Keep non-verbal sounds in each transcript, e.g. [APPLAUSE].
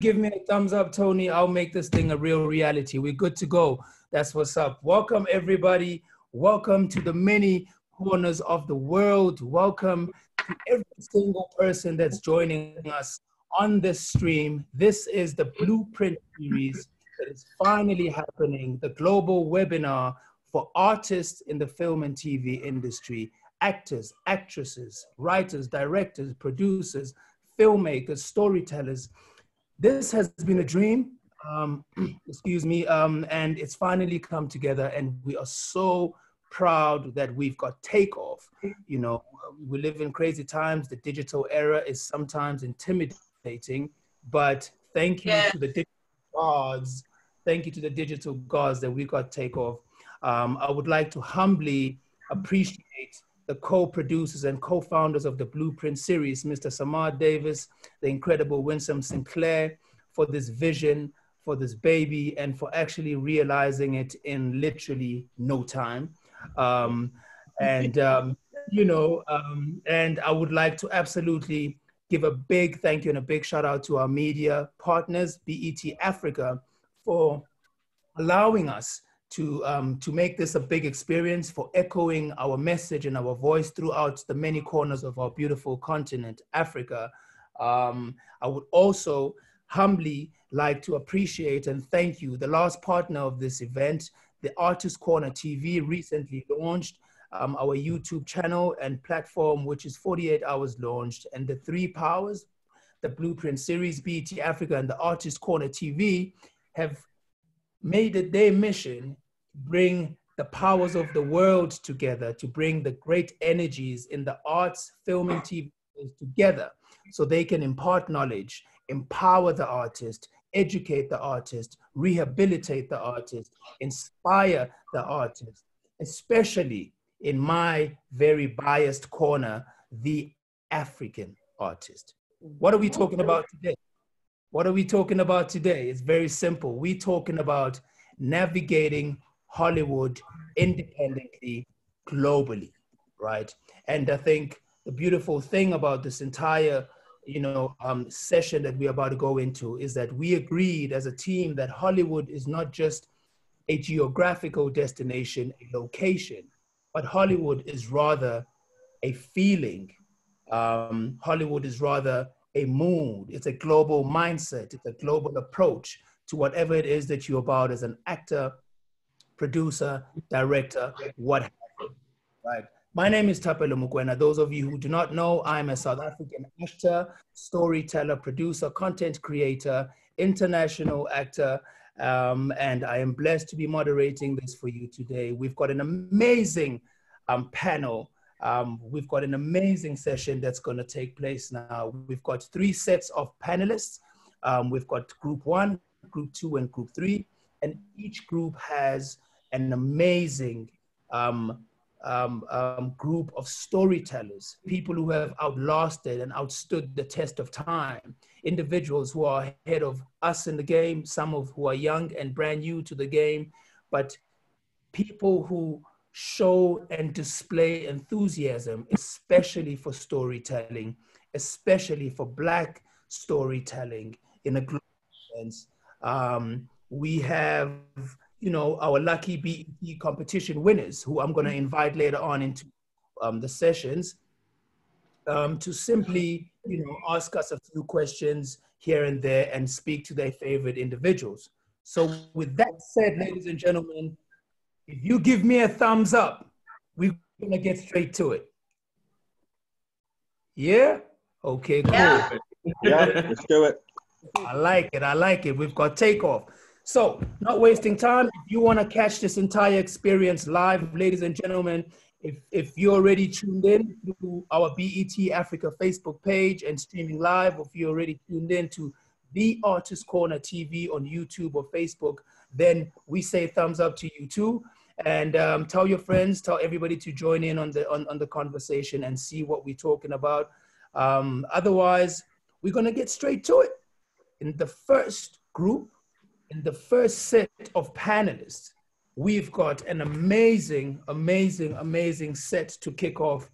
give me a thumbs up, Tony, I'll make this thing a real reality. We're good to go. That's what's up. Welcome, everybody. Welcome to the many corners of the world. Welcome to every single person that's joining us on this stream. This is the Blueprint series that is finally happening, the global webinar for artists in the film and TV industry, actors, actresses, writers, directors, producers, filmmakers, storytellers. This has been a dream, um, [CLEARS THROAT] excuse me, um, and it's finally come together, and we are so proud that we've got takeoff. You know, we live in crazy times. The digital era is sometimes intimidating, but thank you yeah. to the digital gods. Thank you to the digital gods that we got takeoff. Um, I would like to humbly appreciate the co-producers and co-founders of the Blueprint series, Mr. Samad Davis, the incredible Winsome Sinclair, for this vision, for this baby, and for actually realizing it in literally no time. Um, and um, you know, um, and I would like to absolutely give a big thank you and a big shout out to our media partners, BET Africa, for allowing us to, um, to make this a big experience, for echoing our message and our voice throughout the many corners of our beautiful continent, Africa. Um, I would also humbly like to appreciate and thank you, the last partner of this event, the Artist Corner TV recently launched um, our YouTube channel and platform, which is 48 hours launched, and the three powers, the Blueprint Series, BET Africa, and the Artist Corner TV have made it their mission to bring the powers of the world together, to bring the great energies in the arts, film, and TV together so they can impart knowledge, empower the artist, educate the artist, rehabilitate the artist, inspire the artist, especially in my very biased corner, the African artist. What are we talking about today? What are we talking about today? It's very simple. We're talking about navigating Hollywood independently, globally, right? And I think the beautiful thing about this entire you know, um, session that we're about to go into is that we agreed as a team that Hollywood is not just a geographical destination, a location, but Hollywood is rather a feeling. Um, Hollywood is rather a mood. It's a global mindset. It's a global approach to whatever it is that you're about as an actor, producer, director, what have you, right? My name is Thapelo Mokoena. Those of you who do not know, I'm a South African actor, storyteller, producer, content creator, international actor, um, and I am blessed to be moderating this for you today. We've got an amazing um, panel. Um, we've got an amazing session that's going to take place now. We've got three sets of panelists. Um, we've got group one, group two, and group three, and each group has an amazing um, um, um, group of storytellers, people who have outlasted and outstood the test of time, individuals who are ahead of us in the game, some of who are young and brand new to the game, but people who show and display enthusiasm, especially for storytelling, especially for Black storytelling in a global sense. Um, we have you know, our lucky BET competition winners, who I'm going to invite later on into um, the sessions, um, to simply, you know, ask us a few questions here and there and speak to their favorite individuals. So with that said, ladies and gentlemen, if you give me a thumbs up, we're going to get straight to it. Yeah? Okay, cool. Yeah, yeah let's do it. I like it. I like it. We've got takeoff. So, not wasting time, if you want to catch this entire experience live, ladies and gentlemen, if, if you're already tuned in to our BET Africa Facebook page and streaming live, or if you're already tuned in to the Artist Corner TV on YouTube or Facebook, then we say thumbs up to you too. And um, tell your friends, tell everybody to join in on the, on, on the conversation and see what we're talking about. Um, otherwise, we're going to get straight to it. In the first group, in the first set of panelists, we've got an amazing, amazing, amazing set to kick off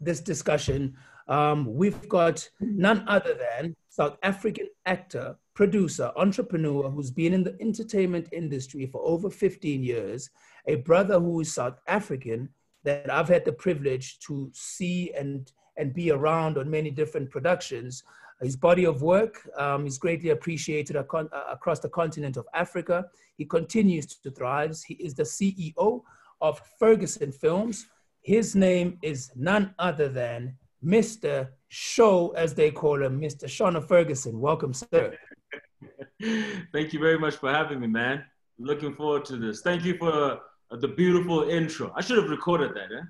this discussion. Um, we've got none other than South African actor, producer, entrepreneur who's been in the entertainment industry for over 15 years, a brother who is South African that I've had the privilege to see and, and be around on many different productions. His body of work um, is greatly appreciated ac- across the continent of Africa. He continues to thrive. He is the CEO of Ferguson Films. His name is none other than Mr. Show, as they call him, Mr. Shona Ferguson. Welcome, sir. Thank you very much for having me, man. Looking forward to this. Thank you for uh, the beautiful intro. I should have recorded that, eh?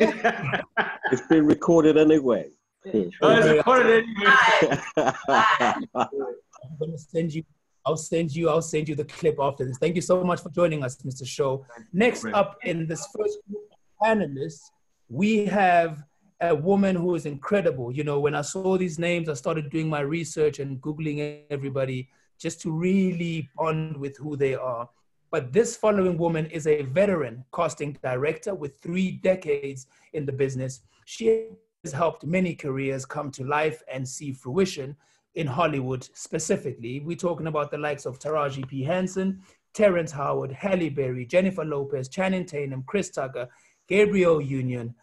[LAUGHS] it's been recorded anyway. [LAUGHS] Oh, it's recorded anyway. I'm gonna send you. I'll send you. I'll send you the clip after this. Thank you so much for joining us, Mr. Show. Next up in this first group of panelists, we have a woman who is incredible. You know, when I saw these names, I started doing my research and googling everybody just to really bond with who they are. But this following woman is a veteran casting director with three decades in the business. She has helped many careers come to life and see fruition in Hollywood specifically. We're talking about the likes of Taraji P. Henson, Terrence Howard, Halle Berry, Jennifer Lopez, Channing Tatum, Chris Tucker, Gabrielle Union.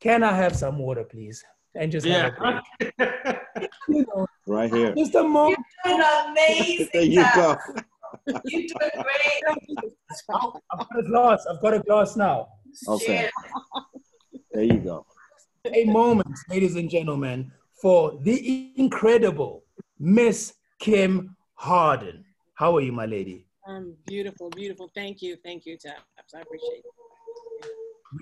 Can I have some water, please? And just yeah. have a break. [LAUGHS] you know, right here. Just a moment. You're doing amazing. [LAUGHS] there you go. You're doing great. [LAUGHS] I've got a glass. I've got a glass now. Okay. There you go. A moment, ladies and gentlemen, for the incredible Miss Kim Hardin. How are you, my lady? Um, beautiful, beautiful. Thank you, thank you, Taps. I appreciate it.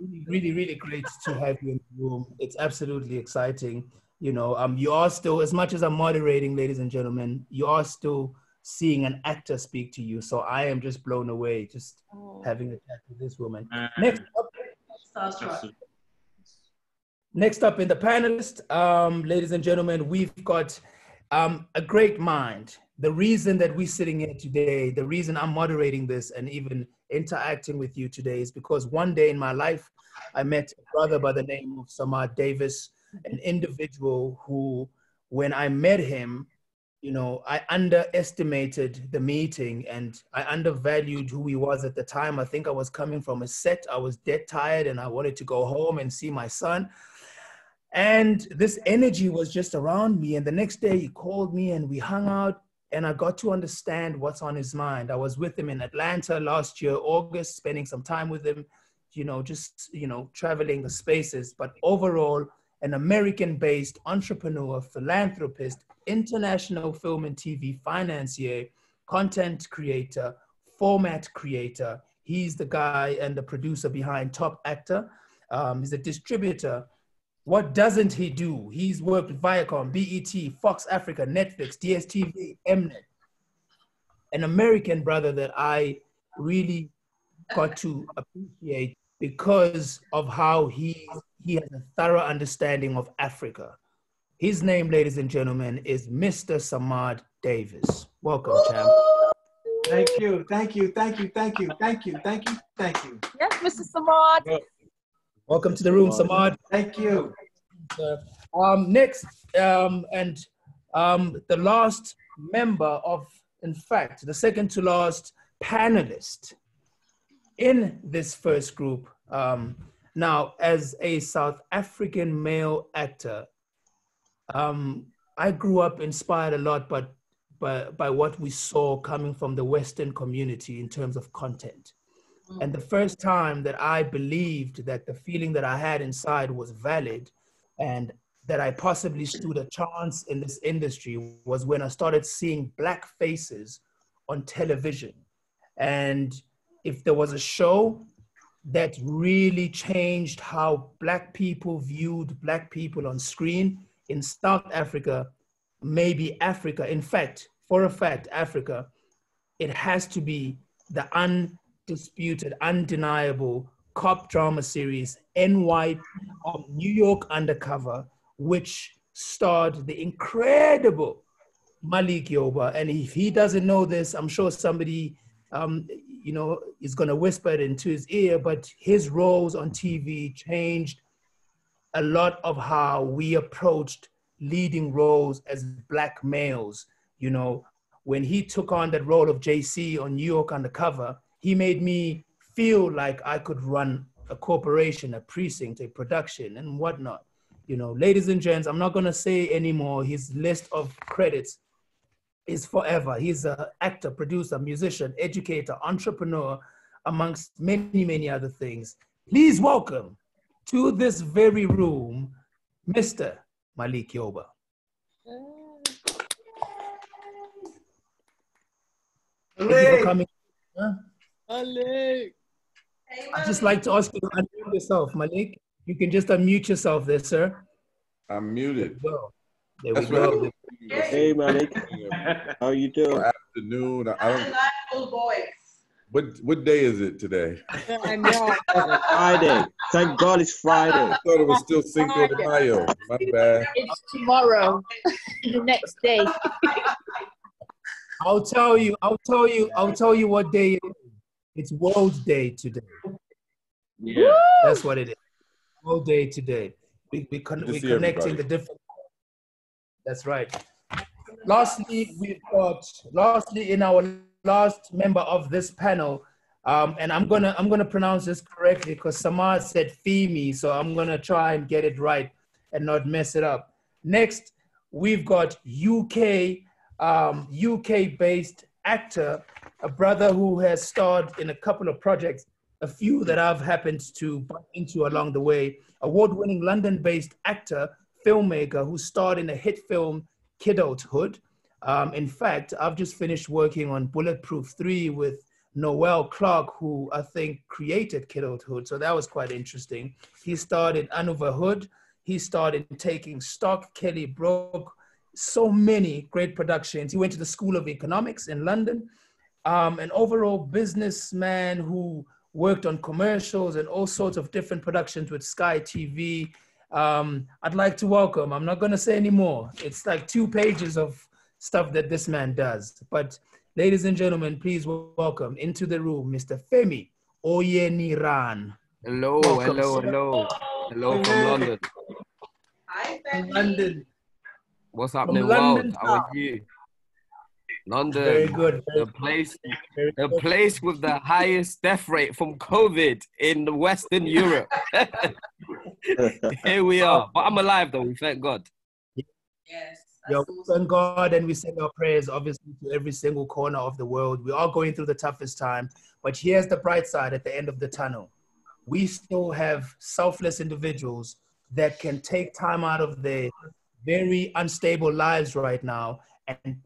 Really, really, really great to have you in the room. It's absolutely exciting. You know, um, you are still, as much as I'm moderating, ladies and gentlemen, you are still seeing an actor speak to you. So I am just blown away just oh. having a chat with this woman. Uh, next up, next up in the panelist, um, ladies and gentlemen, we've got um, a great mind. The reason that we're sitting here today, the reason I'm moderating this and even interacting with you today is because one day in my life, I met a brother by the name of Samad Davis, an individual who, when I met him, you know, I underestimated the meeting and I undervalued who he was at the time. I think I was coming from a set. I was dead tired and I wanted to go home and see my son. And this energy was just around me. And the next day he called me and we hung out and I got to understand what's on his mind. I was with him in Atlanta last year, August, spending some time with him, you know, just, you know, traveling the spaces. But overall, an American based entrepreneur, philanthropist, international film and TV financier, content creator, format creator. He's the guy and the producer behind Top Actor. Um, he's a distributor. What doesn't he do? He's worked with Viacom, BET, Fox Africa, Netflix, DSTV, Mnet. An American brother that I really got to appreciate because of how he he has a thorough understanding of Africa. His name, ladies and gentlemen, is Mr. Samad Davis. Welcome, champ. Thank you, thank you, thank you, thank you, thank you, thank you, thank you. Yes, Mr. Samad. Welcome to the room, Samad. Thank you. Um, next, um, and um, the last member of, in fact, the second to last panelist in this first group. Um, now, as a South African male actor, um, I grew up inspired a lot, but by, by what we saw coming from the Western community in terms of content. And the first time that I believed that the feeling that I had inside was valid and that I possibly stood a chance in this industry was when I started seeing black faces on television. And if there was a show that really changed how black people viewed black people on screen, in South Africa, maybe Africa, in fact, for a fact, Africa, it has to be the undisputed, undeniable cop drama series NY of New York Undercover, which starred the incredible Malik Yoba. And if he doesn't know this, I'm sure somebody, um, you know, is going to whisper it into his ear. But his roles on TV changed a lot of how we approached leading roles as black males. You know, when he took on that role of JC on New York Undercover, he made me feel like I could run a corporation, a precinct, a production, and whatnot. You know, ladies and gents, I'm not gonna say anymore. His list of credits is forever. He's an actor, producer, musician, educator, entrepreneur, amongst many, many other things. Please welcome to this very room, Mr. Malik Yoba. Thank you for coming. Huh? Malik. Hey, I'd just like to ask you to unmute yourself, Malik. You can just unmute yourself there, sir. I'm There we muted. go. There we That's what go. Hey, Malik. How you doing? Afternoon. I That's a don't. nice little voice. What what day is it today? I know. Friday. Thank God it's Friday. I thought it was still Cinco de Mayo. My bad. It's tomorrow, the next day. I'll tell you, I'll tell you, I'll tell you what day it is. It's World Day today. Yeah. That's what it is. World Day today. We, we con- we're connecting everybody. the different. That's right. Lastly, we've got lastly in our last member of this panel, um, and I'm gonna I'm gonna pronounce this correctly because Samad said Femi, so I'm gonna try and get it right and not mess it up. Next, we've got UK um, UK based actor, a brother who has starred in a couple of projects, a few that I've happened to bump into along the way. Award winning London based actor, filmmaker who starred in a hit film, Kidulthood. Um, in fact, I've just finished working on Bulletproof 3 with Noel Clarke, who I think created Kidulthood. So that was quite interesting. He starred in Anuvahood. He starred in Taking Stock, Kelly Brook, so many great productions. He went to the School of Economics in London. Um, an overall businessman who worked on commercials and all sorts of different productions with Sky TV. Um, I'd like to welcome, I'm not going to say any more. It's like two pages of stuff that this man does. But ladies and gentlemen, please welcome into the room Mr. Femi Oyeniran. Hello, Welcome, hello, sir. hello. Hello from London. Hi, From London. What's From happening, London world? How are town. You? Very London, good. Very, the place, very the place with the highest death rate from COVID in Western Europe. [LAUGHS] Here we are. But I'm alive though, we thank God. Yes. Yeah, we thank God and we send our prayers, obviously, to every single corner of the world. We are going through the toughest time, but here's the bright side at the end of the tunnel. We still have selfless individuals that can take time out of their very unstable lives right now and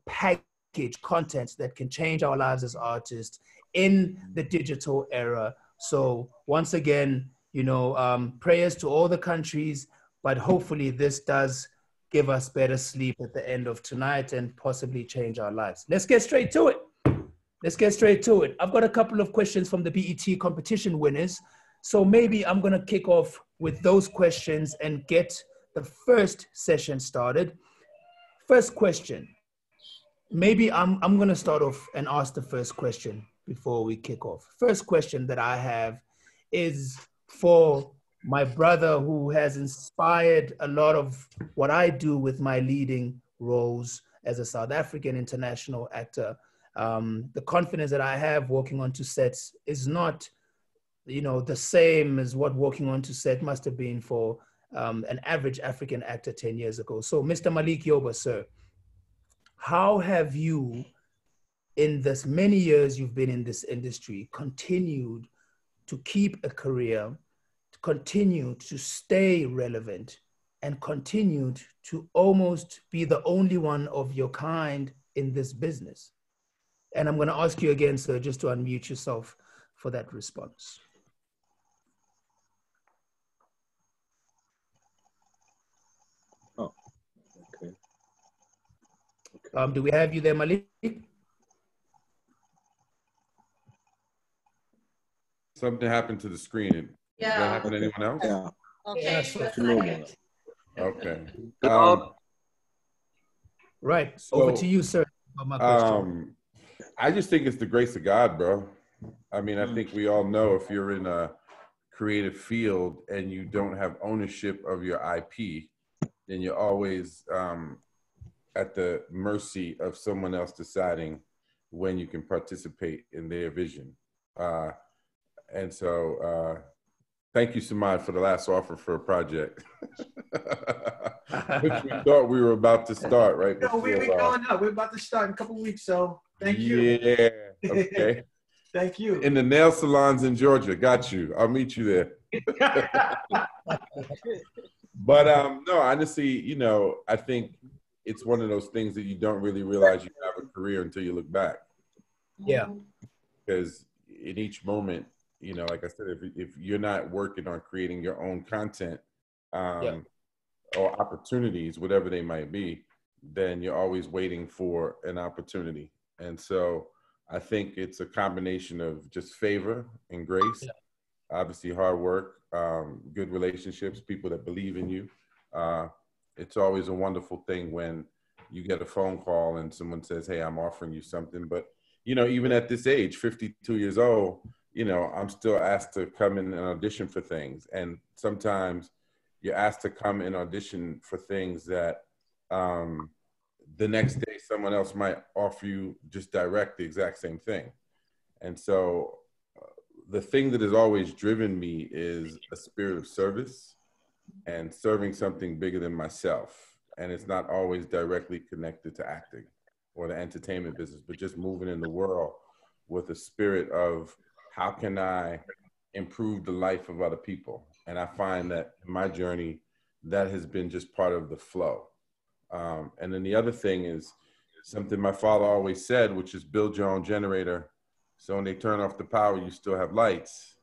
package content that can change our lives as artists in the digital era. So, once again, you know, um, prayers to all the countries, but hopefully, this does give us better sleep at the end of tonight and possibly change our lives. Let's get straight to it. Let's get straight to it. I've got a couple of questions from the BET competition winners. So maybe I'm going to kick off with those questions and get the first session started. First question. Maybe I'm, I'm going to start off and ask the first question before we kick off. First question that I have is for my brother who has inspired a lot of what I do with my leading roles as a South African international actor. Um, the confidence that I have walking onto sets is not, you know, the same as what walking onto set must have been for um, an average African actor 10 years ago. So, Mr. Malik Yoba, sir, how have you, in this many years you've been in this industry, continued to keep a career continued to stay relevant and continued to almost be the only one of your kind in this business? And I'm going to ask you again, sir, just to unmute yourself for that response. Um, do we have you there, Malik? Something happened to the screen. Did that Yeah. happen to anyone else? Yeah. Okay. Yes, just no like more. it. Okay. Um, Right. Over to you, sir. my um, I just think it's the grace of God, bro. I mean, I Mm. think we all know if you're in a creative field and you don't have ownership of your IP, then you're always um, at the mercy of someone else deciding when you can participate in their vision. Uh, and so, uh, thank you, Samad, for the last offer for a project, [LAUGHS] which we [LAUGHS] thought we were about to start right No, we, we before, uh, going up. We're about to start in a couple weeks, so thank you. Yeah. Okay. [LAUGHS] Thank you. in the nail salons in Georgia. Got you. I'll meet you there. but um, no, honestly, you know, I think it's one of those things that you don't really realize you have a career until you look back. Yeah. Because in each moment, you know, like I said, if if you're not working on creating your own content um, Yeah. or opportunities, whatever they might be, then you're always waiting for an opportunity. And so I think it's a combination of just favor and grace, Yeah. obviously hard work, um, good relationships, people that believe in you. Uh, it's always a wonderful thing when you get a phone call and someone says, "Hey, I'm offering you something." But you know, even at this age, 52 years old, you know, I'm still asked to come in and audition for things, and sometimes you're asked to come and audition for things that um, the next day someone else might offer you just direct the exact same thing. And so uh, the thing that has always driven me is a spirit of service and serving something bigger than myself. And it's not always directly connected to acting or the entertainment business, but just moving in the world with a spirit of how can I improve the life of other people? And I find that in my journey, that has been just part of the flow. Um, and then the other thing is something my father always said, which is build your own generator. So when they turn off the power, you still have lights.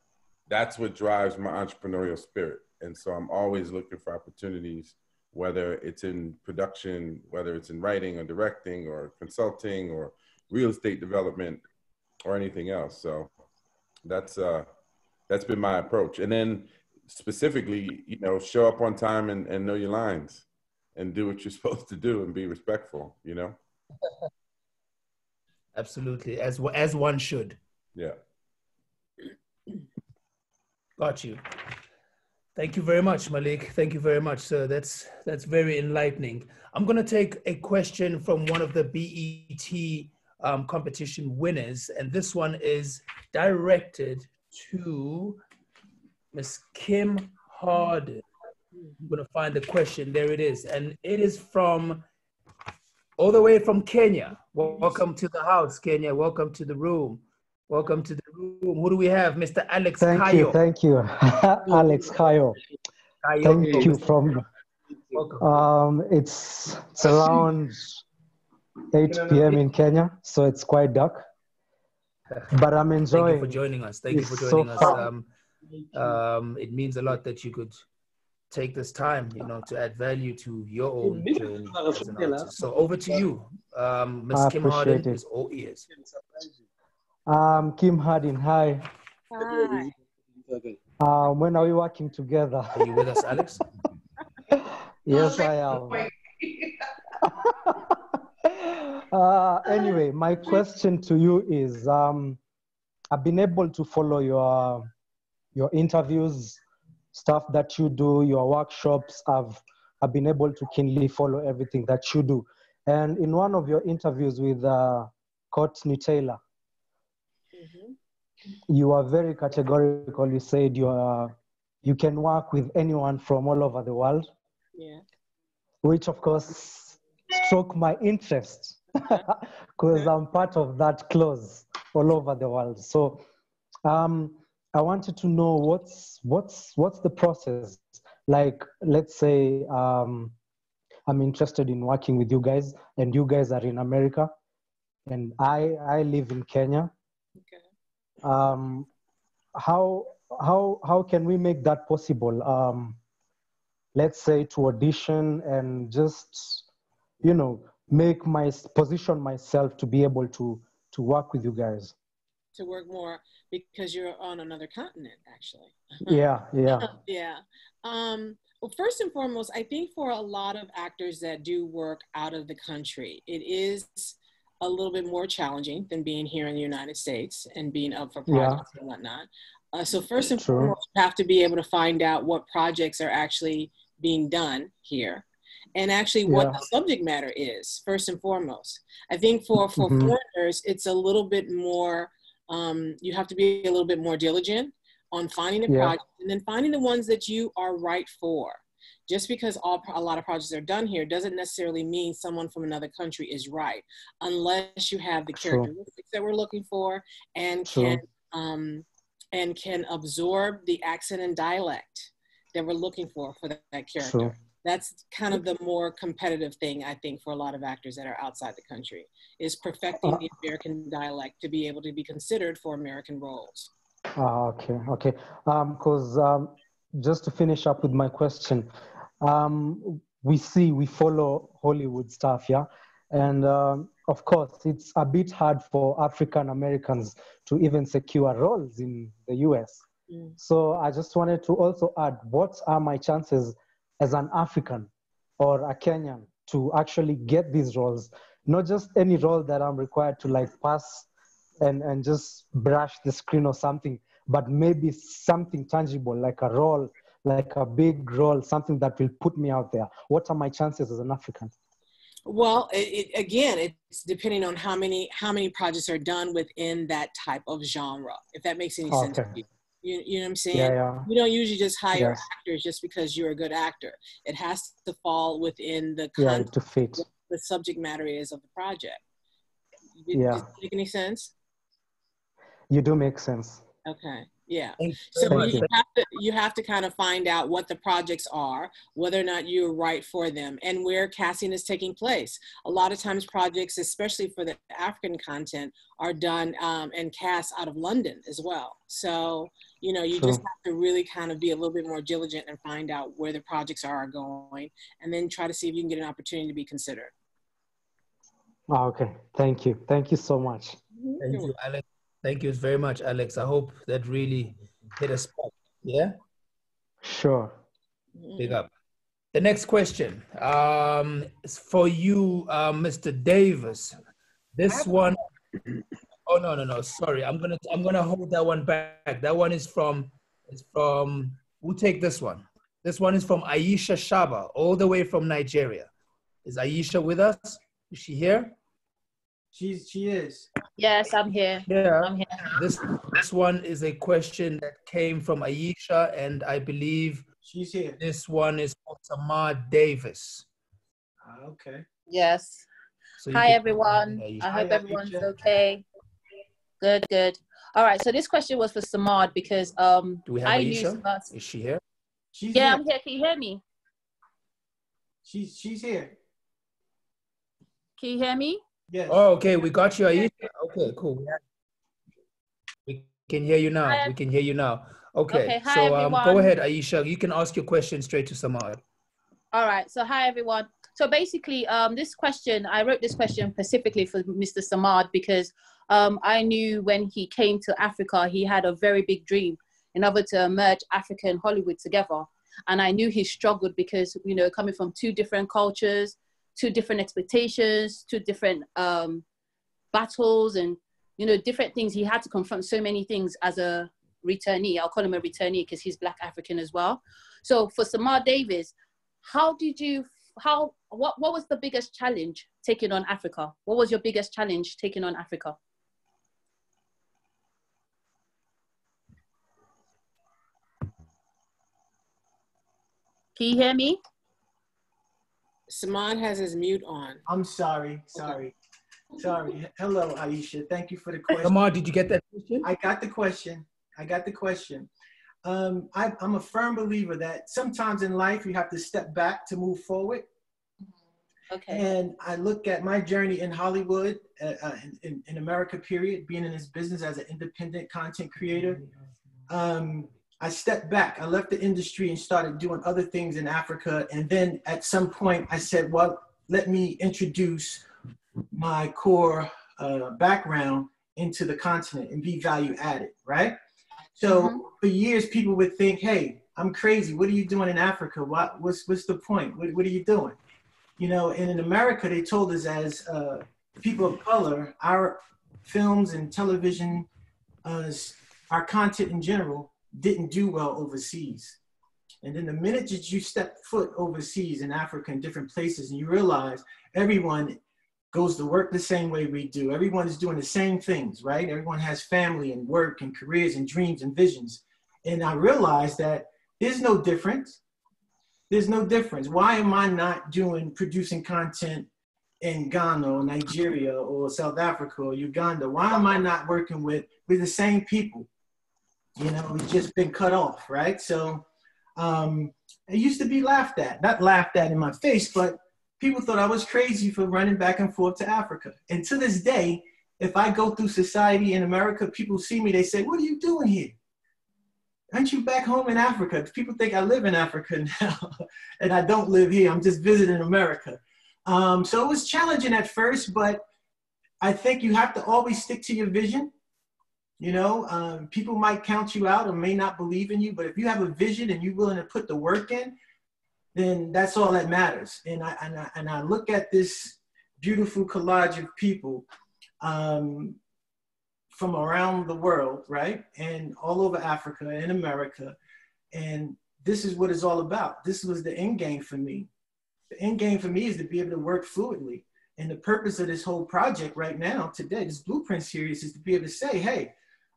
That's what drives my entrepreneurial spirit. And so I'm always looking for opportunities, whether it's in production, whether it's in writing or directing or consulting or real estate development or anything else. So that's uh that's been my approach. And then specifically, you know, show up on time and, and know your lines and do what you're [LAUGHS] supposed to do and be respectful, you know? [LAUGHS] Absolutely, as as one should. Yeah. Got you. Thank you very much, Malik. Thank you very much, sir. That's that's very enlightening. I'm going to take a question from one of the BET um, competition winners, and this one is directed to Miss Kim Hardin. I'm going to find the question. There it is, and it is from all the way from Kenya. Welcome to the house, Kenya. Welcome to the room. Welcome to the. Who do we have? Mr. Alex Thank Kayo. you, thank you, [LAUGHS] Alex Kayo. Kayo. Thank you from. Welcome. Um, it's it's around 8 p.m. in Kenya, so it's quite dark. But I'm Thank you enjoying. for joining us. Thank you for It's so joining us. Um, um, it means a lot that you could take this time, you know, to add value to your own journey as an. So over to you, um, Ms. I Kim Hardin appreciate it. is all ears. Um, Kim Hardin, hi. Hi. Um, when are we working together? Are you with us, Alex? [LAUGHS] yes, I am. [LAUGHS] uh, anyway, my question to you is: um, I've been able to follow your your interviews, stuff that you do, your workshops. I've I've been able to keenly follow everything that you do. And in one of your interviews with uh, Courtney Taylor, Mhm. you are very categorical. You said you are you can work with anyone from all over the world Yeah. which of course struck my interest [LAUGHS] because I'm part of that clause all over the world. So um, I wanted to know what's what's what's the process like. Let's say um, I'm interested in working with you guys, and you guys are in America, and I I live in Kenya. Okay. Um, how how how can we make that possible? Um, let's say to audition and just you know make my position myself to be able to to work with you guys To work more because you're on another continent, actually. [LAUGHS] yeah yeah [LAUGHS] yeah. Um, well, first and foremost, I think for a lot of actors that do work out of the country, it is a little bit more challenging than being here in the United States and being up for Yeah. projects and whatnot. Uh, so first and True. foremost, you have to be able to find out what projects are actually being done here. and actually what Yeah. the subject matter is first and foremost. I think for for Mhm. foreigners, it's a little bit more. Um, you have to be a little bit more diligent on finding the Yeah. project and then finding the ones that you are right for. Just because all a lot of projects are done here doesn't necessarily mean someone from another country is right, unless you have the True. characteristics that we're looking for and True. can um, and can absorb the accent and dialect that we're looking for for that, that character. True. That's kind of the more competitive thing I think for a lot of actors that are outside the country is perfecting Uh, the American dialect to be able to be considered for American roles. Ah, okay, okay. Um, cause um, just to finish up with my question, um, we see we follow Hollywood stuff, yeah, and um, of course it's a bit hard for African Americans to even secure roles in the U.S. Mm. So I just wanted to also add, what are my chances as an African or a Kenyan to actually get these roles? Not just any role that I'm required to like pass and, and just brush the screen or something, but maybe something tangible, like a role, like a big role, something that will put me out there. What are my chances as an African? Well, it, it, again, it's depending on how many how many projects are done within that type of genre. If that makes any sense. To you. You, you know what I'm saying? Yeah, yeah. We don't usually just hire Yes. actors just because you're a good actor. It has to fall within the Yeah, to fit. the subject matter is of the project. Did- Yeah. Does that make any sense? You do make sense. Okay. Yeah. So you have to you have to kind of find out what the projects are, whether or not you're right for them, and where casting is taking place. A lot of times, projects, especially for the African content, are done um, and cast out of London as well. So you know, you just have to really kind of be a little bit more diligent and find out where the projects are going, and then try to see if you can get an opportunity to be considered. Ah, okay. Thank you. Thank you so much. Thank you, Alex. Thank you very much, Alex. I hope that really hit a spot. Yeah, Sure. big up. The next question um, is for you, uh, Mr. Davis. This one, oh no, no, no. Sorry, I'm gonna, I'm gonna hold that one back. That one is from, is from. We'll take this one. This one is from Aisha Shaba, all the way from Nigeria. Is Aisha with us? Is she here? She's she is. Yes, I'm here. Yeah. I'm here. This this one is a question that came from Aisha, and I believe She's here. this one is for Samad Davis. Ah, okay. Yes. So Hi, everyone. Aisha. I hope Hi, everyone's Aisha. okay. Good, good. All right. So this question was for Samad because um Do we have I knew Aisha? Samad. Is she here? She's Yeah, here. I'm here. Can you hear me? She's she's here. Can you hear me? Yes. Oh, okay. We got you, Aisha. Okay, cool. We can hear you now. Hi. We can hear you now. Okay. Okay, hi, so um, go ahead, Aisha. You can ask your question straight to Samad. All right. So hi everyone. So basically, um, this question I wrote this question specifically for Mr. Samad because um, I knew when he came to Africa, he had a very big dream in order to merge Africa and Hollywood together. And I knew he struggled because you know coming from two different cultures, two different expectations, two different um, battles, and you know different things. He had to confront so many things as a returnee. I'll call him a returnee because he's Black African as well. So for Samad Davis, how did you how what what was the biggest challenge taking on africa what was your biggest challenge taking on africa can you hear me Samad has his mute on. I'm sorry. Sorry. Sorry. Hello, Aisha. Thank you for the question. Samad, did you get that question? I got the question. I got the question. Um, I, I'm a firm believer that sometimes in life you have to step back to move forward. okay And I look at my journey in Hollywood, uh, uh, in, in, in America, period, being in this business as an independent content creator. Um, I stepped back. I left the industry and started doing other things in Africa. And then at some point, I said, well, let me introduce my core uh, background into the continent and be value added, right? So Mhm. for years, people would think, hey, I'm crazy. What are you doing in Africa? What, what's, what's the point? What, what are you doing? you know, and in America, they told us as uh, people of color, our films and television, uh, our content in general, didn't do well overseas. And then the minute that you step foot overseas in Africa and different places, and you realize everyone goes to work the same way we do. Everyone is doing the same things, right? Everyone has family and work and careers and dreams and visions. And I realized that there's no difference. There's no difference. Why am I not doing producing content in Ghana or Nigeria or South Africa or Uganda? Why am I not working with with the same people? You know, we've just been cut off, right? So um, it used to be laughed at, not laughed at in my face, but people thought I was crazy for running back and forth to Africa. And to this day, if I go through society in America, people see me, they say, What are you doing here? Aren't you back home in Africa? People think I live in Africa [LAUGHS] now, and I don't live here. I'm just visiting America. Um, so it was challenging at first, but I think you have to always stick to your vision. You know, um, people might count you out or may not believe in you, but if you have a vision and you're willing to put the work in, then that's all that matters. And I, and I, and I look at this beautiful collage of people um, from around the world, right? And all over Africa and America. And this is what it's all about. This was the end game for me. The end game for me is to be able to work fluidly. And the purpose of this whole project right now, today, this blueprint series, is to be able to say, hey,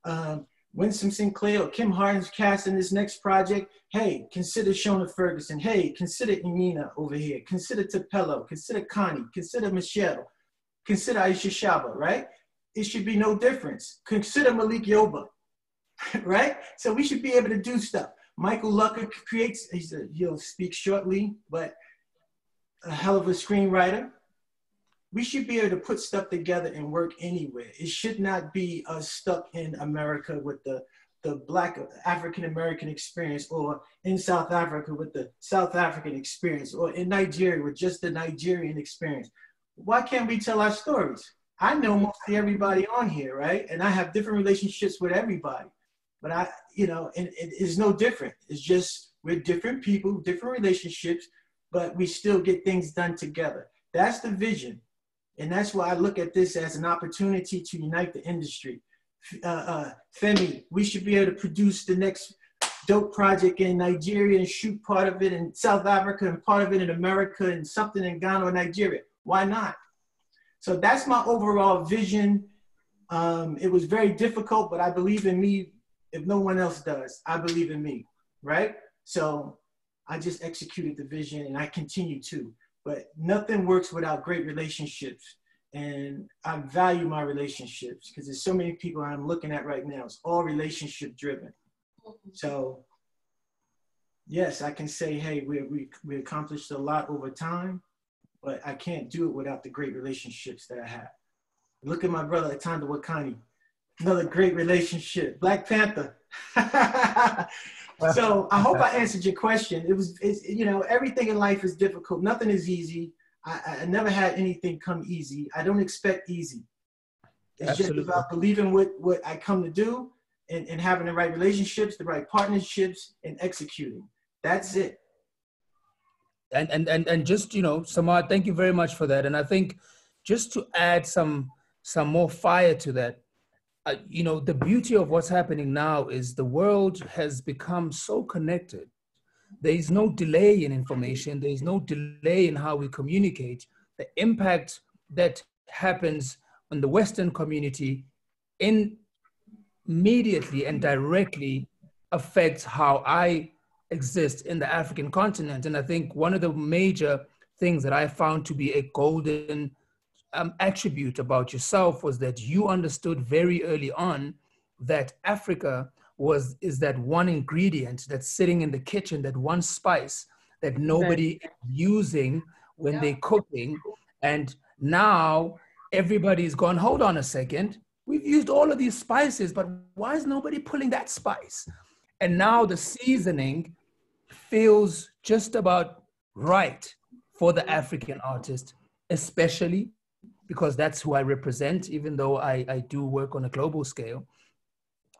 um, Winsome Sinclair or Kim Hardin's cast in this next project, hey, consider Shona Ferguson. Hey, consider Enyinna over here. Consider Thapelo. Consider Connie. Consider Michelle. Consider Aisha Shaba, right? It should be no difference. Consider Malik Yoba, [LAUGHS] right? So we should be able to do stuff. Michael Lucker creates, he's a, he'll speak shortly, but a hell of a screenwriter we should be able to put stuff together and work anywhere. It should not be us stuck in America with the the black African American experience or in South Africa with the South African experience or in Nigeria with just the Nigerian experience. Why can't we tell our stories? I know mostly everybody on here, right? And I have different relationships with everybody. But I, you know, and it is no different. It's just we're different people, different relationships, but we still get things done together. That's the vision. And that's why I look at this as an opportunity to unite the industry. Uh, uh, Femi, we should be able to produce the next dope project in Nigeria and shoot part of it in South Africa and part of it in America and something in Ghana or Nigeria. Why not? So that's my overall vision. Um, it was very difficult, but I believe in me. If no one else does, I believe in me, right? So I just executed the vision and I continue to but nothing works without great relationships. And I value my relationships because there's so many people I'm looking at right now. It's all relationship driven. So, yes, I can say, hey, we, we, we accomplished a lot over time, but I can't do it without the great relationships that I have. Look at my brother, Atandwa Kani. Another great relationship. Black Panther. [LAUGHS] so I hope I answered your question. It was, you know, everything in life is difficult. Nothing is easy. I, I never had anything come easy. I don't expect easy. It's Absolutely. just about believing what, what I come to do and, and having the right relationships, the right partnerships, and executing. That's it. And and and and just you know, Samad, thank you very much for that. And I think just to add some some more fire to that, uh, you know, the beauty of what's happening now is the world has become so connected. There is no delay in information. There is no delay in how we communicate. The impact that happens on the Western community in immediately and directly affects how I exist in the African continent. And I think one of the major things that I found to be a golden um, attribute about yourself was that you understood very early on that Africa was is that one ingredient that's sitting in the kitchen, that one spice that nobody right. using when yeah. they're cooking. And now everybody's gone, hold on a second. We've used all of these spices, but why is nobody pulling that spice? And now the seasoning feels just about right for the African artist, especially because that's who I represent, even though I, I do work on a global scale.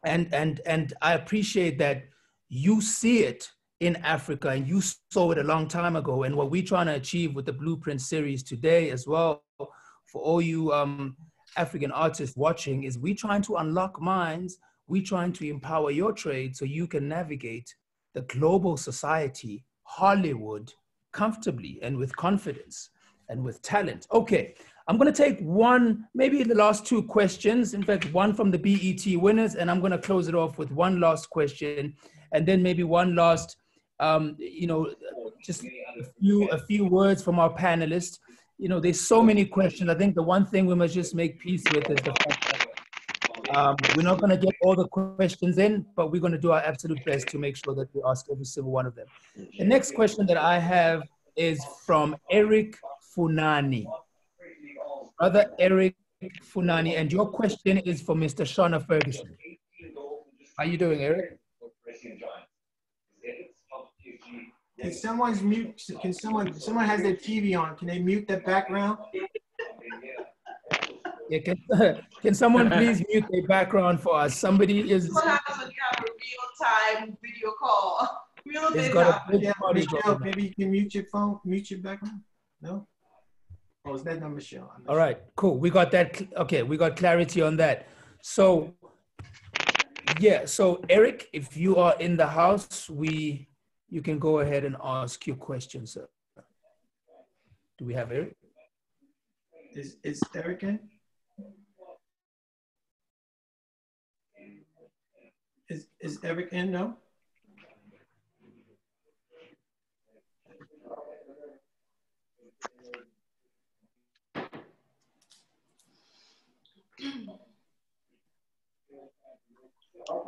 And, and, and I appreciate that you see it in Africa and you saw it a long time ago. And what we're trying to achieve with the Blueprint series today as well, for all you um, African artists watching, is we're trying to unlock minds, we're trying to empower your trade so you can navigate the global society, Hollywood, comfortably and with confidence and with talent. Okay, I'm going to take one, maybe the last two questions. In fact, one from the BET winners, and I'm going to close it off with one last question, and then maybe one last, um, you know, just a few a few words from our panelists. You know, there's so many questions. I think the one thing we must just make peace with is the fact that um, we're not going to get all the questions in, but we're going to do our absolute best to make sure that we ask every single one of them. The next question that I have is from Eric Funani. Brother Eric Funani, and your question is for Mr. Shona Ferguson. How you doing, Eric? Can someone's mute? Can someone? Someone has their TV on. Can they mute that background? Yeah, can, [LAUGHS] can someone please mute the background for us? Somebody is. What happens when you have a real-time video call? [LAUGHS] Real It's data. got a big Yeah, Michelle, maybe you can mute your phone, mute your background. No. Oh, is that not Michelle? I'm not All right, cool. We got that. Okay, we got clarity on that. So, yeah. So, Eric, if you are in the house, we you can go ahead and ask your questions. sir. Do we have Eric? Is is Eric in? Is is Eric in? No.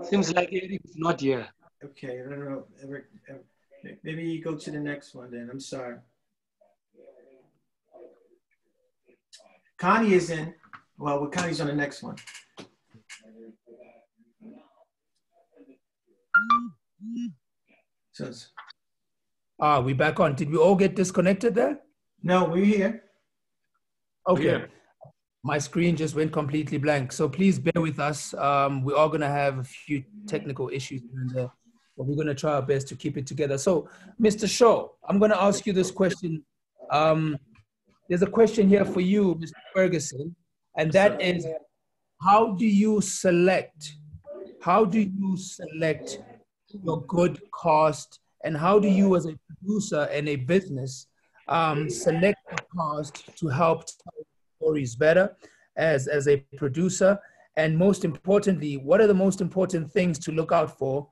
Seems like Eric is not here. Okay, I don't know. Eric, Eric, maybe you go to the next one then. I'm sorry. Connie is in. Well, well, Connie's on the next one. So, it's- Ah, we back on. Did we all get disconnected there? no, we're here. Okay. Yeah. My screen just went completely blank. So please bear with us. Um, we are going to have a few technical issues there, but we're going to try our best to keep it together. So, Mr. Shaw, I'm going to ask you this question. Um, there's a question here for you, Mr. Ferguson, and that is how do you select? How do you select your good cost? And how do you, as a producer and a business, um, select the cast to help stories better as, as a producer? And most importantly, what are the most important things to look out for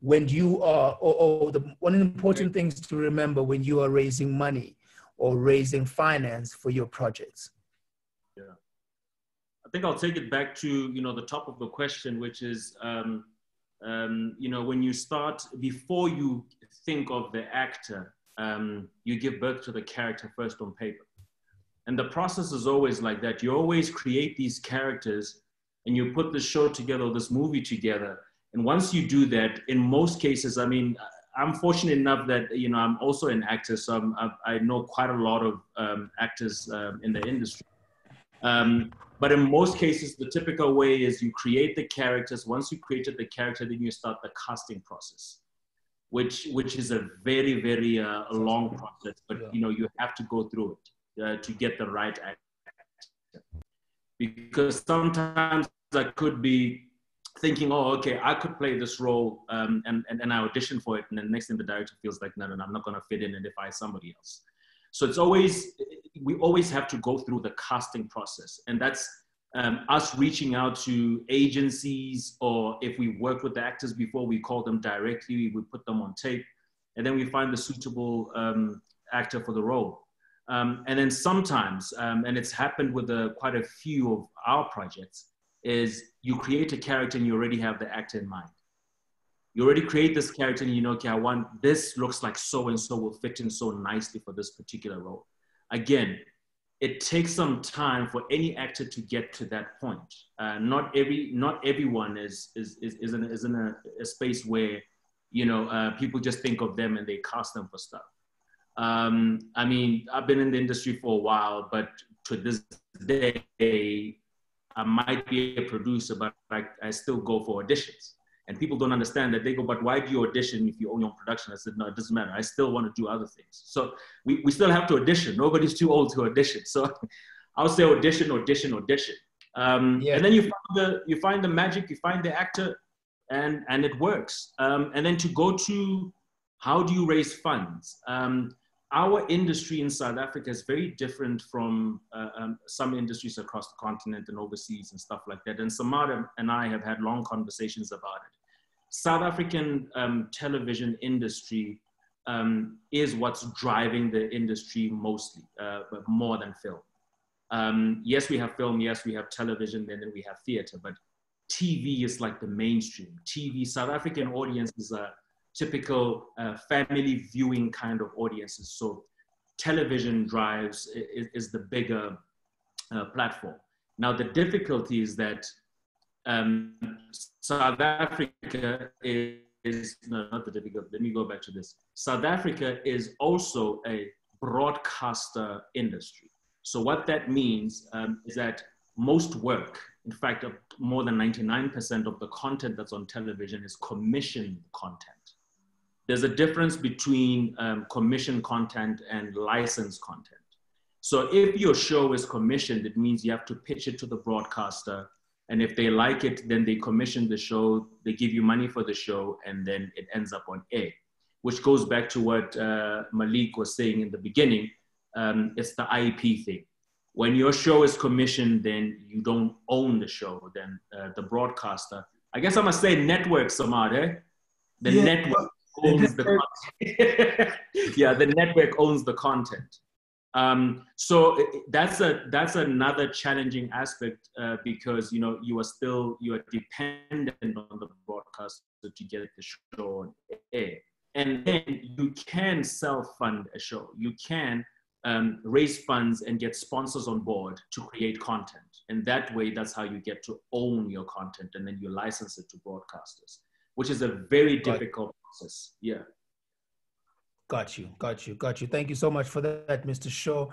when you are, or, or the one of the important things to remember when you are raising money or raising finance for your projects? Yeah. I think I'll take it back to you know the top of the question, which is um, um, you know when you start before you think of the actor, um, you give birth to the character first on paper, and the process is always like that. You always create these characters, and you put the show together, this movie together, and once you do that, in most cases, I mean. I'm fortunate enough that you know I'm also an actor, so I'm, I, I know quite a lot of um, actors um, in the industry. Um, but in most cases, the typical way is you create the characters. Once you created the character, then you start the casting process, which which is a very very uh, long process. But you know you have to go through it uh, to get the right actor, because sometimes I could be thinking, oh, okay, I could play this role, um, and, and and I audition for it, and then next thing the director feels like, no, no, no I'm not going to fit in, and they find somebody else. So it's always we always have to go through the casting process, and that's um, us reaching out to agencies, or if we work with the actors before, we call them directly, we put them on tape, and then we find the suitable um, actor for the role. Um, and then sometimes, um, and it's happened with a, quite a few of our projects, is you create a character and you already have the actor in mind. You already create this character and you know, okay, I want this looks like so and so will fit in so nicely for this particular role. Again, it takes some time for any actor to get to that point. Uh, not every, not everyone is is is, is in, is in a, a space where you know uh, people just think of them and they cast them for stuff. Um, I mean, I've been in the industry for a while, but to this day, I might be a producer, but I, I still go for auditions. And people don't understand that. They go, but why do you audition if you own your own production? I said, no, it doesn't matter. I still want to do other things. So we, we still have to audition. Nobody's too old to audition. So [LAUGHS] I'll say audition, audition, audition. Um, Yeah. And then you find the you find the magic, you find the actor, and and it works. Um, and then to go to how do you raise funds? Um, our industry in South Africa is very different from uh, um, some industries across the continent and overseas and stuff like that. And Samad and I have had long conversations about it. South African um, television industry um, is what's driving the industry mostly, uh, but more than film. Um, yes, we have film, yes, we have television, and then we have theater, but TV is like the mainstream. TV, South African audiences are typical uh, family viewing kind of audiences. So television drives is, is the bigger uh, platform. Now the difficulty is that um, South Africa is, no, not the difficult, let me go back to this. South Africa is also a broadcaster industry. So what that means um, is that most work, in fact, more than 99% of the content that's on television is commissioned content there's a difference between um, commission content and licensed content. So if your show is commissioned, it means you have to pitch it to the broadcaster. And if they like it, then they commission the show, they give you money for the show, and then it ends up on air, which goes back to what uh, Malik was saying in the beginning. Um, it's the IP thing. When your show is commissioned, then you don't own the show, then uh, the broadcaster. I guess I must say network, Samad, eh? The yeah. network owns the content. [LAUGHS] yeah, the network owns the content. Um, so that's a that's another challenging aspect uh, because you know you are still you are dependent on the broadcaster to get the show on air, and then you can self-fund a show. You can um, raise funds and get sponsors on board to create content, and that way that's how you get to own your content, and then you license it to broadcasters, which is a very difficult process. Yeah. Got you, got you, got you. Thank you so much for that, Mr. Shaw.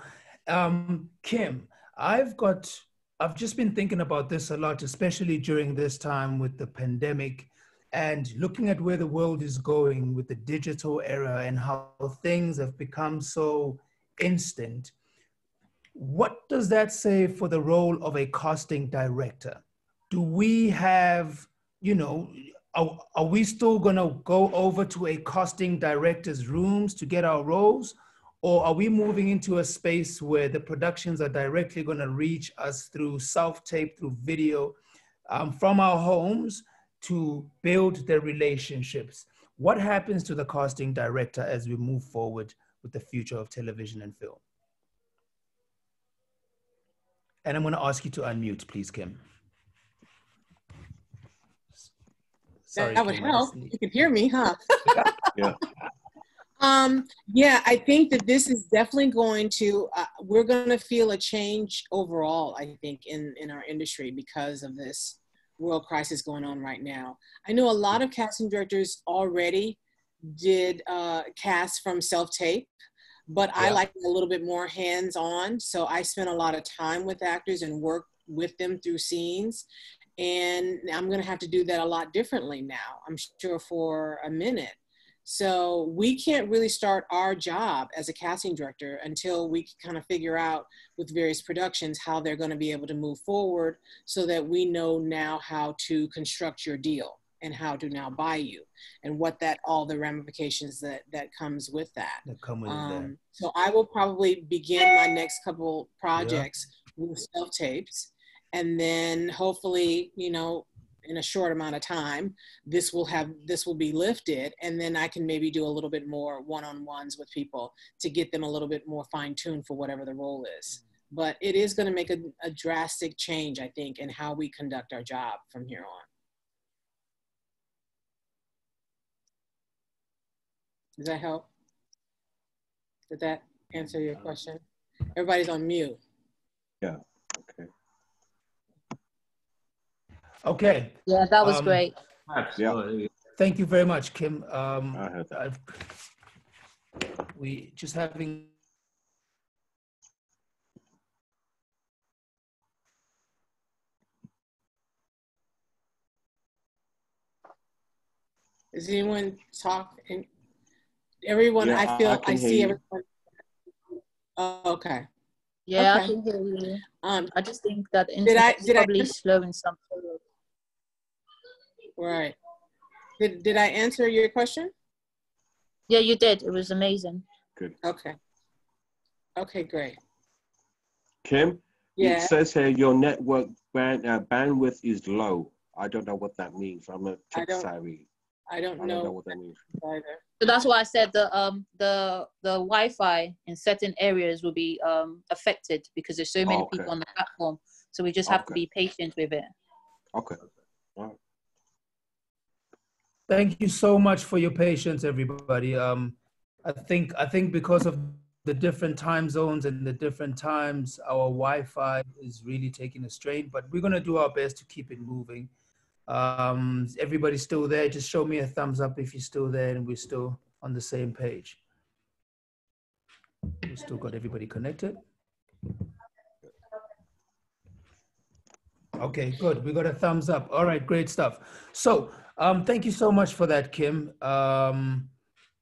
Um, Kim, I've got, I've just been thinking about this a lot, especially during this time with the pandemic and looking at where the world is going with the digital era and how things have become so instant. What does that say for the role of a casting director? Do we have, you know, are, are we still going to go over to a casting director's rooms to get our roles? Or are we moving into a space where the productions are directly going to reach us through self tape, through video, um, from our homes to build their relationships? What happens to the casting director as we move forward with the future of television and film? And I'm going to ask you to unmute, please, Kim. Sorry, that would help. You can hear me, huh? [LAUGHS] yeah. [LAUGHS] Um, yeah, I think that this is definitely going to, uh, we're going to feel a change overall, I think, in, in our industry because of this world crisis going on right now. I know a lot of casting directors already did uh, cast from self-tape, but yeah. I like a little bit more hands-on. So I spent a lot of time with actors and worked with them through scenes and I'm going to have to do that a lot differently now, I'm sure, for a minute. So we can't really start our job as a casting director until we kind of figure out with various productions how they're going to be able to move forward so that we know now how to construct your deal and how to now buy you and what that all the ramifications that that comes with that. That come with um, that. So I will probably begin my next couple projects yeah. with self tapes and then hopefully you know in a short amount of time this will have this will be lifted. And then i can maybe do a little bit more one-on-ones with people to get them a little bit more fine-tuned for whatever the role is. But it is going to make a, a drastic change i think in how we conduct our job from here on. Does that help? Did that answer your uh, question? Everybody's on mute. yeah okay Okay. Yeah, that was um, great. Yeah. Thank you very much, Kim. Um, I've, we just having. Is anyone talking? Everyone, yeah, I feel I, I see everyone. Oh, okay. Yeah, okay. I can hear you. Um, I just think that internet is probably I, slow in some Right. Did, did I answer your question? Yeah, you did. It was amazing. Good. Okay. Okay, great. Kim, Yeah. it says here your network band, uh, bandwidth is low. I don't know what that means. I'm a I tech don't- savvy. I don't I know don't know what that means. either. So that's why I said the um the the Wi-Fi in certain areas will be um affected because there's so many Okay. people on the platform. So we just have to be patient with it. Okay. Thank you so much for your patience, everybody. Um, I think I think because of the different time zones and the different times, our Wi-Fi is really taking a strain. But we're gonna do our best to keep it moving. Um, is everybody still there? Just show me a thumbs up if you're still there and we're still on the same page. We still got everybody connected. Okay, good. We got a thumbs up. All right, great stuff. So, um, thank you so much for that, Kim. Um,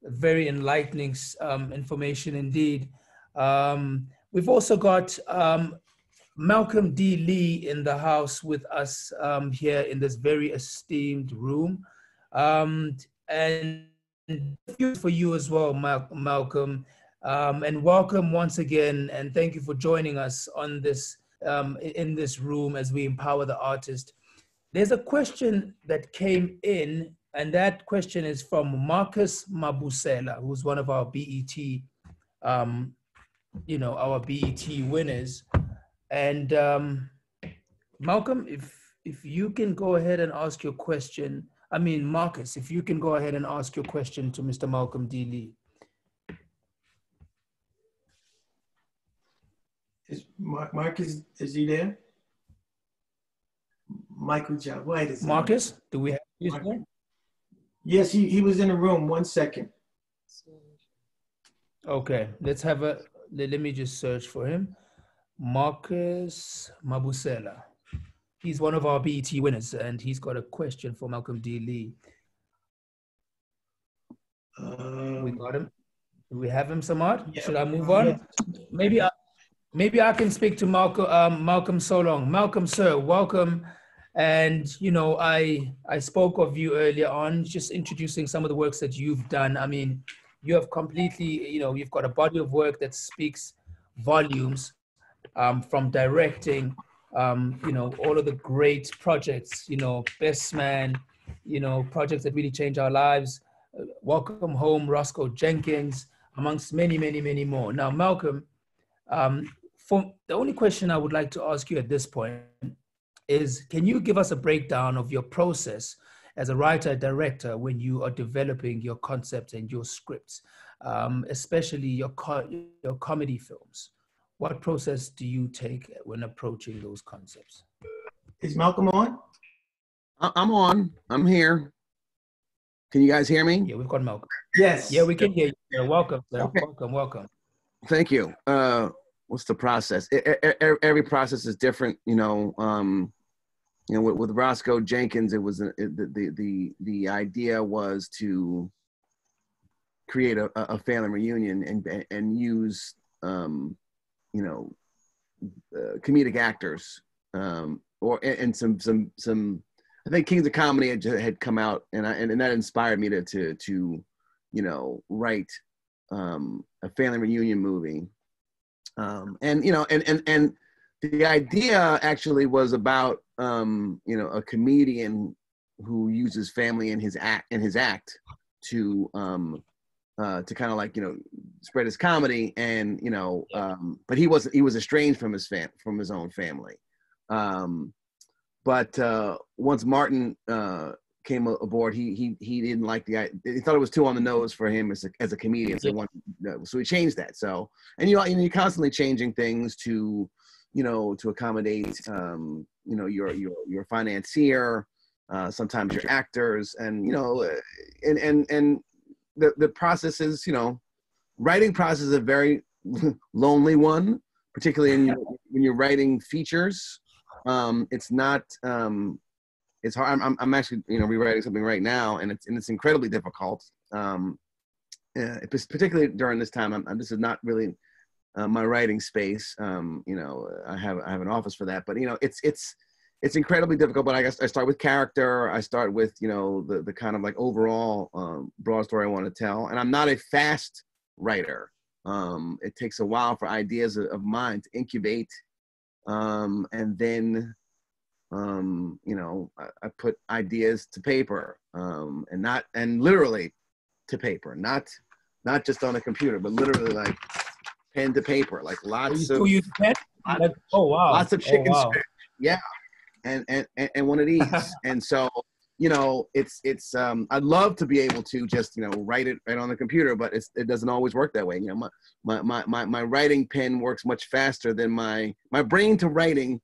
very enlightening um, information indeed. Um, we've also got um, Malcolm D. Lee in the house with us um, here in this very esteemed room. And for you as well, Mal- Malcolm. And welcome once again, and thank you for joining us on this in this room as we empower the artist. There's a question that came in, and that question is from Marcus Mabusela, who's one of our BET, um, you know, our BET winners. And um, Malcolm, if if you can go ahead and ask your question, I mean Marcus, if you can go ahead and ask your question to Mr. Malcolm D. Lee. Is Marcus, is he there? Michael John, wait a second. Marcus, do we have you? Yes, he, he was in the room. One second. Okay, let's have a, let, me just search for him. Marcus Mabusela. He's one of our BET winners, and he's got a question for Malcolm D. Lee. we Um, got him. Do we have him, Samad? Yeah. Should I move on? Maybe I, maybe I can speak to Malcolm, um, Malcolm Solong. Malcolm, sir, welcome. And you know, I I spoke of you earlier on, just introducing some of the works that you've done. I mean, you have completely, you know, you've got a body of work that speaks volumes um, from directing, um, you know, all of the great projects, you know, Best Man, you know, projects that really change our lives. Uh, Welcome Home, Roscoe Jenkins, amongst many, many, many more. Now, Malcolm, um, for the only question I would like to ask you at this point is can you give us a breakdown of your process as a writer director when you are developing your concepts and your scripts um, especially your, co- your comedy films what process do you take when approaching those concepts is Malcolm on? I- I'm on. I'm here. Can you guys hear me? yeah we've got malcolm Yes. yeah we can hear you sir. welcome sir. Okay. welcome welcome Thank you. Uh, what's the process? E- e- every process is different. You know, um, you know, with, with Roscoe Jenkins, it was a, it, the, the the the idea was to create a, a family reunion and and use um, you know uh, comedic actors um, or and, and some some some. I think Kings of Comedy had, had come out, and I, and, and that inspired me to to to you know write um, a family reunion movie. Um, and you know, and and and the idea actually was about um, you know a comedian who uses family in his act in his act to um, uh, to kind of like you know spread his comedy and you know um, but he wasn't he was estranged from his fam from his own family. Um, but uh, once Martin uh, came aboard, he he he didn't like the he thought it was too on the nose for him as a, as a comedian. So, he wanted, so he changed that. So and you know you you're constantly changing things to you know to accommodate um, you know your your your financier, uh, sometimes your actors, and you know uh, and and and the the process is you know writing process is a very [LAUGHS] lonely one, particularly in, [LAUGHS] when you're writing features. Um, it's not um, it's hard. I'm, I'm, actually, you know, rewriting something right now, and it's and it's incredibly difficult. Um, uh, particularly during this time. I'm, I'm- this is not really uh, my writing space. Um, you know, I have I have an office for that, but you know, it's it's it's incredibly difficult. But I guess I start with character. I start with you know the the kind of like overall um, broad story I want to tell. And I'm not a fast writer. Um, it takes a while for ideas of, of mine to incubate, um, and then um, you know I, I, put ideas to paper, um, and not and literally to paper, not not just on a computer, but literally like pen to paper, like lots you of. use pen? Like, oh wow! Lots of chicken oh, wow. scratch. Yeah, and and and, and one of [LAUGHS] these, and so you know, it's it's. Um, I'd love to be able to just you know write it right on the computer, but it's, it doesn't always work that way. You know, my my my my, my writing pen works much faster than my my brain to writing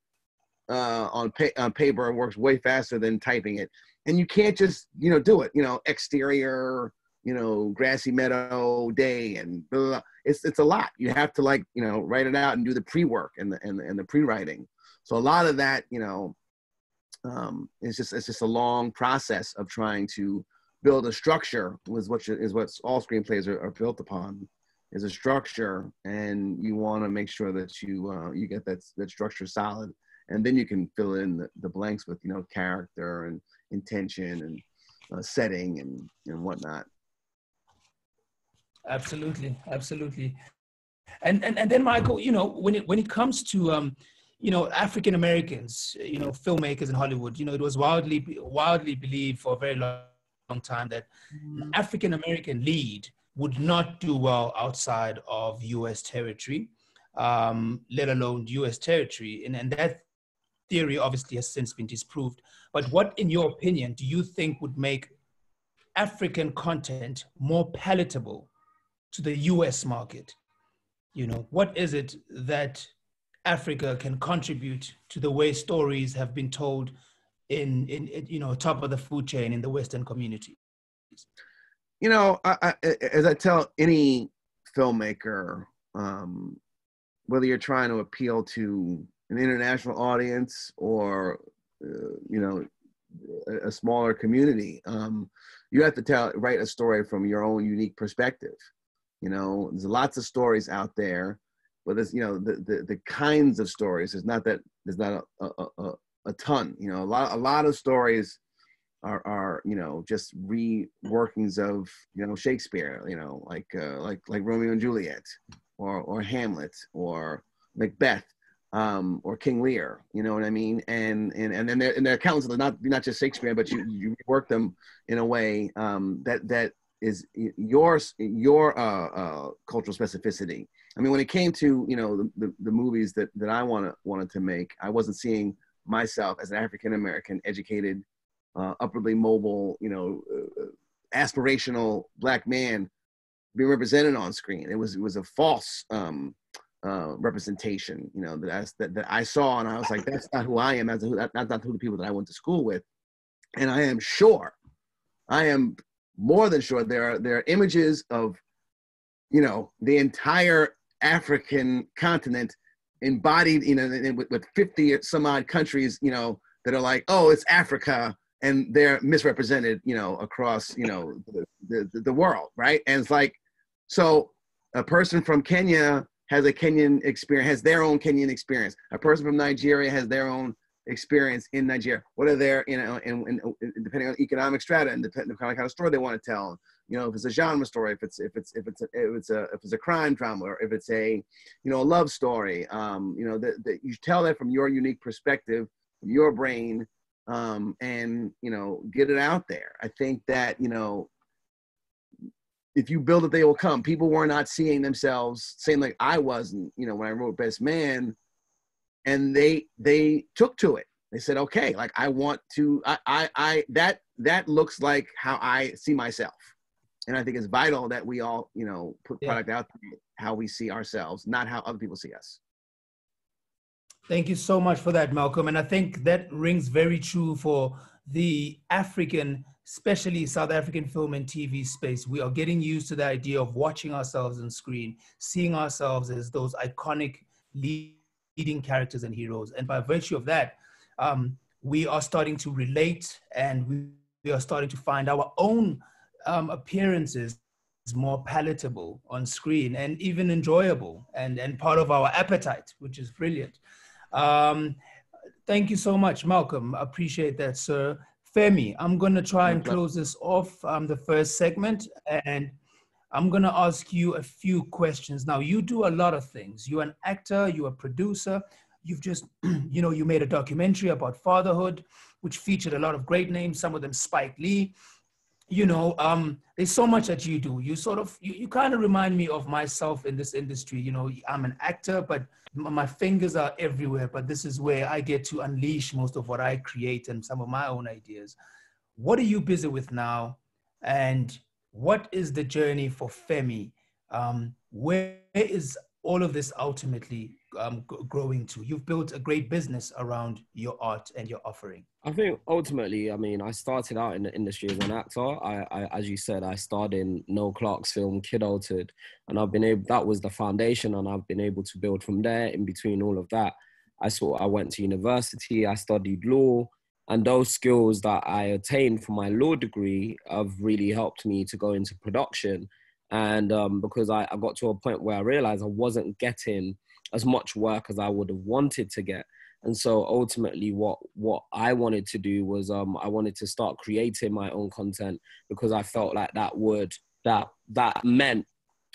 uh, on, pa- on paper works way faster than typing it. And you can't just you know do it. You know, exterior you know, grassy meadow day and blah, blah, blah. it's it's a lot. You have to like, you know, write it out and do the pre-work and the and the, and the pre-writing. So a lot of that, you know, um, it's just it's just a long process of trying to build a structure is what you, is what all screenplays are, are built upon is a structure and you want to make sure that you uh, you get that that structure solid and then you can fill in the, the blanks with you know character and intention and uh, setting and and whatnot Absolutely, absolutely. And, and and then Michael, you know, when it when it comes to um, you know, African Americans, you know, filmmakers in Hollywood, you know, it was wildly wildly believed for a very long, long time that an African American lead would not do well outside of U.S. territory, um, let alone U.S. territory, and and that theory obviously has since been disproved. But what, in your opinion, do you think would make African content more palatable to the US market? You know, what is it that Africa can contribute to the way stories have been told in, in, in you know, top of the food chain in the Western community? You know, I, I, as I tell any filmmaker, um, whether you're trying to appeal to an international audience or, uh, you know, a, a smaller community, um, you have to tell, write a story from your own unique perspective. You know, there's lots of stories out there, but there's you know the the, the kinds of stories. There's not that there's not a, a, a, a ton. You know, a lot a lot of stories are are you know just reworkings of you know Shakespeare. You know, like uh, like like Romeo and Juliet, or or Hamlet, or Macbeth. Um, or King Lear, you know what I mean, and and and then their and their accounts are not not just Shakespeare, but you you work them in a way um, that that is your your uh, uh, cultural specificity. I mean, when it came to you know the, the, the movies that that I wanted wanted to make, I wasn't seeing myself as an African American, educated, uh, upwardly mobile, you know, uh, aspirational black man being represented on screen. It was it was a false um, uh, representation, you know, that that, that I saw, and I was like, that's not who I am. That's, who, that's not who the people that I went to school with. And I am sure, I am more than sure there are there are images of you know the entire african continent embodied you know with, with 50 some odd countries you know that are like oh it's africa and they're misrepresented you know across you know the, the, the world right and it's like so a person from kenya has a kenyan experience has their own kenyan experience a person from nigeria has their own experience in Nigeria? What are their, you know, and, and, and depending on economic strata and depending on kind of story they want to tell, you know, if it's a genre story, if it's if it's if it's a, if it's a if it's a crime drama, or if it's a, you know, a love story, um, you know, that, that you tell that from your unique perspective, your brain, um, and you know, get it out there. I think that you know, if you build it, they will come. People were not seeing themselves, same like I wasn't, you know, when I wrote Best Man and they they took to it they said okay like i want to i i, I that that looks like how i see myself and i think it's vital that we all you know put Yeah. product out how we see ourselves not how other people see us Thank you so much for that, Malcolm. And I think that rings very true for the African, especially South African film and TV space. We are getting used to the idea of watching ourselves on screen, seeing ourselves as those iconic leading characters and heroes. And by virtue of that, um, we are starting to relate and we, we are starting to find our own um, appearances more palatable on screen and even enjoyable and, and part of our appetite, which is brilliant. Um, Thank you so much, Malcolm. Appreciate that, sir. Femi, I'm going to try and close this off um, the first segment, and I'm going to ask you a few questions. Now, you do a lot of things. You're an actor, you're a producer. You've just, [CLEARS THROAT] you know, you made a documentary about fatherhood, which featured a lot of great names, some of them Spike Lee. You know, um, there's so much that you do. You sort of, you, you kind of remind me of myself in this industry. You know, I'm an actor, but my fingers are everywhere. But this is where I get to unleash most of what I create and some of my own ideas. What are you busy with now? And what is the journey for Femi? Um, where is all of this ultimately um, growing to? You've built a great business around your art and your offering. I think ultimately, I mean, I started out in the industry as an actor. I, I as you said, I starred in Noel Clarke's film Kidulthood, and I've been able. That was the foundation, and I've been able to build from there. In between all of that, I saw. I went to university. I studied law and those skills that I attained from my law degree have really helped me to go into production. And um, because I, I got to a point where I realized I wasn't getting as much work as I would have wanted to get. And so ultimately, what what I wanted to do was um, I wanted to start creating my own content because I felt like that would that that meant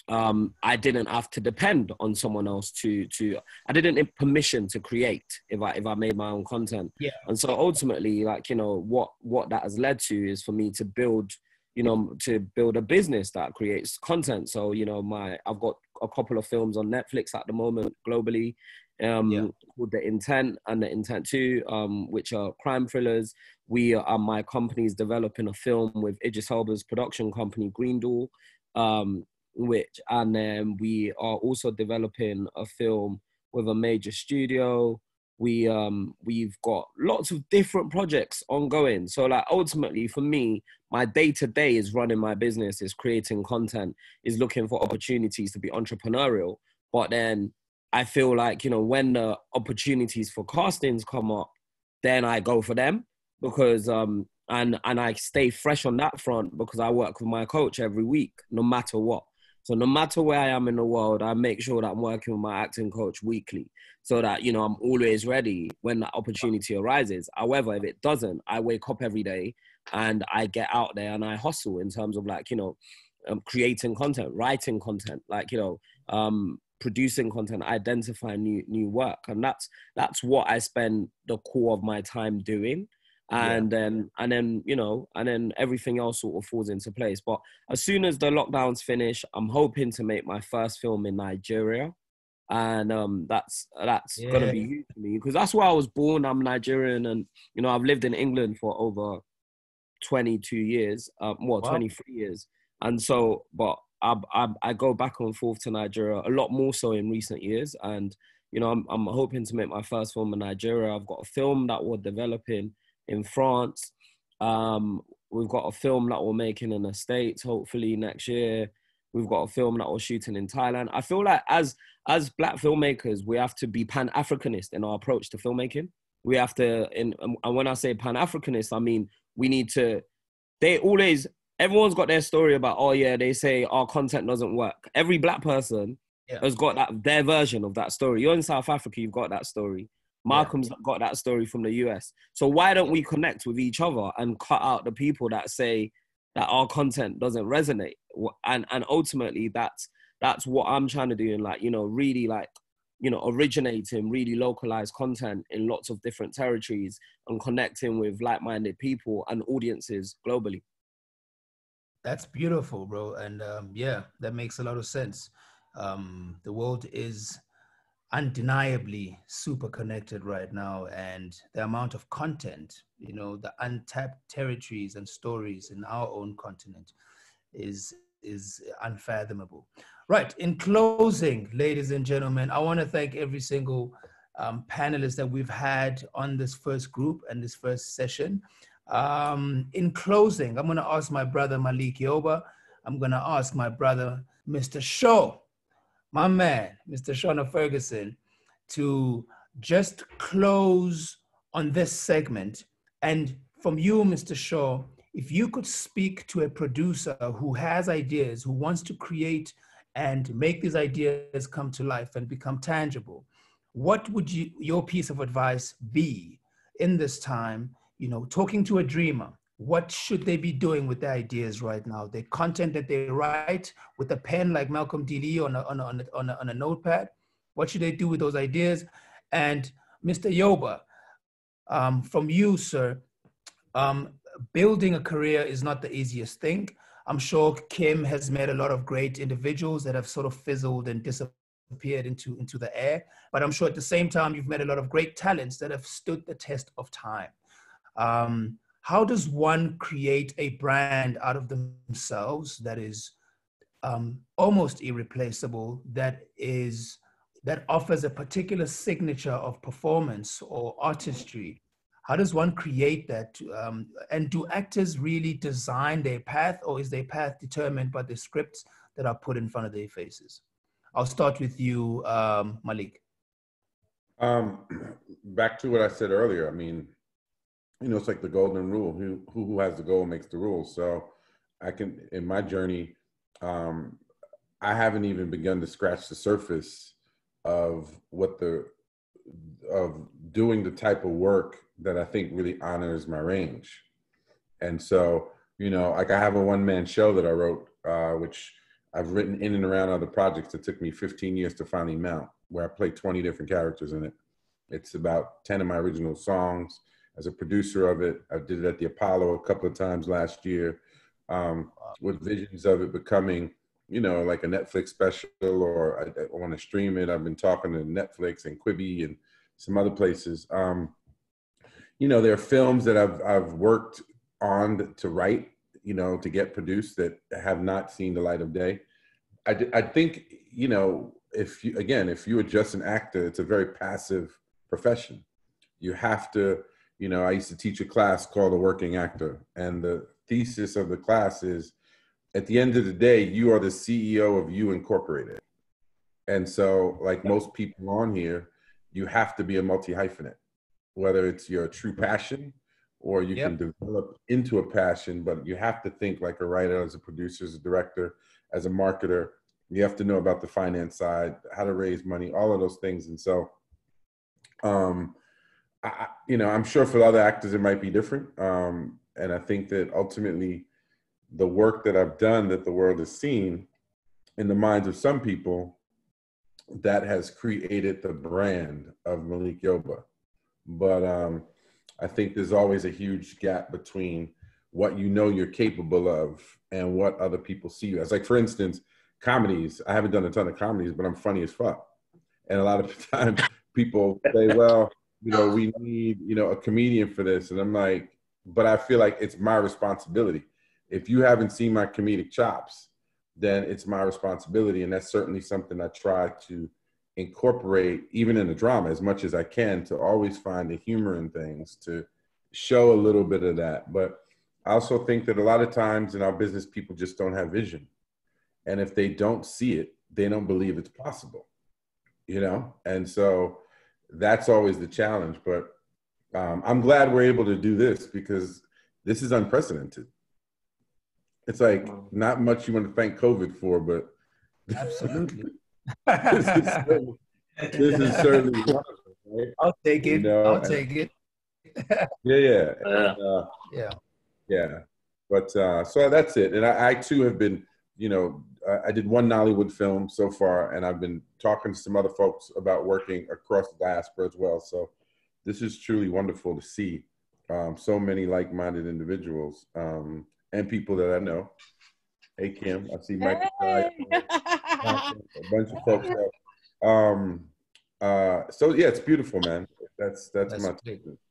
um, I didn't have to depend on someone else to to I didn't need permission to create if I if I made my own content. Yeah. And so ultimately, like you know, what what that has led to is for me to build, you know, to build a business that creates content. So you know, my I've got a couple of films on Netflix at the moment globally, um, yeah. called The Intent and The Intent Two, um, which are crime thrillers. We are my company is developing a film with Idris Elba's production company Green Door. Um, which and then we are also developing a film with a major studio we um we've got lots of different projects ongoing. So like ultimately for me my day to day is running my business is creating content is looking for opportunities to be entrepreneurial. But then i feel like you know when the opportunities for castings come up then i go for them because um and and i stay fresh on that front because i work with my coach every week no matter what so no matter where I am in the world, I make sure that I'm working with my acting coach weekly so that, you know, I'm always ready when that opportunity arises. However, if it doesn't, I wake up every day and I get out there and I hustle in terms of like, you know, um, creating content, writing content, like, you know, um, producing content, identifying new new work. And that's that's what I spend the core of my time doing and yeah. then and then you know and then everything else sort of falls into place. But as soon as the lockdowns finish i'm hoping to make my first film in nigeria. And um that's that's yeah. gonna be huge for me because that's where i was born. I'm nigerian and you know i've lived in england for over 22 years uh, well wow. 23 years. And so but I, I i go back and forth to nigeria a lot more so in recent years. And you know i'm, I'm hoping to make my first film in nigeria. I've got a film that we're developing in France. Um, we've got a film that we're making in the States, hopefully next year. We've got a film that we're shooting in Thailand. I feel like as as black filmmakers, we have to be pan Africanist in our approach to filmmaking. We have to, in, and when I say pan Africanist, I mean we need to. They always, everyone's got their story about. Oh yeah, they say our content doesn't work. Every black person yeah. has got that their version of that story. You're in South Africa, you've got that story. Malcolm's yeah. got that story from the US. So why don't we connect with each other and cut out the people that say that our content doesn't resonate? And and ultimately that's that's what I'm trying to do and like, you know, really like, you know, originating really localized content in lots of different territories and connecting with like-minded people and audiences globally. That's beautiful, bro. And um, yeah, that makes a lot of sense. Um, the world is undeniably super connected right now and the amount of content you know the untapped territories and stories in our own continent is is unfathomable. Right in closing ladies and gentlemen i want to thank every single um, panelist that we've had on this first group and this first session. Um, in closing i'm going to ask my brother malik yoba i'm going to ask my brother mr shaw my man, Mr. Shona Ferguson, to just close on this segment. And from you, Mr. Shaw, if you could speak to a producer who has ideas, who wants to create and make these ideas come to life and become tangible, what would you, your piece of advice be in this time, you know, talking to a dreamer, what should they be doing with their ideas right now? The content that they write with a pen like Malcolm D. Lee on a, on a, on a, on a, on a notepad, what should they do with those ideas? And Mr. Yoba, um, from you, sir, um, building a career is not the easiest thing. I'm sure Kim has met a lot of great individuals that have sort of fizzled and disappeared into, into the air. But I'm sure at the same time, you've met a lot of great talents that have stood the test of time. Um, how does one create a brand out of themselves that is um, almost irreplaceable, that is that offers a particular signature of performance or artistry? How does one create that um, and do actors really design their path or is their path determined by the scripts that are put in front of their faces? I'll start with you um, malik. Um, [CLEARS THROAT] back to what i said earlier i mean you know it's like the golden rule who who has the goal makes the rules so i can in my journey um, i haven't even begun to scratch the surface of what the of doing the type of work that I think really honors my range. And so, you know, like I have a one man show that I wrote, uh, which I've written in and around other projects that took me 15 years to finally mount, where I play 20 different characters in it. It's about 10 of my original songs. As a producer of it, I did it at the Apollo a couple of times last year, um, with visions of it becoming, you know, like a Netflix special or I, I want to stream it. I've been talking to Netflix and Quibi and some other places. Um, you know, there are films that I've I've worked on to write, you know, to get produced that have not seen the light of day. I I think you know if you again if you are just an actor, it's a very passive profession. You have to, you know, I used to teach a class called a working actor, and the thesis of the class is at the end of the day, you are the CEO of you incorporated. And so, like most people on here, you have to be a multi hyphenate whether it's your true passion or you yep. can develop into a passion, but you have to think like a writer, as a producer, as a director, as a marketer. You have to know about the finance side, how to raise money, all of those things. And so, um, I, you know, I'm sure for other actors it might be different. Um, and I think that ultimately, the work that I've done that the world has seen in the minds of some people, that has created the brand of Malik Yoba but um, I think there's always a huge gap between what you know you're capable of and what other people see you as. Like for instance, comedies. I haven't done a ton of comedies, but I'm funny as fuck. And a lot of [LAUGHS] times people say, "Well, you know, we need you know a comedian for this," and I'm like, but I feel like it's my responsibility. If you haven't seen my comedic chops, then it's my responsibility, and that's certainly something I try to incorporate even in the drama as much as I can to always find the humor in things to show a little bit of that. But I also think that a lot of times in our business, people just don't have vision. And if they don't see it, they don't believe it's possible, you know? And so that's always the challenge. But um, I'm glad we're able to do this because this is unprecedented. It's like not much you want to thank COVID for, but absolutely. [LAUGHS] this, is certainly, this is certainly wonderful, right? I'll take it. You know, I'll take it. [LAUGHS] yeah, yeah, and, uh, yeah, yeah. But uh, so that's it. And I, I too have been, you know, I, I did one Nollywood film so far, and I've been talking to some other folks about working across the diaspora as well. So this is truly wonderful to see um, so many like-minded individuals um, and people that I know. Hey Kim, I see Mike. Hey. [LAUGHS] a bunch of folks. That, um, uh, so yeah, it's beautiful, man. That's that's, that's my.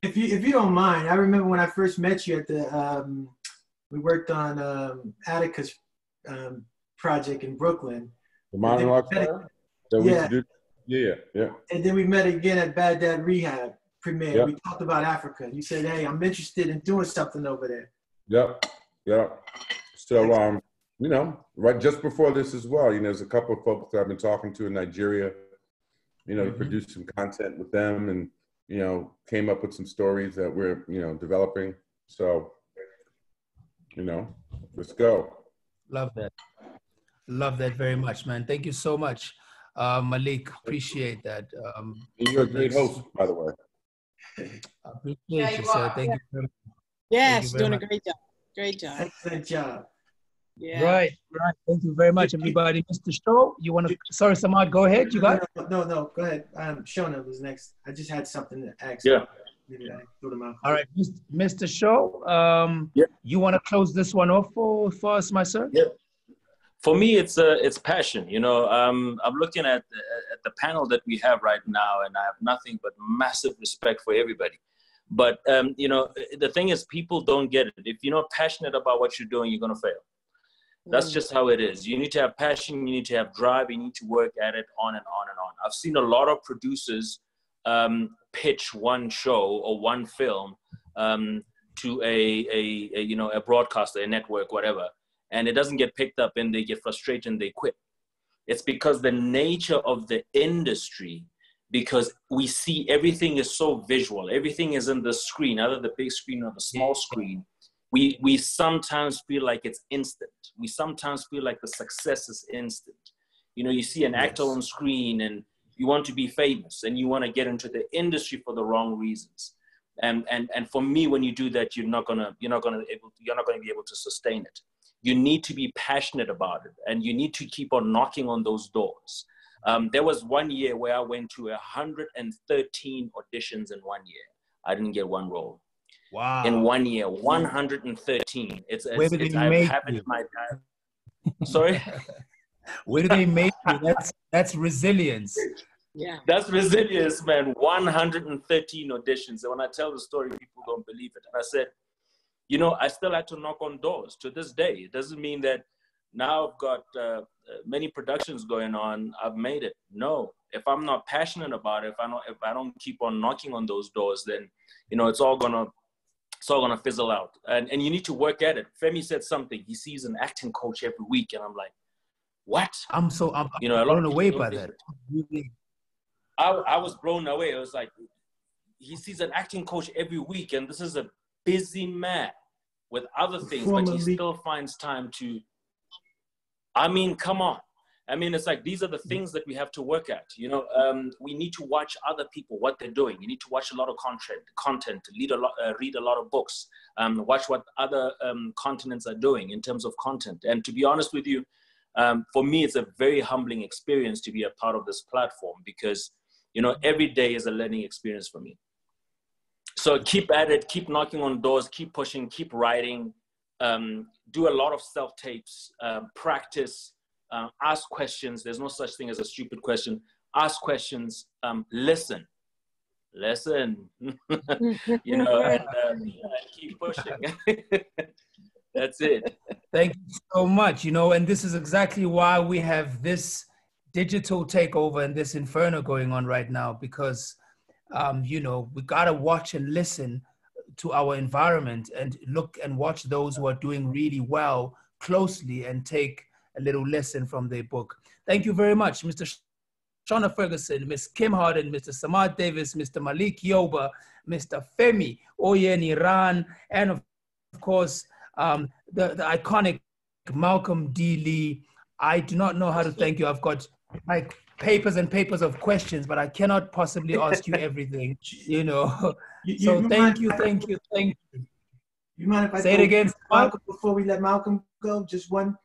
If you if you don't mind, I remember when I first met you at the um, we worked on um, Atticus um, project in Brooklyn. The monologue. yeah. yeah, yeah. And then we met again at Bad Dad Rehab premiere. Yep. We talked about Africa. You said, "Hey, I'm interested in doing something over there." Yep, yep. So um, you know, right just before this as well, you know, there's a couple of folks that I've been talking to in Nigeria. You know, mm-hmm. produced some content with them and, you know, came up with some stories that we're, you know, developing. So, you know, let's go. Love that. Love that very much, man. Thank you so much, uh, Malik. Appreciate that. Um, you're a great host, by the way. I appreciate you, sir. Thank you. Very much. Yes, very doing a much. great job. Great job. Excellent job. Yeah. Right, right. Thank you very much, everybody. Mr. show. you want to? Sorry, Samad, go ahead. You got? No, no, no, go ahead. Um, Shona was next. I just had something to ask. Yeah. Maybe I threw them out. All right, Mr. Show, Um, Yeah. You want to close this one off for for us, my sir? Yeah. For me, it's uh, it's passion. You know, um, I'm looking at the, at the panel that we have right now, and I have nothing but massive respect for everybody. But um, you know, the thing is, people don't get it. If you're not passionate about what you're doing, you're gonna fail. That's just how it is. You need to have passion. You need to have drive. You need to work at it on and on and on. I've seen a lot of producers um, pitch one show or one film um, to a, a, a you know a broadcaster, a network, whatever, and it doesn't get picked up, and they get frustrated and they quit. It's because the nature of the industry, because we see everything is so visual, everything is in the screen, either the big screen or the small screen. We we sometimes feel like it's instant. We sometimes feel like the success is instant. You know, you see an actor on screen and you want to be famous and you want to get into the industry for the wrong reasons. And and and for me, when you do that, you're not gonna you're not gonna able you're not gonna be able to sustain it you need to be passionate about it and you need to keep on knocking on those doors. Um, there was one year where I went to 113 auditions in one year. I didn't get one role. Wow. In one year, 113. It's, it's, it's I have it in my Sorry? [LAUGHS] Where do they make you? That's that's resilience. Yeah. That's resilience, man. 113 auditions. And when I tell the story, people don't believe it. And I said, you know, I still had to knock on doors to this day. It doesn't mean that now I've got uh, uh, many productions going on. I've made it. No, if I'm not passionate about it, if I don't, if I don't keep on knocking on those doors, then you know it's all gonna, it's all gonna fizzle out. And and you need to work at it. Femi said something. He sees an acting coach every week, and I'm like, what? I'm so I'm, You know, a I'm blown away by that. I, I was blown away. It was like he sees an acting coach every week, and this is a busy man with other things, but he still finds time to. I mean, come on. I mean, it's like these are the things that we have to work at. You know, um, we need to watch other people what they're doing. You need to watch a lot of content, content, read a lot, uh, read a lot of books, um, watch what other um, continents are doing in terms of content. And to be honest with you, um, for me, it's a very humbling experience to be a part of this platform because you know every day is a learning experience for me. So keep at it, keep knocking on doors, keep pushing, keep writing, um, do a lot of self tapes, um, practice, uh, ask questions. There's no such thing as a stupid question. Ask questions, um, listen, listen, [LAUGHS] you know, [LAUGHS] and, uh, and keep pushing. [LAUGHS] That's it. Thank you so much. You know, and this is exactly why we have this digital takeover and this inferno going on right now because, um, you know, we got to watch and listen to our environment and look and watch those who are doing really well closely and take a little lesson from their book. Thank you very much, Mr. Shona Ferguson, Ms. Kim Hardin, Mr. Samad Davis, Mr. Malik Yoba, Mr. Femi Oyeniran, and of course, um, the, the iconic Malcolm D. Lee. I do not know how to thank you. I've got like papers and papers of questions, but I cannot possibly ask you [LAUGHS] everything, you know. You- so you thank you, thank you, thank you. You mind if I Say it again, Malcolm before we let Malcolm go? Just one.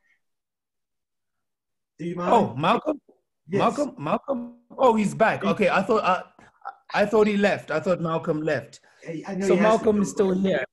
Do you mind? Oh, Malcolm? Yes. Malcolm? Malcolm? Oh, he's back. Okay, I thought uh, I thought he left. I thought Malcolm left. I So he has to Malcolm is still here.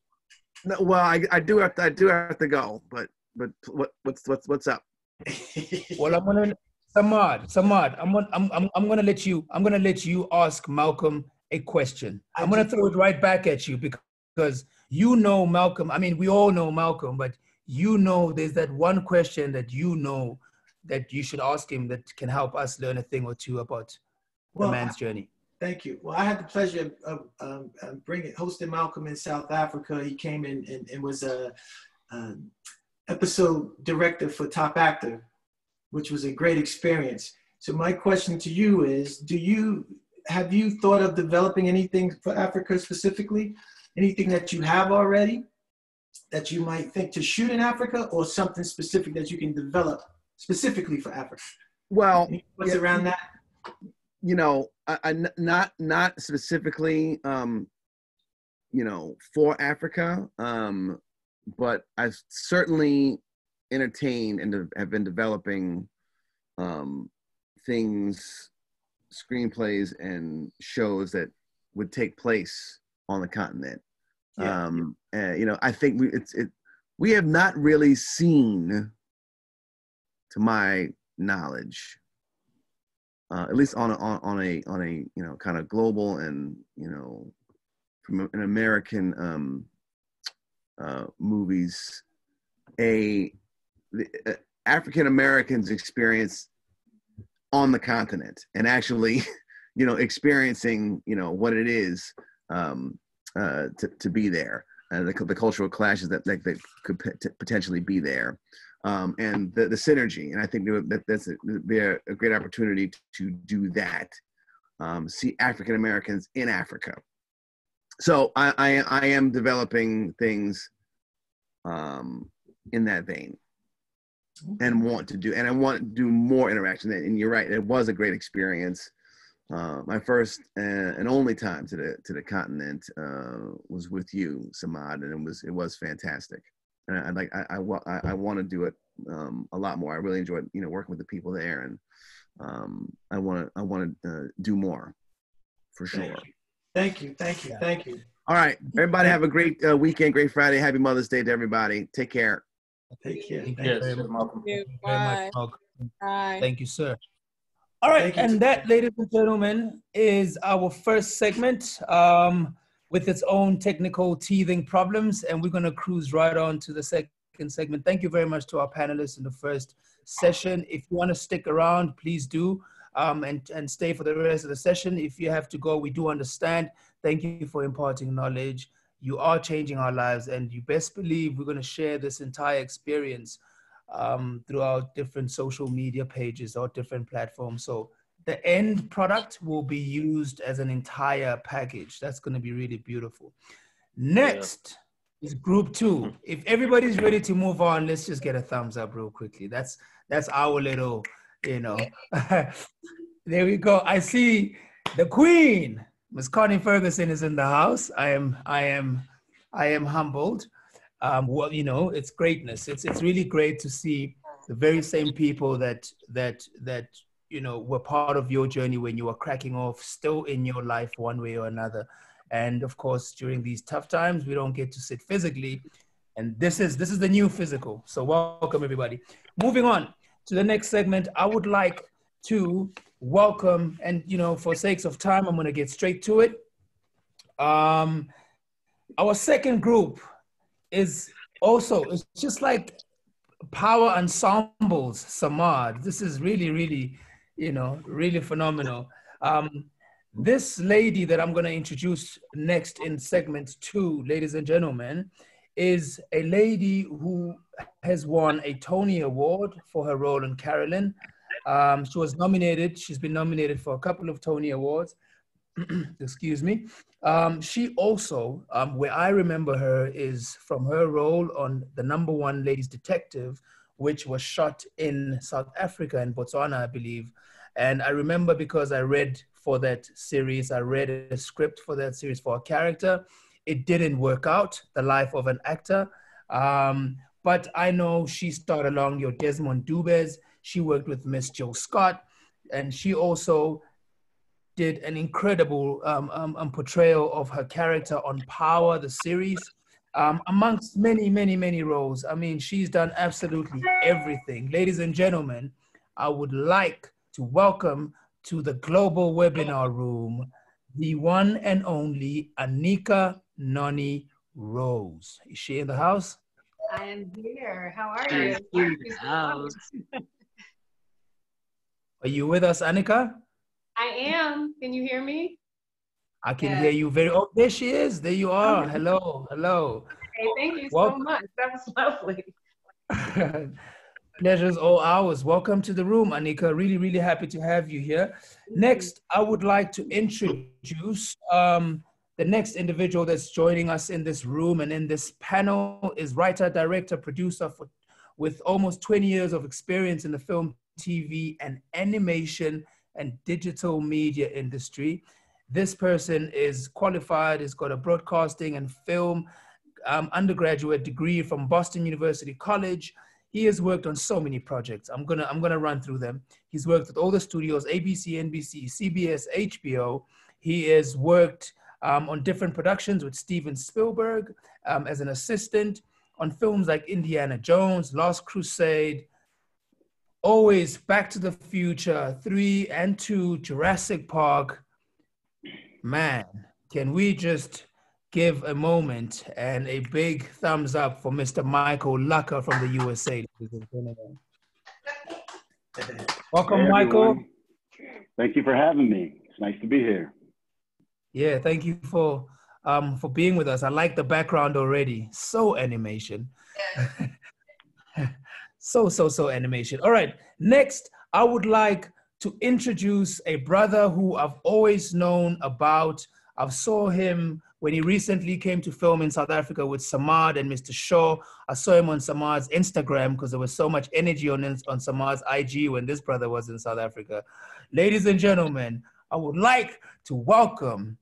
No, well, I, I do have to, I do have to go, but but what what's what's what's up? [LAUGHS] Well, I'm gonna Samad, Samad, I'm gonna I'm, I'm I'm gonna let you I'm gonna let you ask Malcolm a question. I'm gonna throw it right back at you because you know Malcolm. I mean, we all know Malcolm, but you know there's that one question that you know that you should ask him that can help us learn a thing or two about Well, the man's journey. Thank you. Well, I had the pleasure of um, um, bringing hosting Malcolm in South Africa. He came in and, and was a um, episode director for Top Actor, which was a great experience. So my question to you is: Do you have you thought of developing anything for Africa specifically? Anything that you have already that you might think to shoot in Africa, or something specific that you can develop specifically for Africa? Well, What's yeah, around that? You know, I, I not not specifically. Um, you know, for Africa. Um, but I've certainly entertained and have been developing um, things, screenplays, and shows that would take place on the continent. Yeah. Um, and, you know, I think we it's it we have not really seen, to my knowledge, uh, at least on a, on a on a you know kind of global and you know from an American um, uh, movies, a uh, African Americans experience on the continent and actually, [LAUGHS] you know, experiencing you know what it is um, uh, to to be there, uh, the the cultural clashes that that, that could pot- potentially be there. Um, and the, the synergy, and I think that that's a, be a, a great opportunity to do that. Um, see African Americans in Africa, so I, I, I am developing things um, in that vein and want to do and I want to do more interaction and you're right it was a great experience. Uh, my first and only time to the to the continent uh, was with you Samad and it was it was fantastic and I like I I, I want to do it um, a lot more I really enjoyed you know working with the people there and um, I want to I want to uh, do more for sure. Thank you. Thank you. Thank you. All right. Everybody have a great uh, weekend, great Friday. Happy Mother's Day to everybody. Take care. Take care. Thank Yes, you very much. Thank you Bye. Bye. Thank you, sir. All right, Thank you. and that, ladies and gentlemen, is our first segment um, with its own technical teething problems, and we're going to cruise right on to the second segment. Thank you very much to our panelists in the first session. If you want to stick around, please do, um, and and stay for the rest of the session. If you have to go, we do understand. Thank you for imparting knowledge. You are changing our lives, and you best believe we're going to share this entire experience um, through our different social media pages or different platforms. So the end product will be used as an entire package. That's going to be really beautiful. Next is group two. If everybody's ready to move on, let's just get a thumbs up real quickly. That's that's our little, you know. [LAUGHS] there we go. I see the queen, Miss Connie Ferguson, is in the house. I am, I am, I am humbled. Um, well, you know, it's greatness. It's it's really great to see the very same people that that that you know were part of your journey when you were cracking off still in your life one way or another. And of course, during these tough times, we don't get to sit physically. And this is this is the new physical. So welcome everybody. Moving on to the next segment, I would like to welcome, and you know, for sakes of time, I'm gonna get straight to it. Um, our second group is also it's just like power ensembles samad this is really really you know really phenomenal um this lady that i'm going to introduce next in segment two ladies and gentlemen is a lady who has won a tony award for her role in Caroline um, she was nominated she's been nominated for a couple of tony awards [CLEARS THROAT] excuse me. Um, she also, um, where I remember her is from her role on the number one ladies detective, which was shot in South Africa and Botswana, I believe. And I remember because I read for that series, I read a script for that series for a character. It didn't work out, the life of an actor. Um, but I know she starred along your Desmond Dubes. She worked with Miss Jill Scott, and she also did an incredible um, um, um, portrayal of her character on Power, the series, um, amongst many, many, many roles. I mean, she's done absolutely everything. Ladies and gentlemen, I would like to welcome to the global webinar room the one and only Anika Noni Rose. Is she in the house? I am here. How are She you? is in the house. Are you with us, Anika? I am. Can you hear me? I can Yeah. hear you very. Oh, there she is. There you are. Hello, hello. Hey, thank you so much. That was [LAUGHS] lovely. [LAUGHS] Pleasure's all ours. Welcome to the room, Anika. Really, really happy to have you here. Next, I would like to introduce um, the next individual that's joining us in this room and in this panel is writer, director, producer for, with almost 20 years of experience in the film, TV, and animation and digital media industry. This person is qualified, has got a broadcasting and film um, undergraduate degree from Boston University College. He has worked on so many projects. I'm gonna I'm gonna run through them. He's worked with all the studios: ABC, NBC, CBS, HBO. He has worked um, on different productions with Steven Spielberg um, as an assistant on films like Indiana Jones, Last Crusade, always Back to the Future, three and two, Jurassic Park. Man, can we just give a moment and a big thumbs up for Mr. Michael Lucker from the USA. [LAUGHS] Welcome, Hey, Michael. Thank you for having me. It's nice to be here. Yeah, thank you for um, for being with us. I like the background already. So animation. [LAUGHS] so so so animation. All right. Next, I would like to introduce a brother who I've always known about. I've saw him when he recently came to film in South Africa with Samad and Mr. Shaw. I saw him on Samad's Instagram because there was so much energy on, on Samad's IG when this brother was in South Africa. Ladies and gentlemen, I would like to welcome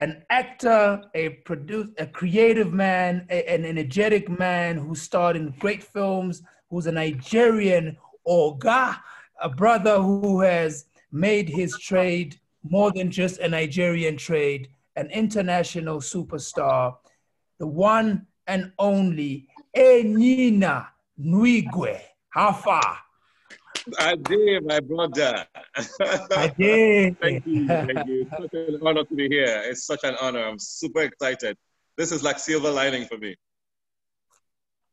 an actor, a produce, a creative man, a- an energetic man who starred in great films, who's a Nigerian Oga, a brother who has made his trade more than just a Nigerian trade, an international superstar, the one and only Enyinna Nwigwe. How far? I did, my brother. I did. [LAUGHS] thank you, thank you. It's such an honor to be here. It's such an honor. I'm super excited. This is like silver lining for me.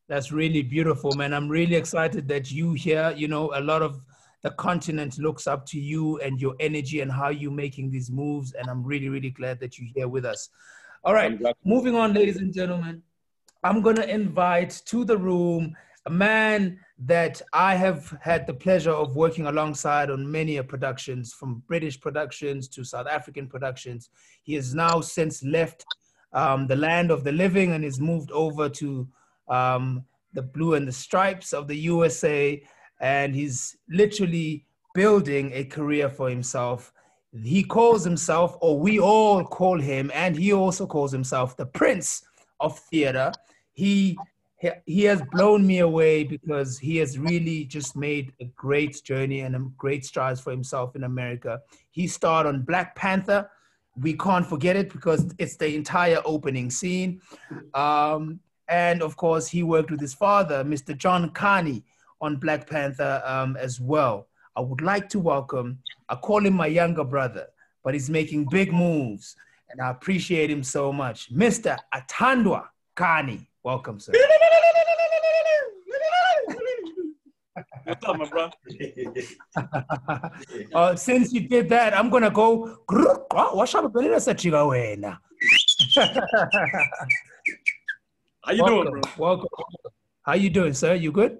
That's really beautiful, man. I'm really excited that you here. You know, a lot of the continent looks up to you and your energy and how you're making these moves. And I'm really, really glad that you're here with us. All right, moving on, ladies and gentlemen. I'm going to invite to the room a man that I have had the pleasure of working alongside on many a productions, from British productions to South African productions. He has now since left um, the land of the living and has moved over to um, the blue and the stripes of the USA, and he's literally building a career for himself. He calls himself, or we all call him, and he also calls himself the Prince of Theater. He he- has blown me away because he has really just made a great journey and a great strides for himself in America. He starred on Black Panther. We can't forget it because it's the entire opening scene. Um, and of course, he worked with his father, Mr. John Kani, on Black Panther um, as well. I would like to welcome, I call him my younger brother, but he's making big moves, and I appreciate him so much. Mr. Atandwa Kani, Welcome, sir. What's up, my bro? [LAUGHS] uh, since you did that, I'm gonna go. "Grrr, ah. How you welcome, doing, bro? Welcome. How you doing, sir? You good?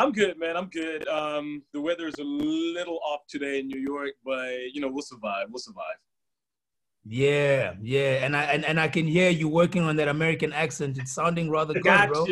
I'm good, man. I'm good. Um, the weather is a little off today in New York, but you know we'll survive. We'll survive. Yeah, yeah, and I and, and I can hear you working on that American accent. It's sounding rather good, bro.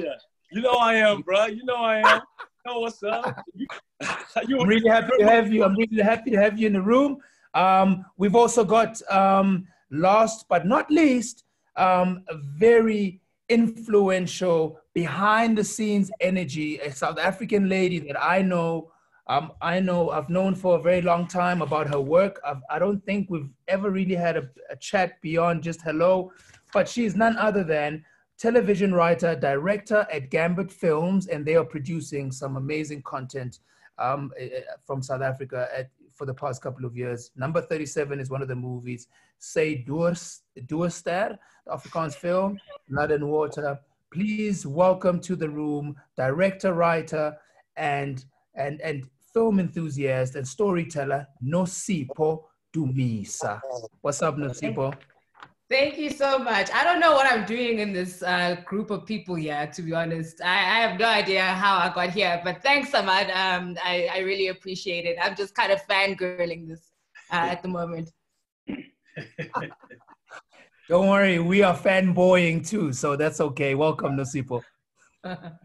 You know I am, bro. You know I am. [LAUGHS] You know what's up? You, [LAUGHS] you I'm really happy to have you. I'm really happy to have you in the room. Um, we've also got, um, last but not least, um, a very influential behind the scenes energy, a South African lady that I know. Um, I know I've known for a very long time about her work. I've, I don't think we've ever really had a, a chat beyond just hello, but she's none other than television writer, director at Gambit Films, and they are producing some amazing content um, eh, eh, from South Africa at, for the past couple of years. Number 37 is one of the movies. Say Doers, Doerster, the Afrikaans film, Blood and Water. Please welcome to the room director, writer, and and and film enthusiast and storyteller Nosipho Dumisa. What's up, Nosipho? Thank you so much. I don't know what I'm doing in this uh, group of people here, to be honest. I, I have no idea how I got here, but thanks, Samad. Um, I, I really appreciate it. I'm just kind of fangirling this uh, at the moment. [LAUGHS] Don't worry, we are fanboying too, so that's okay. Welcome, Nosipho. [LAUGHS]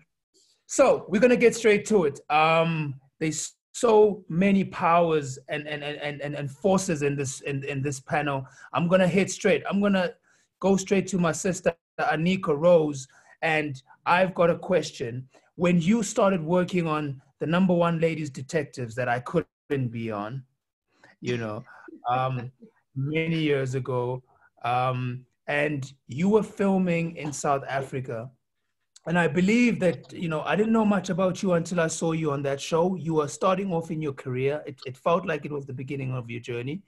So we're gonna get straight to it. Um, they so many powers and and and and, and forces in this in, in this panel. I'm gonna hit straight. I'm gonna go straight to my sister Anika Rose, and I've got a question. When you started working on the number one ladies detectives that I couldn't be on, you know, um, many years ago, um, and you were filming in South Africa and I believe that, you know, I didn't know much about you until I saw you on that show. You were starting off in your career. It, it felt like it was the beginning of your journey.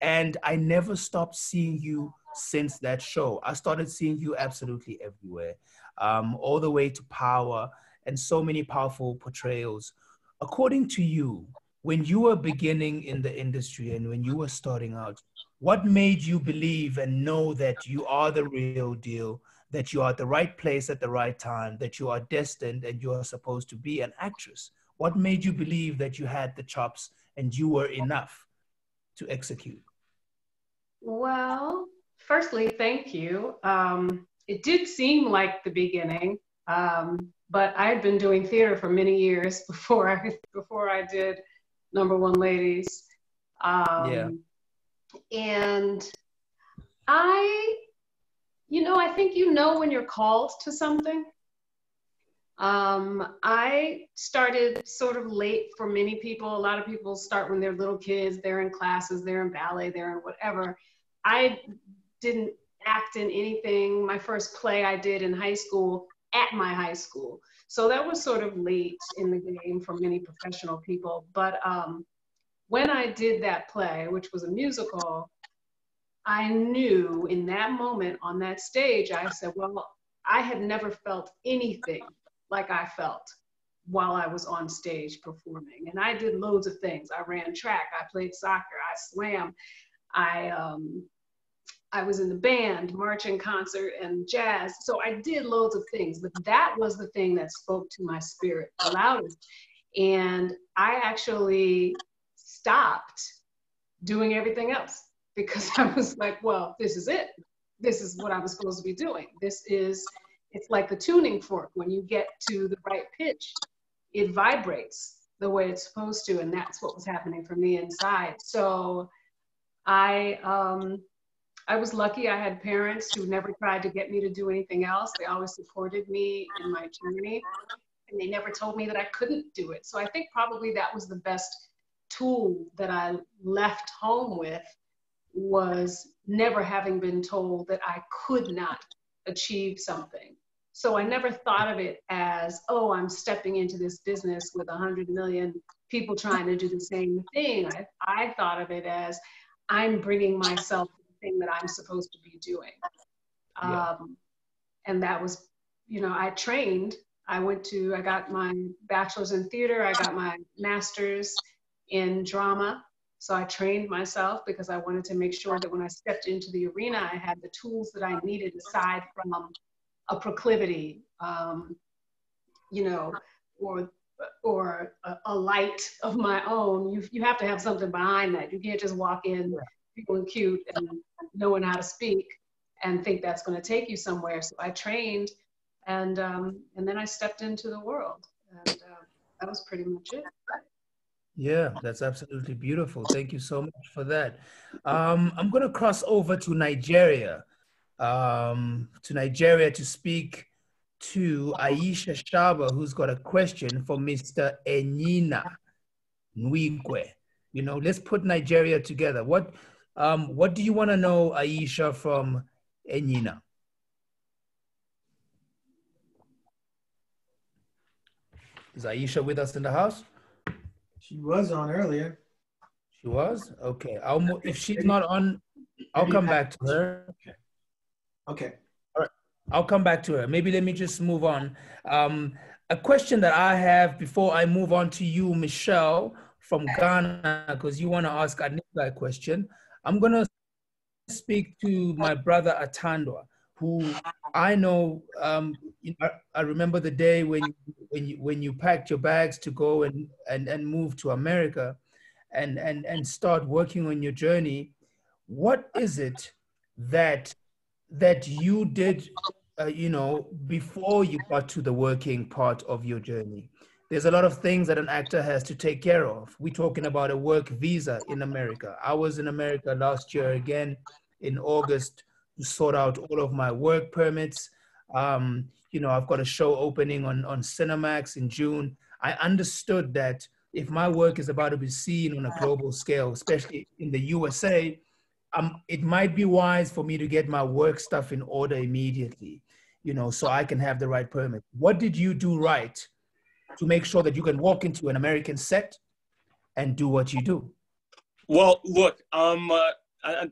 And I never stopped seeing you since that show. I started seeing you absolutely everywhere, um, all the way to power and so many powerful portrayals. According to you, when you were beginning in the industry and when you were starting out, what made you believe and know that you are the real deal? That you are at the right place at the right time, that you are destined and you are supposed to be an actress? What made you believe that you had the chops and you were enough to execute? Well, firstly, thank you. Um, it did seem like the beginning, um, but I had been doing theater for many years [LAUGHS] before I before I did Number One Ladies. Um, yeah. And I you know, I think you know when you're called to something. Um, I started sort of late for many people. A lot of people start when they're little kids, they're in classes, they're in ballet, they're in whatever. I didn't act in anything. My first play I did in high school at my high school. So that was sort of late in the game for many professional people. But um, when I did that play, which was a musical, I knew in that moment on that stage, I said, well, I had never felt anything like I felt while I was on stage performing. And I did loads of things. I ran track, I played soccer, I swam, I um, I was in the band, marching concert, and jazz. So I did loads of things, but that was the thing that spoke to my spirit the loudest. And I actually stopped doing everything else because [LAUGHS] I was like, well, this is it. This is what I was supposed to be doing. This is, it's like the tuning fork. When you get to the right pitch, it vibrates the way it's supposed to. And that's what was happening for me inside. So I, um, I was lucky. I had parents who never tried to get me to do anything else. They always supported me in my journey, and they never told me that I couldn't do it. So I think probably that was the best tool that I left home with was never having been told that I could not achieve something. So I never thought of it as, oh, I'm stepping into this business with 100 million people trying to do the same thing. I, I thought of it as, I'm bringing myself to the thing that I'm supposed to be doing. Yeah. Um, and that was, you know, I trained. I went to, I got my bachelor's in theater, I got my master's in drama. So I trained myself because I wanted to make sure that when I stepped into the arena, I had the tools that I needed aside from a proclivity, um, you know, or or a, a, light of my own. You you have to have something behind that. You can't just walk in feeling cute and knowing how to speak and think that's going to take you somewhere. So I trained, and um, and then I stepped into the world, and uh, that was pretty much it. Yeah, that's absolutely beautiful. Thank you so much for that. Um, I'm going to cross over to Nigeria, um, to Nigeria to speak to Aisha Shaba, who's got a question for Mr. Enyinna Nwigwe. You know, let's put Nigeria together. What, um, what do you want to know, Aisha, from Enyinna? Is Aisha with us in the house? She was on earlier. She was? Okay. I'll move, if she's not on, I'll come back to her. Okay. Okay. All right. I'll come back to her. Maybe let me just move on. Um, a question that I have before I move on to you, Michelle from Ghana, because you want to ask a a question. I'm going to speak to my brother Atandwa, who I know, um, I, I remember the day when when you when you packed your bags to go and and and move to America, and and and start working on your journey. What is it that that you did, uh, you know, before you got to the working part of your journey? there's a lot of things that an actor has to take care of. We're talking about a work visa in America. I was in America last year again in August sort out all of my work permits. Um, you know, I've got a show opening on, on Cinemax in June. I understood that if my work is about to be seen on a global scale, especially in the USA, um, it might be wise for me to get my work stuff in order immediately, you know, so I can have the right permit. What did you do right to make sure that you can walk into an American set and do what you do? Well, look, um, uh, I,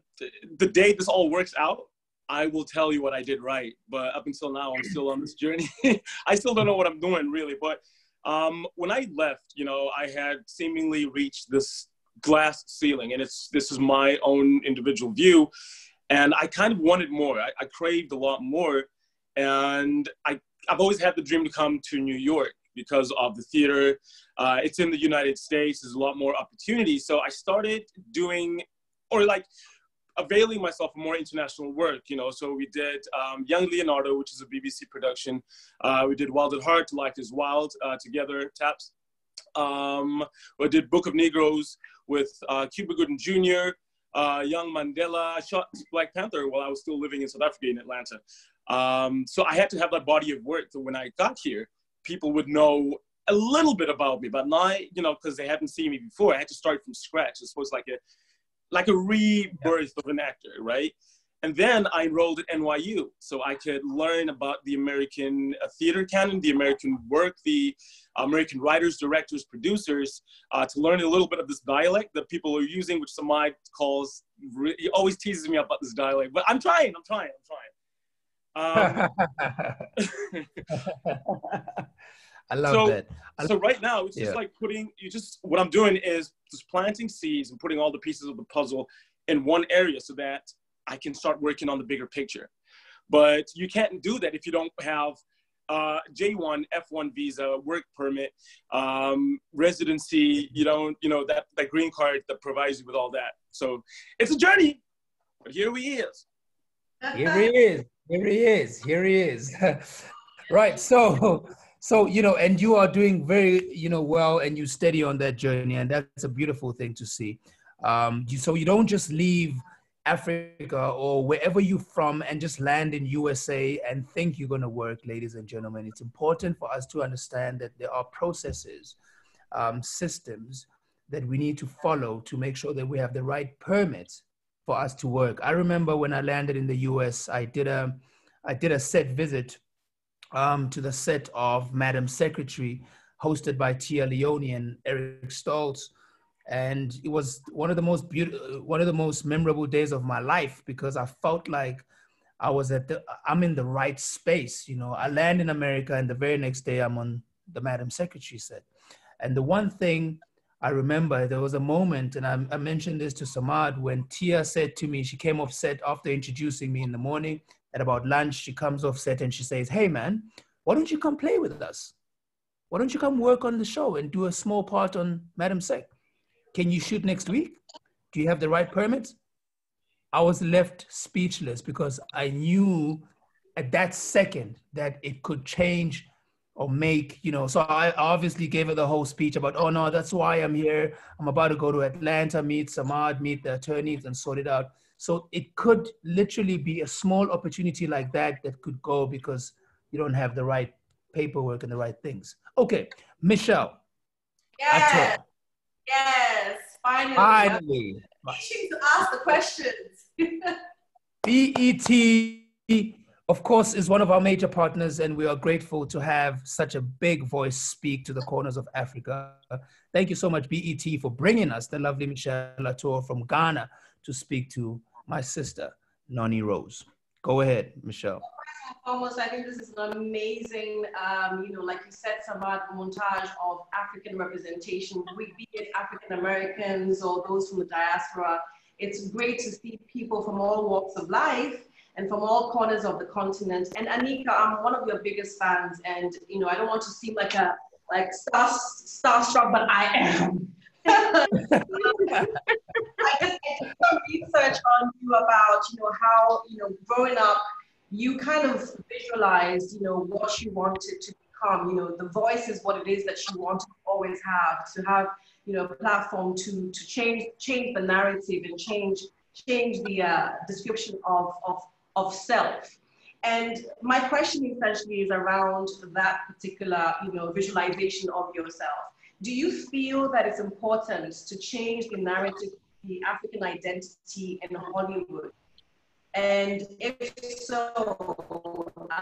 the day this all works out, I will tell you what I did right. But up until now, I'm still on this journey. [LAUGHS] I still don't know what I'm doing really. But um, when I left, you know, I had seemingly reached this glass ceiling, and it's this is my own individual view, and I kind of wanted more. I, I craved a lot more, and I I've always had the dream to come to New York because of the theater. Uh, it's in the United States. There's a lot more opportunity. So I started doing, or like availing myself of more international work, you know. So we did um, Young Leonardo, which is a BBC production. Uh, we did Wild at Heart, Life is Wild uh, together, Taps. Um, we did Book of Negroes with uh, Cuba Gooding Jr., uh, Young Mandela. Shot Black Panther while I was still living in South Africa in Atlanta. Um, so I had to have that body of work so when I got here, people would know a little bit about me, but not, you know, because they hadn't seen me before. I had to start from scratch. It was like a like a rebirth of an actor, right? And then I enrolled at NYU so I could learn about the American uh, theater canon, the American work, the American writers, directors, producers, uh, to learn a little bit of this dialect that people are using, which Samad calls, he always teases me about this dialect, but I'm trying, I'm trying, I'm trying. Um, [LAUGHS] [LAUGHS] [LAUGHS] I love so, that. I so right now, it's Yeah. just like putting, you just, what I'm doing is just planting seeds and putting all the pieces of the puzzle in one area so that I can start working on the bigger picture. But you can't do that if you don't have uh, J1, F1 visa, work permit, um, residency, you don't, you know, that, that green card that provides you with all that. So it's a journey, but here we is. Here he is. Here he is. Here he is. [LAUGHS] right. So, so you know, and you are doing very, you know, well, and you steady on that journey, and that's a beautiful thing to see. Um, you, so you don't just leave Africa or wherever you're from and just land in USA and think you're going to work, ladies and gentlemen. It's important for us to understand that there are processes, um, systems that we need to follow to make sure that we have the right permits for us to work. I remember when I landed in the US, I did a, I did a set visit um, to the set of Madam Secretary, hosted by Téa Leoni and Eric Stoltz. And it was one of the most beautiful one of the most memorable days of my life because i felt like i was at the i'm in the right space you know. I land in america and the very next day i'm on the madam secretary set. And the one thing i remember there was a moment and i, I mentioned this to samad when Téa said to me she came off set after introducing me in the morning at about lunch she comes off set and she says hey man why don't you come play with us why don't you come work on the show and do a small part on madam sec can you shoot next week? Do you have the right permits? I was left speechless because I knew at that second that it could change or make, you know. So I obviously gave her the whole speech about, oh no, that's why I'm here. I'm about to go to Atlanta, meet Samad, meet the attorneys, and sort it out. So it could literally be a small opportunity like that that could go because you don't have the right paperwork and the right things. Okay, Michelle. Yes. Yes. Finally. Finally. Teaching to ask the questions. [LAUGHS] BET, of course, is one of our major partners, and we are grateful to have such a big voice speak to the corners of Africa. Thank you so much, BET, for bringing us the lovely Michelle Latour from Ghana to speak to my sister, Noni Rose. Go ahead, Michelle. Almost, I think this is an amazing, um, you know, like you said, Samad, montage of African representation, be it African Americans or those from the diaspora. It's great to see people from all walks of life and from all corners of the continent. And Anika, I'm one of your biggest fans, and you know, I don't want to seem like a like star starstruck, but I am. [LAUGHS] [LAUGHS] Some research on you about, you know, how, you know, growing up, you kind of visualized, you know, what you wanted to become. You know, the voice is what it is that she wanted to always have, to have, you know, a platform to, to change, change the narrative and change, change the uh, description of, of, of self. And my question essentially is around that particular, you know, visualization of yourself. Do you feel that it's important to change the narrative, the African identity in Hollywood? And if so,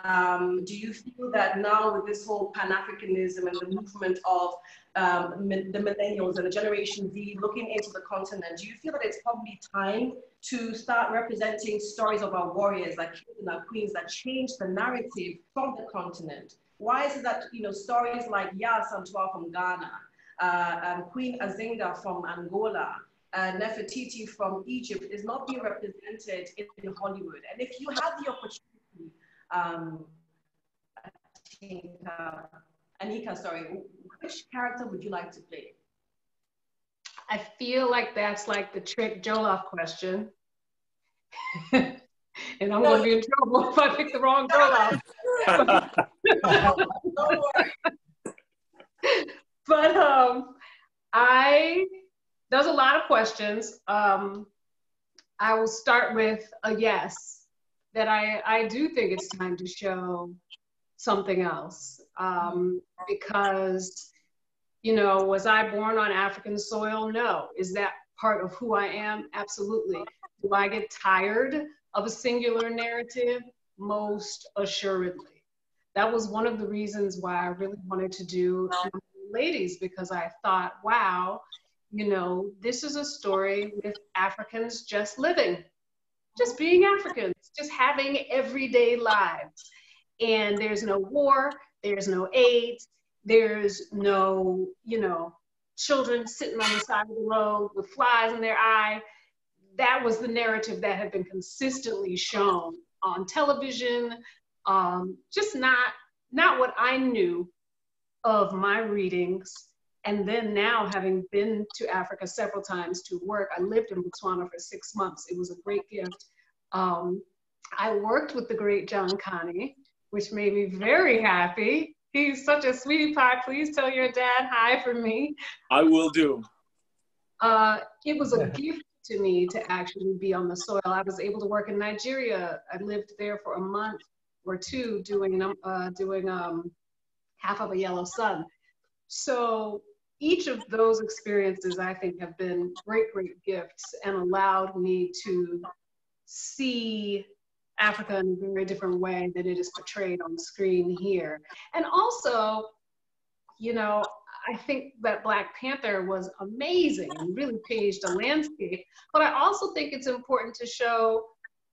um, do you feel that now with this whole Pan-Africanism and the movement of um, the millennials and the Generation Z looking into the continent, do you feel that it's probably time to start representing stories of our warriors, like kings and our queens, that change the narrative from the continent? Why is it that you know stories like Yaa Asantewaa from Ghana, uh, Queen Nzinga from Angola, uh, Nefertiti from Egypt is not being represented in, Hollywood. And if you have the opportunity, um, I think, uh, Anika, sorry, which character would you like to play? I feel like that's like the trick Jollof question. [LAUGHS] and I'm no. going to be in trouble if I pick the wrong Jollof. [LAUGHS] [LAUGHS] but um, I there's a lot of questions. Um, I will start with a yes, that I, I do think it's time to show something else. Um, because, you know, was I born on African soil? No. Is that part of who I am? Absolutely. Do I get tired of a singular narrative? Most assuredly. That was one of the reasons why I really wanted to do Ladies, because I thought, wow, you know, this is a story with Africans just living, just being Africans, just having everyday lives. And there's no war, there's no AIDS, there's no, you know, children sitting on the side of the road with flies in their eye. That was the narrative that had been consistently shown on television. Um, just not not what I knew of my readings and then now, having been to Africa several times to work, I lived in Botswana for six months. It was a great gift. Um, I worked with the great John Kani, which made me very happy. He's such a sweetie pie. Please tell your dad hi for me. I will do. Uh, it was a gift to me to actually be on the soil. I was able to work in Nigeria. I lived there for a month or two doing uh, doing um, half of a yellow sun. So each of those experiences, I think, have been great, great gifts and allowed me to see Africa in a very different way than it is portrayed on screen here. And also, you know, I think that Black Panther was amazing and really paged a landscape. But I also think it's important to show,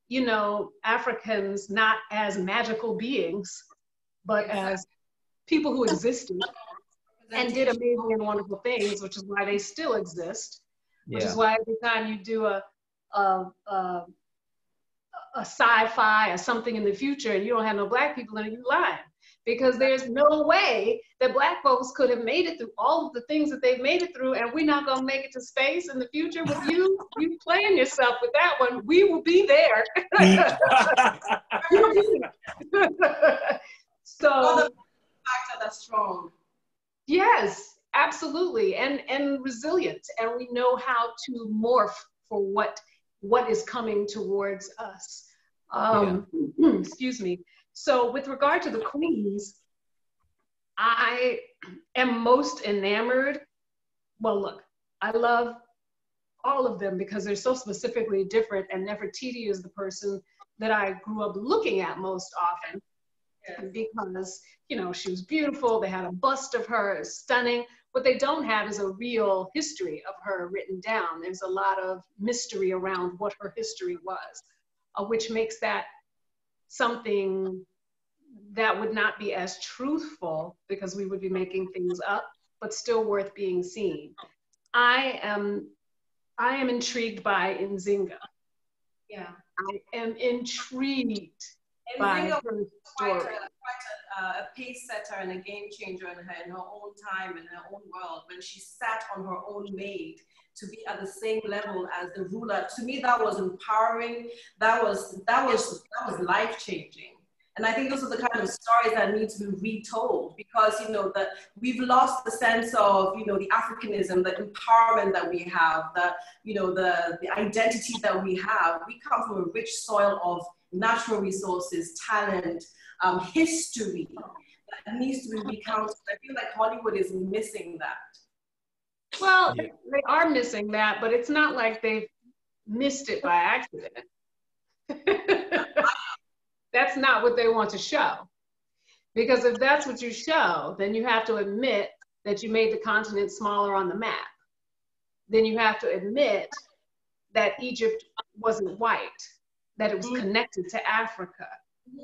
you know, Africans not as magical beings, but as people who existed and did amazing and wonderful things, which is why they still exist. Which yeah. is why every time you do a a, a, a sci-fi or something in the future and you don't have no black people in it, you lying. Because there's no way that black folks could have made it through all of the things that they've made it through, and we're not gonna make it to space in the future with you. you playing yourself with that one. We will be there. [LAUGHS] [LAUGHS] [LAUGHS] so well, the factor that's strong Yes, absolutely. And and resilient. And we know how to morph for what what is coming towards us. Um, yeah. [CLEARS THROAT] excuse me. So with regard to the queens, I am most enamored. Well, look, I love all of them because they're so specifically different. And Nefertiti is the person that I grew up looking at most often because you know she was beautiful they had a bust of her stunning. What they don't have is a real history of her written down. There's a lot of mystery around what her history was uh, which makes that something that would not be as truthful because we would be making things up but still worth being seen. I am i am intrigued by nzinga. Yeah. I am intrigued and by her story. Quite, a, quite a, uh, a, pace setter and a game changer in her, in her own time, in her own world. When she sat on her own maid to be at the same level as the ruler, to me that was empowering. That was that was that was life changing. And I think those are the kind of stories that need to be retold because, you know, that we've lost the sense of, you know, the Africanism, the empowerment that we have, the, you know, the, the identity that we have. We come from a rich soil of natural resources, talent, um, history that needs to be recounted. I feel like Hollywood is missing that. Well, yeah. they are missing that, but it's not like they've missed it by accident. [LAUGHS] that's not what they want to show. Because if that's what you show, then you have to admit that you made the continent smaller on the map. Then you have to admit that Egypt wasn't white, that it was mm-hmm. connected to Africa,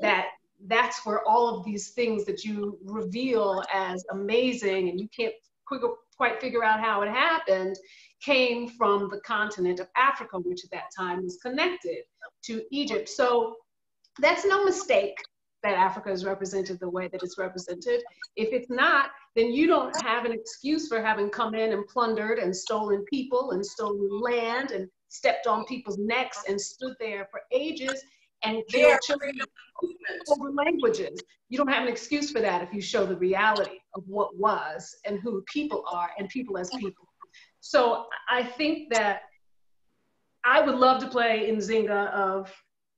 that that's where all of these things that you reveal as amazing and you can't quite figure out how it happened came from the continent of Africa, which at that time was connected to Egypt. So that's no mistake that Africa is represented the way that it's represented. If it's not, then you don't have an excuse for having come in and plundered and stolen people and stolen land and stepped on people's necks and stood there for ages and killed children over languages. You don't have an excuse for that if you show the reality of what was and who people are and people as people. So I think that I would love to play Nzinga of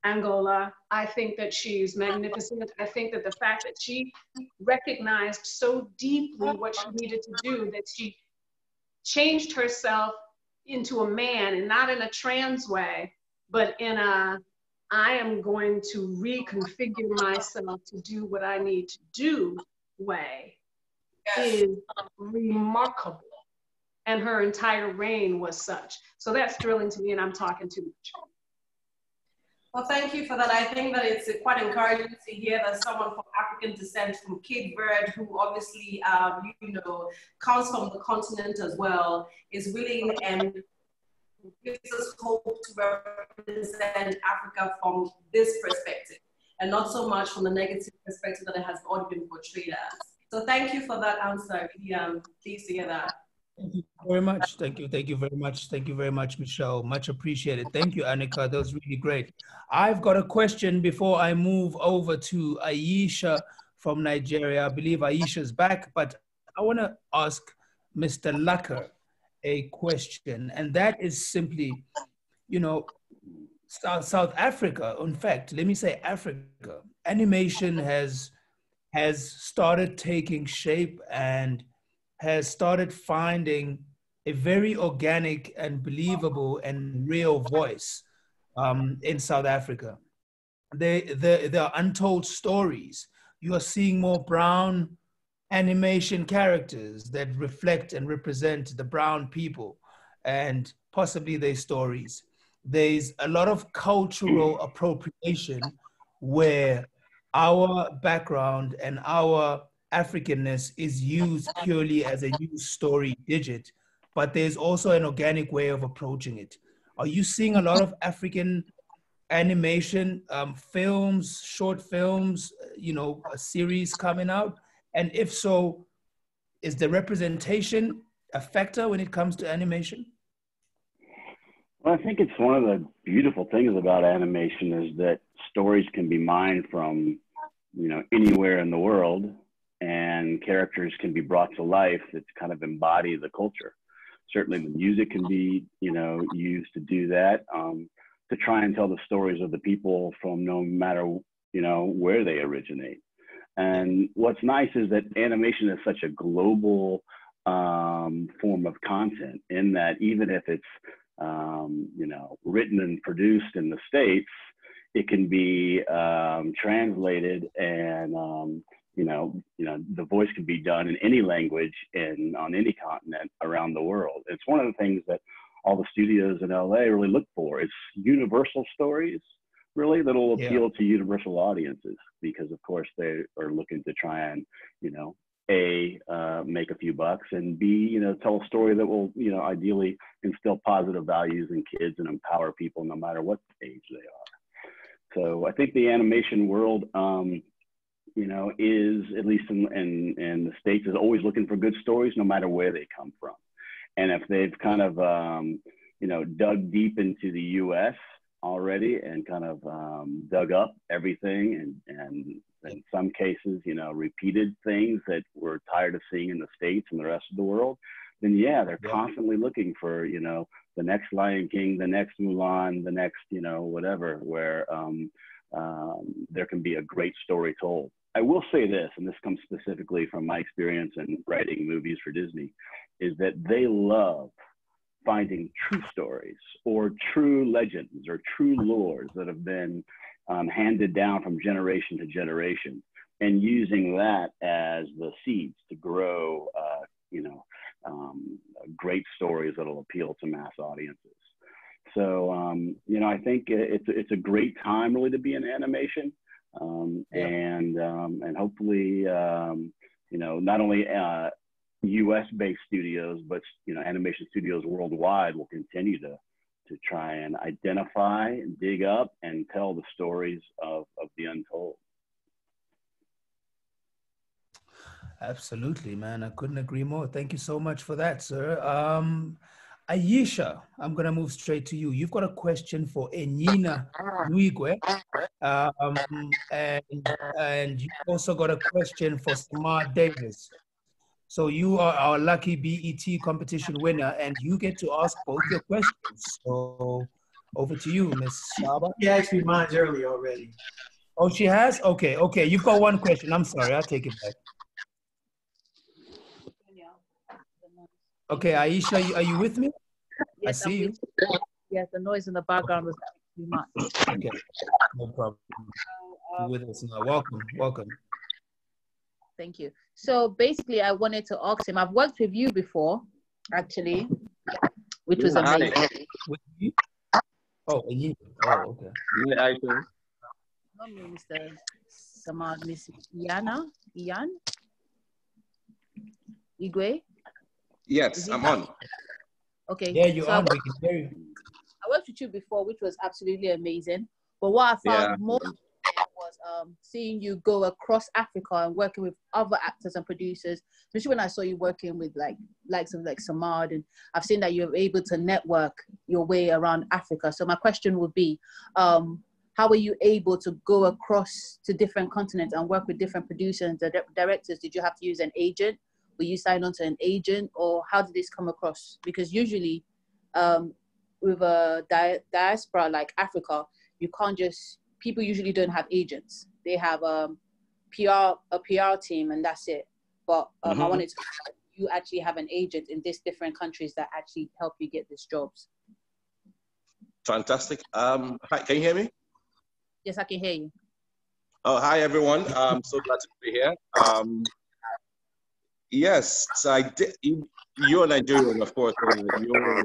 Angola. I think that she's magnificent. I think that the fact that she recognized so deeply what she needed to do that she changed herself into a man and not in a trans way, but in a I am going to reconfigure myself to do what I need to do way yes. is remarkable. And her entire reign was such. So that's thrilling to me, and I'm talking too much. Well, thank you for that. I think that it's quite encouraging to hear that someone from African descent from Cape Verde, who obviously, um, you know, comes from the continent as well, is willing and gives us hope to represent Africa from this perspective and not so much from the negative perspective that it has already been portrayed as. So thank you for that answer. Really um, pleased to hear that. Thank you very much. Thank you. Thank you very much. Thank you very much, Michelle. Much appreciated. Thank you, Anika. That was really great. I've got a question before I move over to Aisha from Nigeria. I believe Aisha's back, but I want to ask Mr. Lucker a question, and that is simply, you know, South, South Africa, in fact, let me say Africa, animation has has started taking shape and has started finding a very organic and believable and real voice um, in South Africa. They, there are untold stories. You are seeing more brown animation characters that reflect and represent the brown people and possibly their stories. There's a lot of cultural appropriation where our background and our Africanness is used purely as a news story digit, but there's also an organic way of approaching it. Are you seeing a lot of African animation um, films, short films, you know, a series coming out? And if so, is the representation a factor when it comes to animation? Well, I think it's one of the beautiful things about animation is that stories can be mined from, you know, anywhere in the world and characters can be brought to life that kind of embody the culture. Certainly, the music can be, you know, used to do that um, to try and tell the stories of the people from no matter, you know, where they originate. And what's nice is that animation is such a global um, form of content in that even if it's, um, you know, written and produced in the States, it can be um, translated and um, you know, you know, the voice can be done in any language and on any continent around the world. It's one of the things that all the studios in LA really look for. It's universal stories, really, that'll appeal yeah. to universal audiences because, of course, they are looking to try and, you know, a uh, make a few bucks and b you know tell a story that will you know ideally instill positive values in kids and empower people no matter what age they are so i think the animation world um, you know, is at least in, in, in the States is always looking for good stories, no matter where they come from. And if they've kind of, um, you know, dug deep into the U.S., already and kind of um, dug up everything and, and in some cases, you know, repeated things that we're tired of seeing in the States and the rest of the world, then yeah, they're yeah. constantly looking for, you know, the next Lion King, the next Mulan, the next, you know, whatever, where um, um, there can be a great story told. I will say this, and this comes specifically from my experience in writing movies for Disney, is that they love finding true stories or true legends or true lores that have been um, handed down from generation to generation and using that as the seeds to grow, uh, you know, um, great stories that'll appeal to mass audiences. So, um, you know, I think it's, it's a great time really to be in animation. Um, yeah. and, um, and hopefully, um, you know, not only uh, U.S. based studios, but you know, animation studios worldwide will continue to to try and identify, and dig up, and tell the stories of of the untold. Absolutely, man. I couldn't agree more. Thank you so much for that, sir. Um, Aisha, I'm going to move straight to you. You've got a question for Enyinna Nwigwe. Um, and, and you also got a question for Samad Davis. So you are our lucky BET competition winner, and you get to ask both your questions. So over to you, Miss Shaba. She asked me mine early already. Oh, she has? Okay, okay. You've got one question. I'm sorry. I'll take it back. Okay, Aisha, are you, are you with me? Yes, I see you. Yes, the noise in the background was too much. Okay, no problem. So, um, with us now. Welcome, welcome. Thank you. So basically, I wanted to ask him. I've worked with you before, actually, which was amazing. With you? Oh, you. Oh, okay. Yeah, I do. Not me, Mr. Samad, Miss Iana, Ian, Igwe. Yes, I'm on. Okay. Yeah, you're so on. We can hear you. I worked with you before, which was absolutely amazing. But what I found yeah. more was um, seeing you go across Africa and working with other actors and producers. Especially when I saw you working with like likes of like Samad, and I've seen that you're able to network your way around Africa. So my question would be, um, how were you able to go across to different continents and work with different producers and directors? Did you have to use an agent? Were you signed on to an agent, or how did this come across? Because usually, um, with a di- diaspora like Africa, you can't just people usually don't have agents. They have um, PR a PR team and that's it. But um, mm-hmm. I wanted to you actually have an agent in these different countries that actually help you get these jobs. Fantastic. Um, hi, can you hear me? Yes, I can hear you. Oh, hi everyone. I'm so glad to be here. Um, yes, so I did you're Nigerian, of course, uh, you're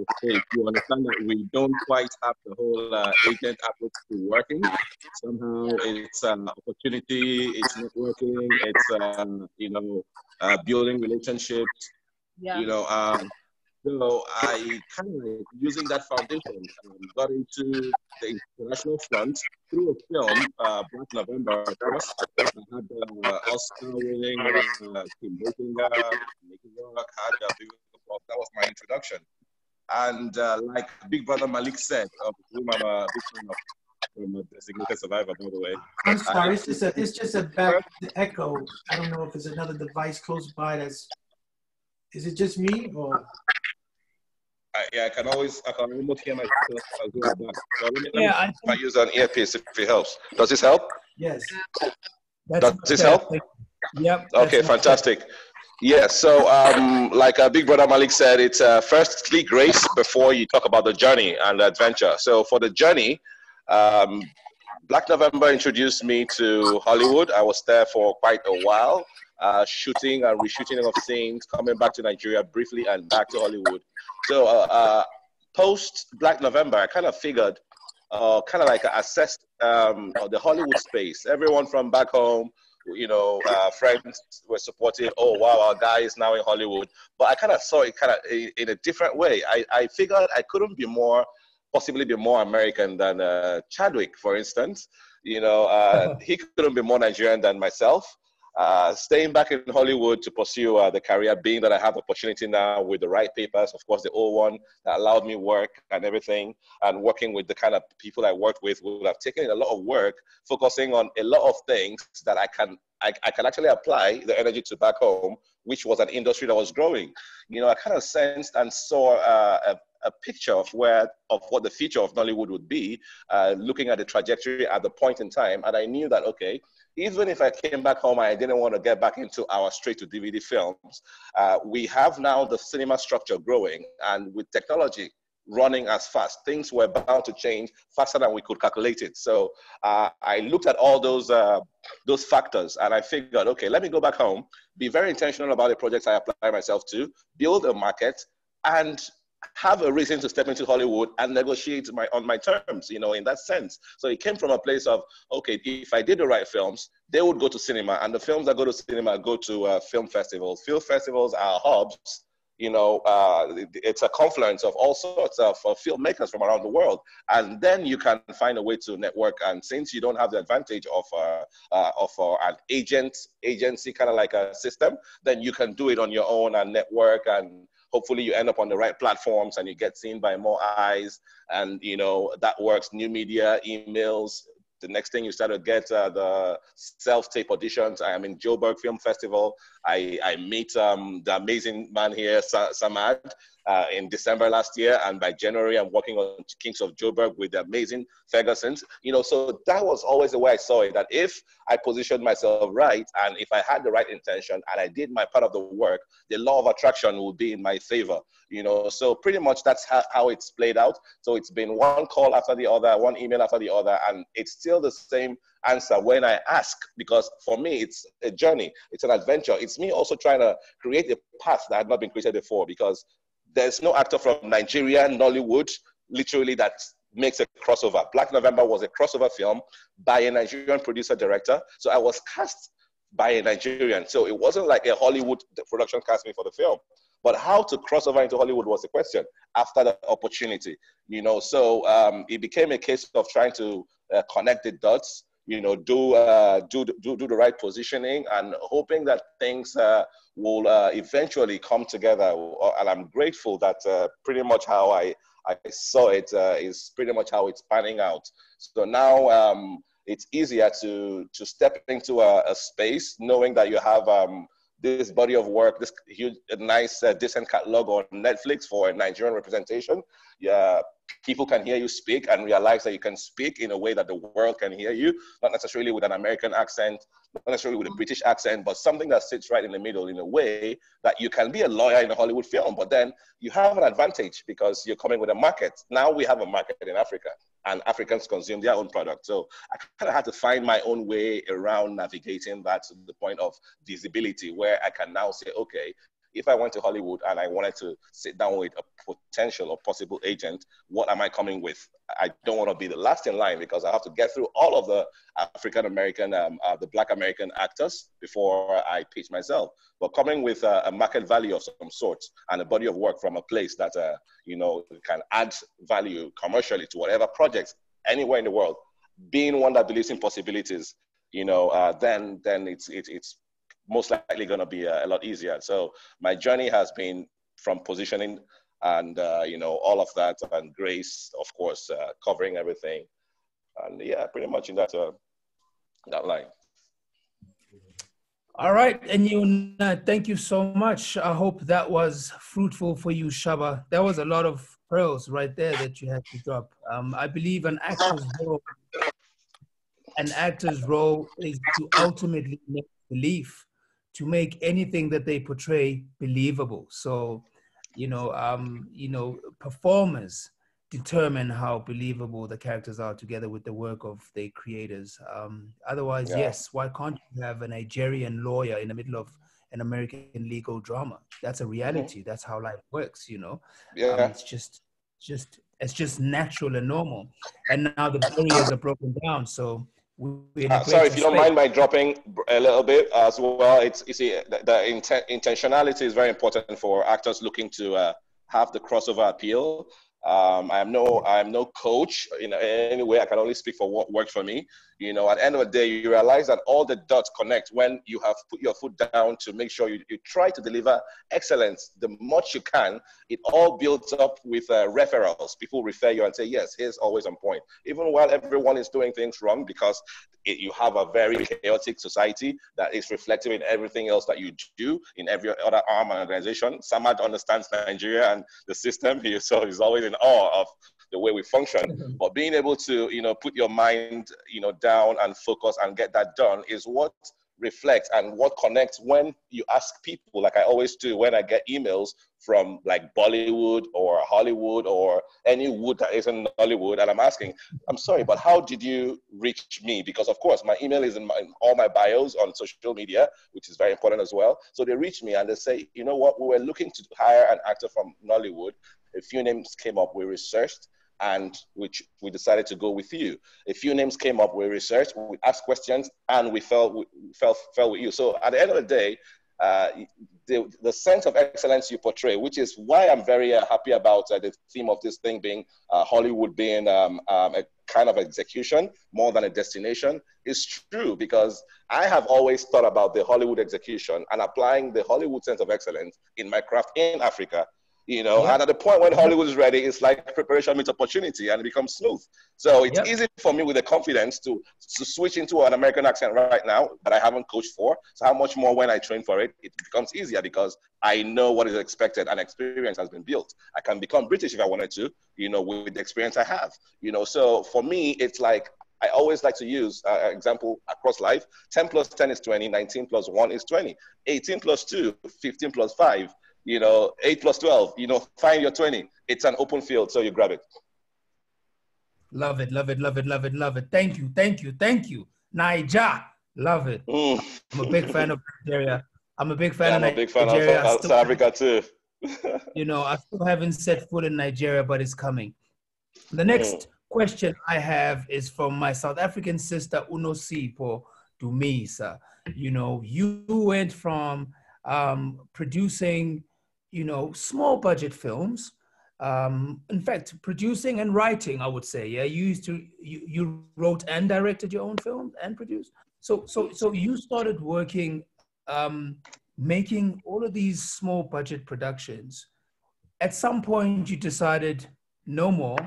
You understand that we don't quite have the whole uh, agent approach to working. Somehow it's an opportunity, it's networking, it's, uh, you know, uh, building relationships. Yeah. You know, um, so I kind of using that foundation um, got into the international front through a film, uh, Black November, of course. I had uh, Oscar-winning uh, Kim Basinger, Mickey Rourke, had uh, that was my introduction. And uh, like Big Brother Malik said, of whom I'm a big fan of, from a designated survivor, by the way. I'm sorry, it's just a it's just a back echo. I don't know if it's another device close by that's. Is it just me or? I, yeah, I can always I can almost hear myself as well. Back. So let me, yeah, let me, I, I use an earpiece if it helps. Does this help? Yes. Does this help? Yep. Okay, fantastic. Yeah, so um, like uh, Big Brother Malik said, it's uh, firstly grace before you talk about the journey and the adventure. So for the journey, um, Black November introduced me to Hollywood. I was there for quite a while, uh, shooting and reshooting of scenes, coming back to Nigeria briefly and back to Hollywood. So uh, uh, post Black November, I kind of figured, uh, kind of like assessed um, the Hollywood space. Everyone from back home you know, uh, friends were supporting, oh, wow, our guy is now in Hollywood. But I kind of saw it kind of in a different way. I, I figured I couldn't be more, possibly be more American than uh, Chadwick, for instance. You know, uh, [LAUGHS] he couldn't be more Nigerian than myself. Uh, staying back in Hollywood to pursue uh, the career, being that I have the opportunity now with the right papers, of course, the old one that allowed me work and everything, and working with the kind of people I worked with would have taken a lot of work, focusing on a lot of things that I can I, I can actually apply the energy to back home, which was an industry that was growing. You know, I kind of sensed and saw uh, a, a picture of where of what the future of Nollywood would be, uh, looking at the trajectory at the point in time, and I knew that okay, even if I came back home, I didn't want to get back into our straight to DVD films. Uh, we have now the cinema structure growing, and with technology running as fast, things were bound to change faster than we could calculate it. So uh, I looked at all those uh, those factors, and I figured, okay, let me go back home, be very intentional about the projects I apply myself to, build a market, and have a reason to step into Hollywood and negotiate my on my terms, you know, in that sense. So it came from a place of, okay, if I did the right films, they would go to cinema, and the films that go to cinema go to uh, film festivals. Film festivals are hubs. You know, uh, it's a confluence of all sorts of uh, filmmakers from around the world, and then you can find a way to network. And since you don't have the advantage of uh, uh, of uh, an agent agency kind of like a system, then you can do it on your own and network and hopefully you end up on the right platforms and you get seen by more eyes and you know that works new media emails the next thing you start to get uh, the self-tape auditions. I am in Joburg Film Festival. I, I meet um, the amazing man here, Samad, uh, in December last year, and by January I'm working on Kings of Joburg with the amazing Ferguson's. You know, so that was always the way I saw it. That if I positioned myself right, and if I had the right intention, and I did my part of the work, the law of attraction would be in my favor. You know, so pretty much that's how, how it's played out. So it's been one call after the other, one email after the other, and it's still the same answer when I ask, because for me, it's a journey, it's an adventure. It's me also trying to create a path that had not been created before, because there's no actor from Nigeria, Nollywood, literally that makes a crossover. Black November was a crossover film by a Nigerian producer director. So I was cast by a Nigerian. So it wasn't like a Hollywood production cast me for the film. But how to cross over into Hollywood was the question after the opportunity, you know. So um, it became a case of trying to uh, connect the dots, you know, do, uh, do, do, do the right positioning and hoping that things uh, will uh, eventually come together. And I'm grateful that uh, pretty much how I, I saw it uh, is pretty much how it's panning out. So now um, it's easier to, to step into a, a space knowing that you have um, this body of work, this huge, nice, uh, decent catalog on Netflix for a Nigerian representation. Yeah, people can hear you speak and realize that you can speak in a way that the world can hear you, not necessarily with an American accent, not necessarily with a British accent, but something that sits right in the middle in a way that you can be a lawyer in a Hollywood film, but then you have an advantage because you're coming with a market. Now we have a market in Africa and Africans consume their own product. So I kind of had to find my own way around navigating that to the point of visibility where I can now say, okay, if I went to Hollywood and I wanted to sit down with a potential or possible agent, what am I coming with? I don't want to be the last in line because I have to get through all of the African American, um, uh, the Black American actors before I pitch myself. But coming with a, market value of some sort and a body of work from a place that uh, you know can add value commercially to whatever projects anywhere in the world, being one that believes in possibilities, you know, uh, then then it's it, it's most likely going to be a, a, lot easier. So my journey has been from positioning and uh, you know all of that, and Grace, of course, uh, covering everything, and yeah, pretty much in that uh, that line. All right, and you, uh, thank you so much. I hope that was fruitful for you, Shaba. There was a lot of pearls right there that you had to drop. Um, I believe an actor's role, an actor's role is to ultimately make belief to make anything that they portray believable. So, you know, um, you know, performers determine how believable the characters are together with the work of the creators. Um, otherwise, yeah. yes, why can't you have a Nigerian lawyer in the middle of an American legal drama? That's a reality. Mm-hmm. That's how life works, you know. Yeah. Um, it's just, just, it's just natural and normal. And now the barriers are broken down. So uh, sorry, if you don't mind my dropping a little bit as well. It's you see the, the inten- intentionality is very important for actors looking to uh, have the crossover appeal. Um, I am no I am no coach in any way. I can only speak for what worked for me. You know, at the end of the day, you realize that all the dots connect when you have put your foot down to make sure you, you try to deliver excellence the much you can. It all builds up with uh, referrals. People refer you and say, yes, here's always on point. Even while everyone is doing things wrong because it, you have a very chaotic society that is reflective in everything else that you do in every other arm and organization. Samad understands Nigeria and the system. He, so he's always in awe of the way we function. Mm-hmm. But being able to, you know, put your mind, you know, down and focus and get that done is what reflects and what connects when you ask people, like I always do when I get emails from like Bollywood or Hollywood or any wood that isn't Hollywood, and I'm asking, I'm sorry, but how did you reach me? Because of course my email is in, my, in all my bios on social media, which is very important as well. So they reach me and they say, you know what, we were looking to hire an actor from Nollywood. A few names came up, we researched, and which we decided to go with you. A few names came up, we researched, we asked questions, and we fell, we fell, fell with you. So at the end of the day, uh, the, the sense of excellence you portray, which is why I'm very uh, happy about uh, the theme of this thing being uh, Hollywood being um, um, a kind of execution more than a destination, is true because I have always thought about the Hollywood execution and applying the Hollywood sense of excellence in my craft in Africa you know yeah. and at the point when hollywood is ready it's like preparation meets opportunity and it becomes smooth so it's yep. easy for me with the confidence to, to switch into an american accent right now that i haven't coached for so how much more when i train for it it becomes easier because i know what is expected and experience has been built i can become british if i wanted to you know with the experience i have you know so for me it's like I always like to use uh, example across life. 10 plus 10 is 20, 19 plus 1 is 20, 18 plus 2, 15 plus 5, you know, 8 plus 12, you know, find your 20. It's an open field, so you grab it. Love it, love it, love it, love it, love it. Thank you, thank you, thank you. Niger, love it. Mm. I'm a big fan of Nigeria. I'm a big fan yeah, of I'm a big fan Nigeria. of South Africa too. [LAUGHS] you know, I still haven't set foot in Nigeria, but it's coming. The next mm. question I have is from my South African sister UNosipho Dumisa. You know, you went from um, producing you know, small budget films. Um, in fact, producing and writing, I would say, yeah, you used to, you, you wrote and directed your own film and produced. So, so, so you started working, um, making all of these small budget productions. At some point, you decided, no more.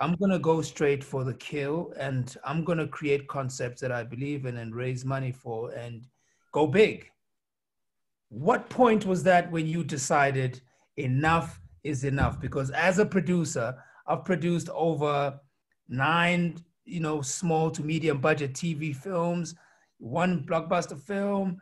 I'm gonna go straight for the kill, and I'm gonna create concepts that I believe in and raise money for, and go big. What point was that when you decided enough is enough? Because as a producer, I've produced over nine, you know, small to medium budget TV films, one blockbuster film,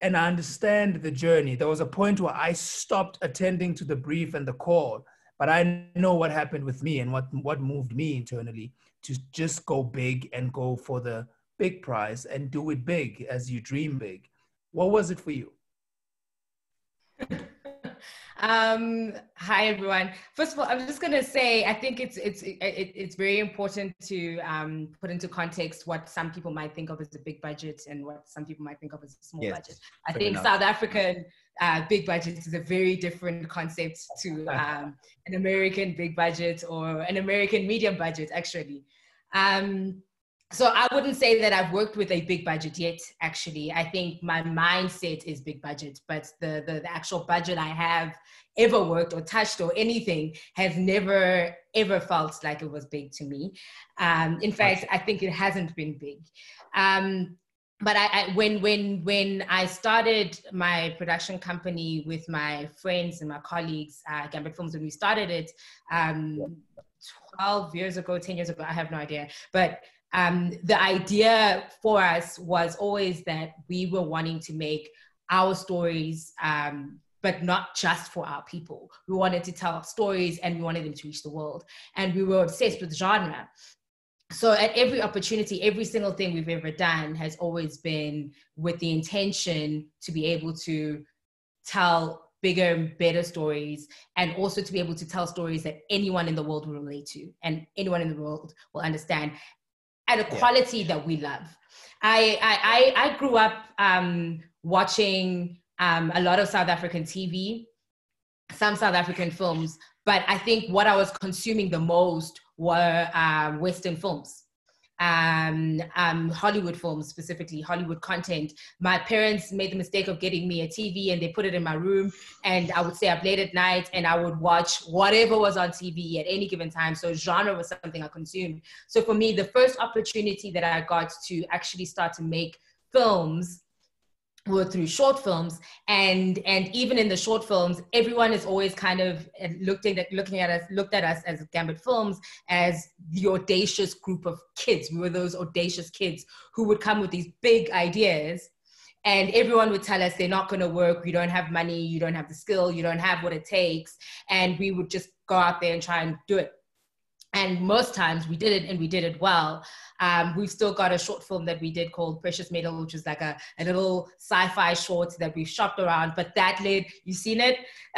and I understand the journey. There was a point where I stopped attending to the brief and the call, but I know what happened with me and what, what moved me internally to just go big and go for the big prize and do it big as you dream big. What was it for you? [LAUGHS] um, hi everyone. First of all, I'm just gonna say I think it's it's it, it's very important to um, put into context what some people might think of as a big budget and what some people might think of as a small yes, budget. I think enough. South African uh, big budget is a very different concept to [LAUGHS] um, an American big budget or an American medium budget actually. Um, so I wouldn't say that I've worked with a big budget yet. Actually, I think my mindset is big budget, but the, the, the actual budget I have ever worked or touched or anything has never ever felt like it was big to me. Um, in fact, I think it hasn't been big. Um, but I, I, when when when I started my production company with my friends and my colleagues, uh, Gambit Films, when we started it um, 12 years ago, 10 years ago, I have no idea, but um, the idea for us was always that we were wanting to make our stories um, but not just for our people. We wanted to tell stories and we wanted them to reach the world. And we were obsessed with genre. So at every opportunity, every single thing we've ever done has always been with the intention to be able to tell bigger and better stories and also to be able to tell stories that anyone in the world will relate to and anyone in the world will understand at a quality yeah. that we love. I, I, I grew up um, watching um, a lot of South African TV, some South African films, but I think what I was consuming the most were um, Western films. Um, um, Hollywood films, specifically Hollywood content. My parents made the mistake of getting me a TV and they put it in my room, and I would stay up late at night and I would watch whatever was on TV at any given time. So genre was something I consumed. So for me, the first opportunity that I got to actually start to make films were through short films and and even in the short films everyone is always kind of uh, looking at looking at us looked at us as gambit films as the audacious group of kids. We were those audacious kids who would come with these big ideas and everyone would tell us they're not going to work you don't have money you don't have the skill you don't have what it takes and we would just go out there and try and do it. And most times we did it and we did it well um, we've still got a short film that we did called Precious Metal, which is like a, a little sci-fi short that we've shopped around. But that led, you've seen it? [LAUGHS]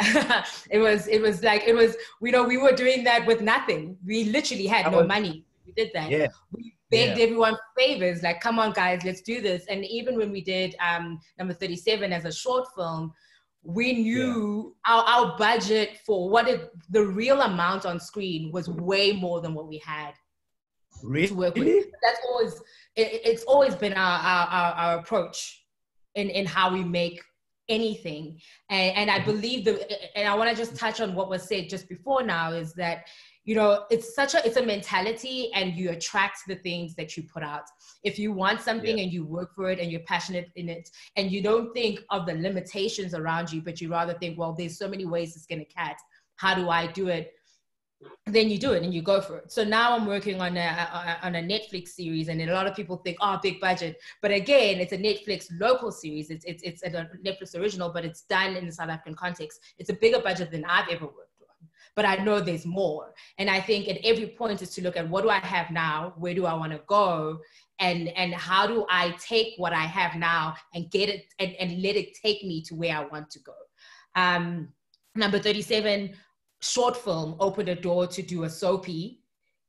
it was it was like it was, you know, we were doing that with nothing. We literally had no money. We did that. Yeah. We begged Yeah. everyone favors, like, come on, guys, let's do this. And even when we did um, number 37 as a short film, we knew our, our budget for what it, the real amount on screen was way more than what we had Really? to work with. That's always it, it's always been our, our, our, approach in, in how we make anything. And, and I mm-hmm. believe the and I want to just touch on what was said just before now is that you know it's such a it's a mentality and you attract the things that you put out if you want something and you work for it and you're passionate in it and you don't think of the limitations around you but you rather think well there's so many ways to skin a cat how do i do it then you do it and you go for it. So now I'm working on a, a on a Netflix series, and a lot of people think, oh, big budget, but again, it's a Netflix local series. It's it's it's a Netflix original, but it's done in the South African context. It's a bigger budget than I've ever worked on, but I know there's more. And I think at every point is to look at what do I have now, where do I want to go, and and how do I take what I have now and get it and, and let it take me to where I want to go. Um, number 37 short film opened a door to do a soapy.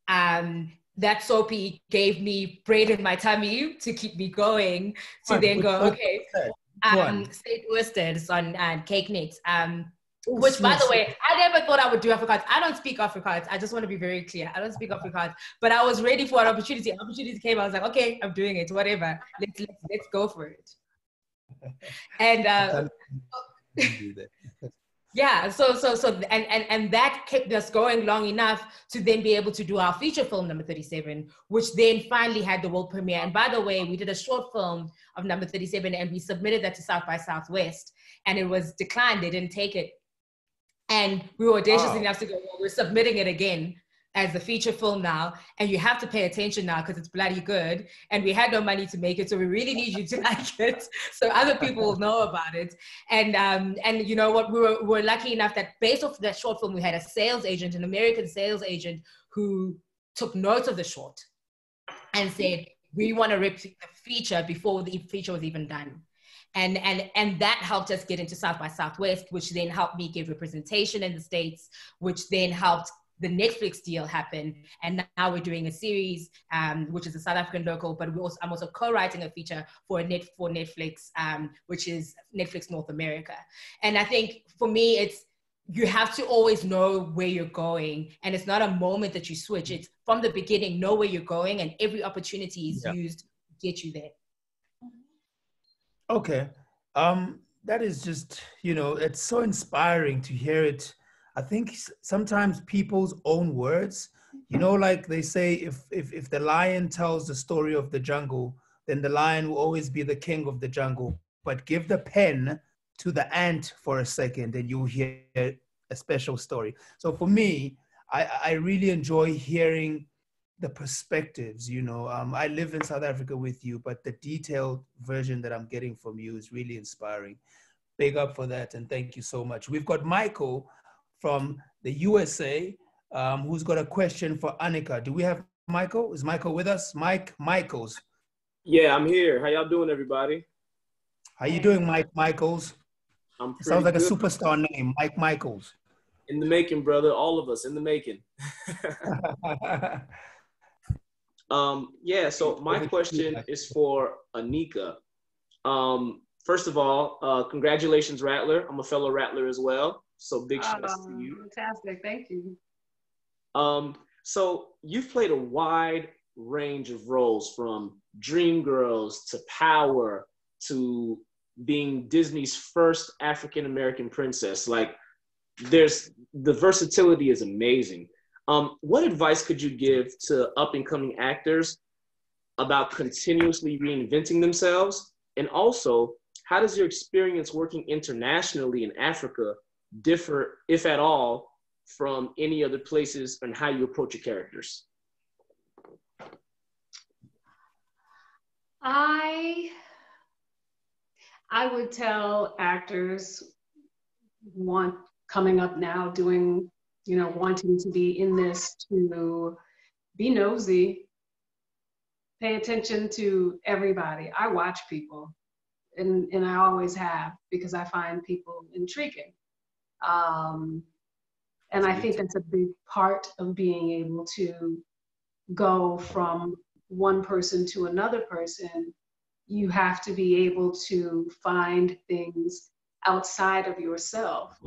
Um, that soapy gave me bread in my tummy to keep me going to What- then go, okay, was that? Which um? Suidooster on uh, kykNET. Um, Oh, which, by the way, I never thought I would do Afrikaans. I don't speak Afrikaans. I just want to be very clear. I don't speak Afrikaans, but I was ready for an opportunity. Opportunity came. I was like, okay, I'm doing it. Whatever. Let's let's, let's go for it. [LAUGHS] And uh, [LAUGHS] yeah so so so and, and and that kept us going long enough to then be able to do our feature film number 37 which then finally had the world premiere. And by the way we did a short film of number 37 and we submitted that to south by southwest and it was declined. They didn't take it. And we were audacious Wow. enough to go well, we're submitting it again as a feature film now and you have to pay attention now because it's bloody good and we had no money to make it so we really need you to [LAUGHS] like it so other people will know about it. And um and you know what? We were, we were lucky enough that based off that short film we had a sales agent an american sales agent who took notes of the short and said we want to rip the feature before the feature was even done. And and and that helped us get into south by southwest which then helped me get representation in the states which then helped the Netflix deal happened, and now we're doing a series, um, which is a South African local. But we also, I'm also co-writing a feature for net for Netflix, um, which is Netflix North America. And I think for me, it's you have to always know where you're going, and it's not a moment that you switch. It's from the beginning, know where you're going, and every opportunity is Yeah. used to get you there. Okay. Um, that is just, you know, it's so inspiring to hear it. I think sometimes people's own words, you know, like they say, if if if the lion tells the story of the jungle, then the lion will always be the king of the jungle. But give the pen to the ant for a second, and you'll hear a special story. So for me, I, I really enjoy hearing the perspectives you know um, i live in south africa with you but the detailed version that i'm getting from you is really inspiring big up for that and thank you so much we've got michael from the usa um, who's got a question for anika do we have michael is michael with us mike michaels Yeah, I'm here. How y'all doing, everybody? how you doing mike michaels I'm sounds like a superstar name mike michaels In the making, brother. All of us in the making. [LAUGHS] Um, yeah, so my question is for Anika. Um, first of all, uh, congratulations, Rattler. I'm a fellow Rattler as well. So big shouts to you. Um, fantastic. Thank you. Um, so you've played a wide range of roles from Dreamgirls to Power to being Disney's first African American princess. Like, there's the versatility is amazing. Um, what advice could you give to up and coming actors about continuously reinventing themselves? And also, how does your experience working internationally in Africa differ, if at all, from any other places and how you approach your characters? I I would tell actors want coming up now doing you know wanting to be in this to be nosy pay attention to everybody i watch people and and i always have because i find people intriguing um, and i think that's a big part of being able to go from one person to another person, you have to be able to find things outside of yourself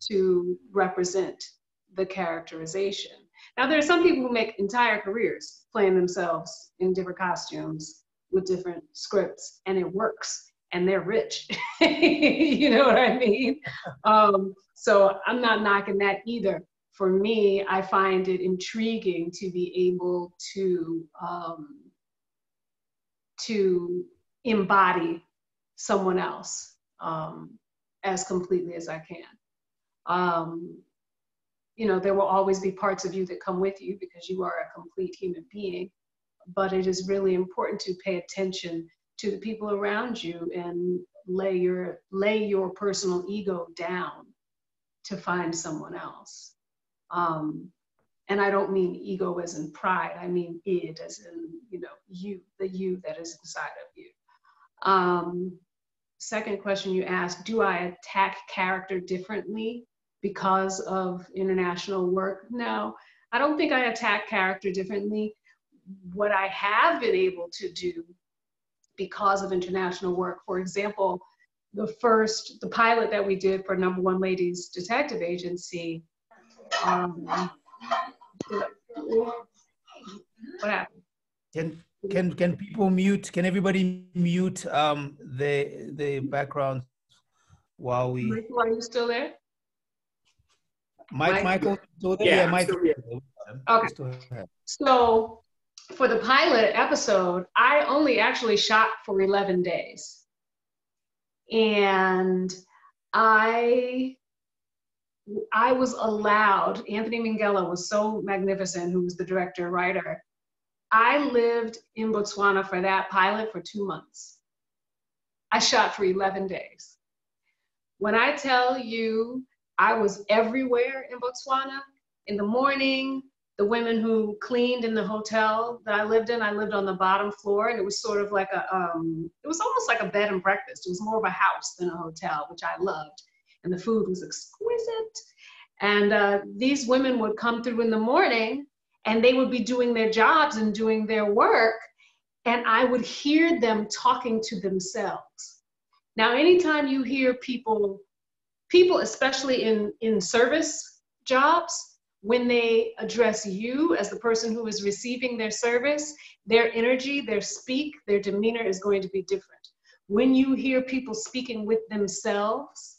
to represent the characterization. Now, there are some people who make entire careers playing themselves in different costumes with different scripts, and it works, and they're rich. [LAUGHS] you know what I mean? Um, so I'm not knocking that either for me, I find it intriguing to be able to um, to embody someone else um, as completely as I can. Um, you know, there will always be parts of you that come with you because you are a complete human being, but it is really important to pay attention to the people around you and lay your lay your personal ego down to find someone else. Um, and I don't mean ego as in pride. I mean id as in, you know, you, the you that is inside of you. Um, second question you asked, do I attack character differently because of international work? No, I don't think I attack character differently. What I have been able to do because of international work, for example, the first, the pilot that we did for Number One Ladies Detective Agency, um, what happened? Can can can people mute? Can everybody mute um the the background while we? Michael, are you still there? Mike, Mike? Michael, still there? Yeah, Yeah, I'm Mike. still Okay. So for the pilot episode, I only actually shot for 11 days. And I I was allowed, Anthony Minghella was so magnificent, who was the director, writer. I lived in Botswana for that pilot for two months. I shot for 11 days. When I tell you I was everywhere in Botswana, in the morning, the women who cleaned in the hotel that I lived in, I lived on the bottom floor, and it was sort of like a, um, it was almost like a bed and breakfast. It was more of a house than a hotel, which I loved and the food was exquisite. And uh, these women would come through in the morning and they would be doing their jobs and doing their work. And I would hear them talking to themselves. Now, anytime you hear people, people, especially in, in service jobs, when they address you as the person who is receiving their service, their energy, their speak, their demeanor is going to be different. When you hear people speaking with themselves,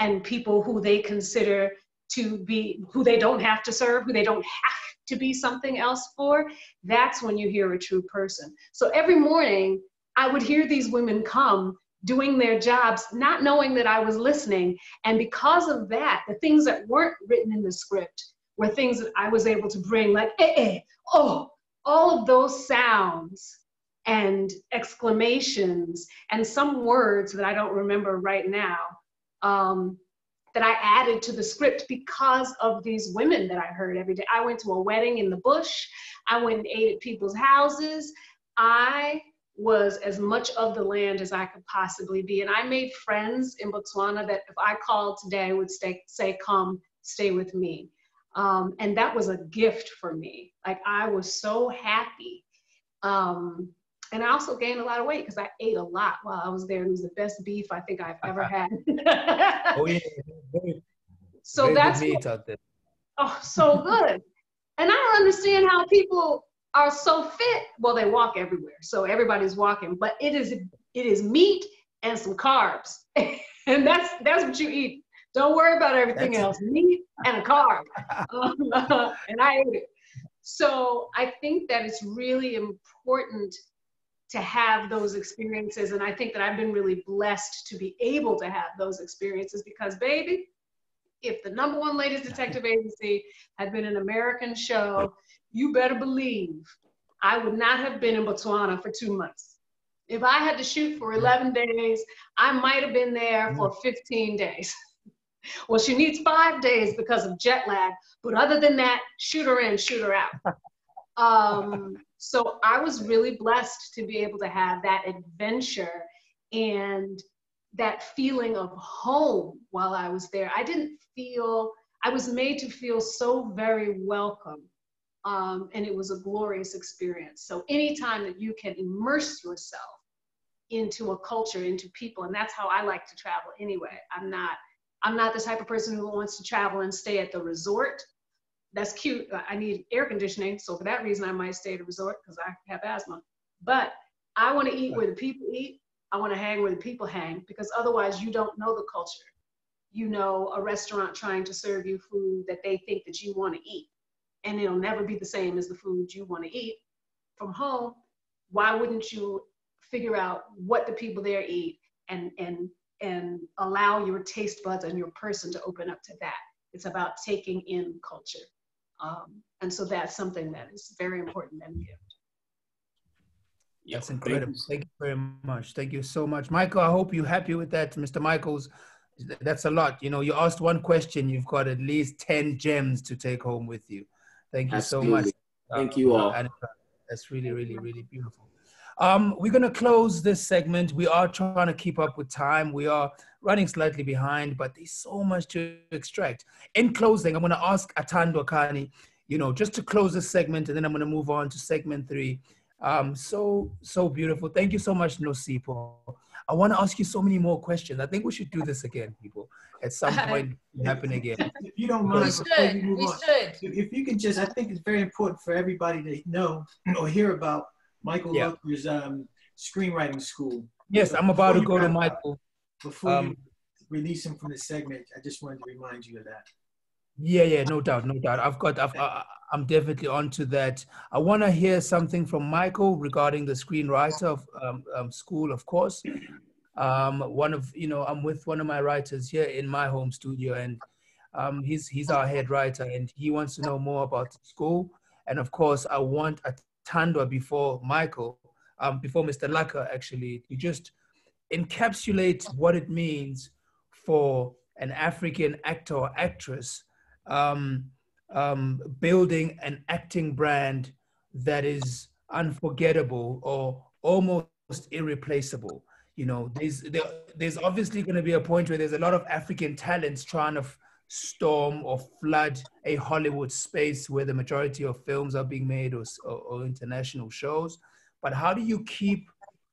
and people who they consider to be who they don't have to serve, who they don't have to be something else for, that's when you hear a true person. So every morning, I would hear these women come doing their jobs, not knowing that I was listening. And because of that, the things that weren't written in the script were things that I was able to bring, like, eh, eh, oh, all of those sounds and exclamations and some words that I don't remember right now um, that I added to the script because of these women that I heard every day. I went to a wedding in the bush. I went and ate at people's houses. I was as much of the land as I could possibly be. And I made friends in Botswana that if I called today would stay, say, come, stay with me. Um, and that was a gift for me. Like I was so happy um, and I also gained a lot of weight because I ate a lot while I was there. It was the best beef I think I've ever [LAUGHS] had. oh yeah. Very, [LAUGHS] so very that's meat what- out there. oh so good. And I don't understand how people are so fit. Well, they walk everywhere, so everybody's walking. But it is it is meat and some carbs, [LAUGHS] and that's that's what you eat. Don't worry about everything that's else. Meat and a car. [LAUGHS] Um, [LAUGHS] and I ate it. So I think that it's really important to have those experiences, and I think that I've been really blessed to be able to have those experiences because, baby, if the number one ladies detective agency had been an American show, you better believe I would not have been in Botswana for two months. If I had to shoot for 11 days, I might have been there for 15 days. [LAUGHS] well, she needs five days because of jet lag, but other than that, shoot her in, shoot her out. [LAUGHS] Um, so I was really blessed to be able to have that adventure and that feeling of home while I was there. I didn't feel, I was made to feel so very welcome. Um, and it was a glorious experience. So anytime that you can immerse yourself into a culture, into people, and that's how I like to travel anyway. I'm not, I'm not the type of person who wants to travel and stay at the resort. That's cute. I need air conditioning. So for that reason, I might stay at a resort because I have asthma. But I want to eat where the people eat. I want to hang where the people hang because otherwise you don't know the culture. You know a restaurant trying to serve you food that they think that you want to eat. And it'll never be the same as the food you want to eat from home. Why wouldn't you figure out what the people there eat and and and allow your taste buds and your person to open up to that? It's about taking in culture. Um, and so that's something that is very important and gift. That's incredible. Thank you very much. Thank you so much. Michael, I hope you're happy with that, Mr. Michaels. That's a lot. You know, you asked one question, you've got at least 10 gems to take home with you. Thank you Absolutely. so much. Thank you all. That's really, really, really beautiful. Um, we're going to close this segment. We are trying to keep up with time. We are running slightly behind, but there's so much to extract. In closing, I'm going to ask Atandwa Kani, you know, just to close this segment, and then I'm going to move on to segment three. Um, so, so beautiful. Thank you so much, Nosipho. I want to ask you so many more questions. I think we should do this again, people. At some [LAUGHS] point, happen again. If you don't mind, we should. We, we should. If you can just, I think it's very important for everybody to know or hear about Michael yeah. Lucker's um, screenwriting school. Yes, I'm about to go to Michael. Before um, you release him from the segment, I just wanted to remind you of that. Yeah, yeah, no doubt, no doubt. I've got, I've, I, I'm definitely onto that. I want to hear something from Michael regarding the screenwriter of um, um, school, of course. Um, one of, you know, I'm with one of my writers here in my home studio, and um, he's he's our head writer, and he wants to know more about the school. And of course, I want a Tandwa before Michael, um, before Mr. Lucker, actually, to just encapsulate what it means for an African actor or actress um, um, building an acting brand that is unforgettable or almost irreplaceable. You know, there's there, there's obviously going to be a point where there's a lot of African talents trying to storm or flood a Hollywood space where the majority of films are being made or, or, or international shows. But how do you keep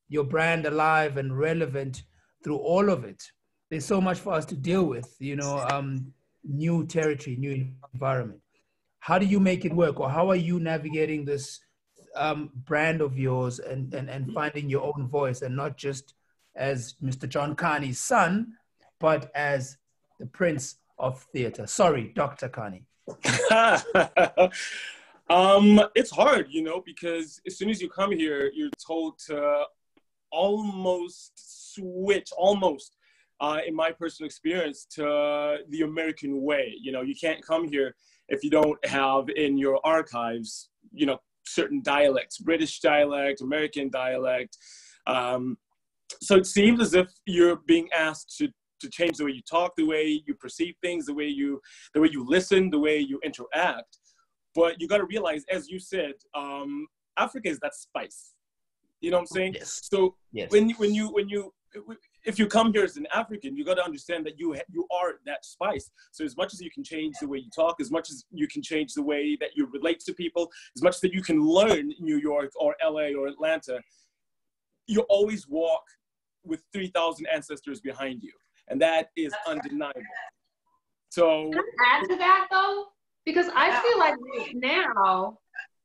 your brand alive and relevant through all of it? There's so much for us to deal with. You know, um, new territory, new environment. How do you make it work, or how are you navigating this um, brand of yours and, and, and finding your own voice, and not just as Mr. John Kani's son, but as the prince of theater? Sorry, Dr. Kani. [LAUGHS] um, it's hard, you know, because as soon as you come here, you're told to almost switch, almost uh, in my personal experience, to the American way. You know, you can't come here if you don't have in your archives, you know, certain dialects, British dialect, American dialect. Um, so it seems as if you're being asked to to change the way you talk, the way you perceive things, the way you the way you listen, the way you interact. But you got to realize, as you said, um, Africa is that spice. You know what I'm saying? Yes. So yes. when when you when you if you come here as an African, you got to understand that you you are that spice. So as much as you can change the way you talk, as much as you can change the way that you relate to people, as much that you can learn New York or LA or Atlanta, you always walk with 3,000 ancestors behind you, and that is undeniable. So can I add to that though, because I feel like now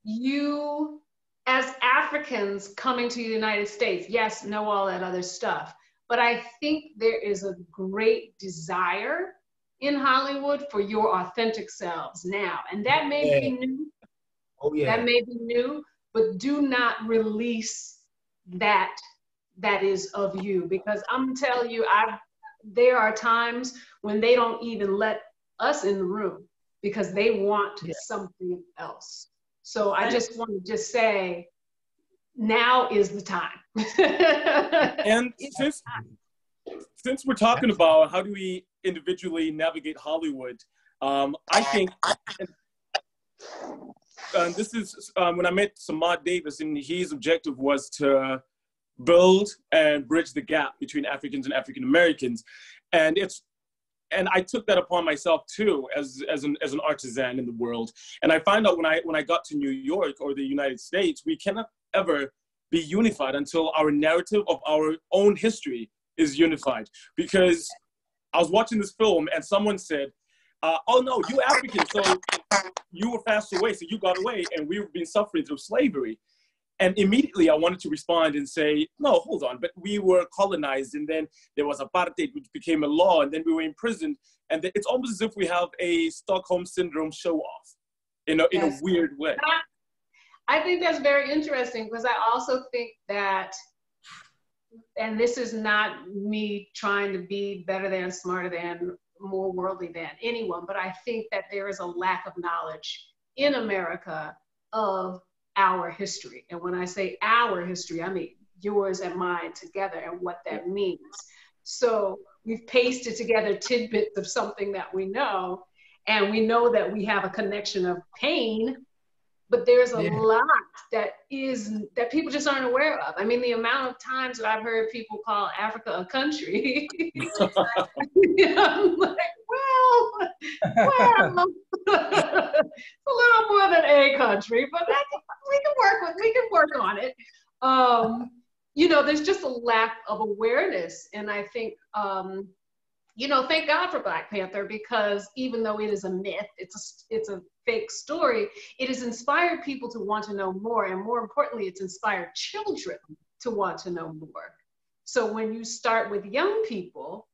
you as Africans coming to the United States, yes, know all that other stuff, but I think there is a great desire in Hollywood for your authentic selves now. And that may Yeah. be new. Oh yeah. That may be new, but do not release that that is of you because I'm telling you, I there are times when they don't even let us in the room because they want something else. So I just want to just say, now is the time. [LAUGHS] and since since we're talking about how do we individually navigate Hollywood, um, I think and this is um, when I met Samad Davis, and his objective was to build and bridge the gap between Africans and African Americans, and it's and I took that upon myself too as as an as an artisan in the world. And I find out when I when I got to New York or the United States, we cannot ever be unified until our narrative of our own history is unified. Because I was watching this film and someone said, uh, "Oh no, you African, so you were fast away, so you got away, and we've been suffering through slavery." And immediately I wanted to respond and say, no, hold on, but we were colonized and then there was apartheid, which became a law, and then we were imprisoned. And it's almost as if we have a Stockholm syndrome show off in a, in a weird way. I think that's very interesting because I also think that, and this is not me trying to be better than, smarter than, more worldly than anyone, but I think that there is a lack of knowledge in America of our history. And when I say our history, I mean yours and mine together and what that means. So we've pasted together tidbits of something that we know, and we know that we have a connection of pain but there's a Yeah. lot that is that people just aren't aware of. I mean, the amount of times that I've heard people call Africa a country, [LAUGHS] I'm like, well, well, [LAUGHS] it's a little more than a country, but we can work with, we can work on it. Um, you know, there's just a lack of awareness, and I think. Um, you know, thank God for Black Panther because even though it is a myth, it's a, it's a fake story, it has inspired people to want to know more. And more importantly, it's inspired children to want to know more. So when you start with young people,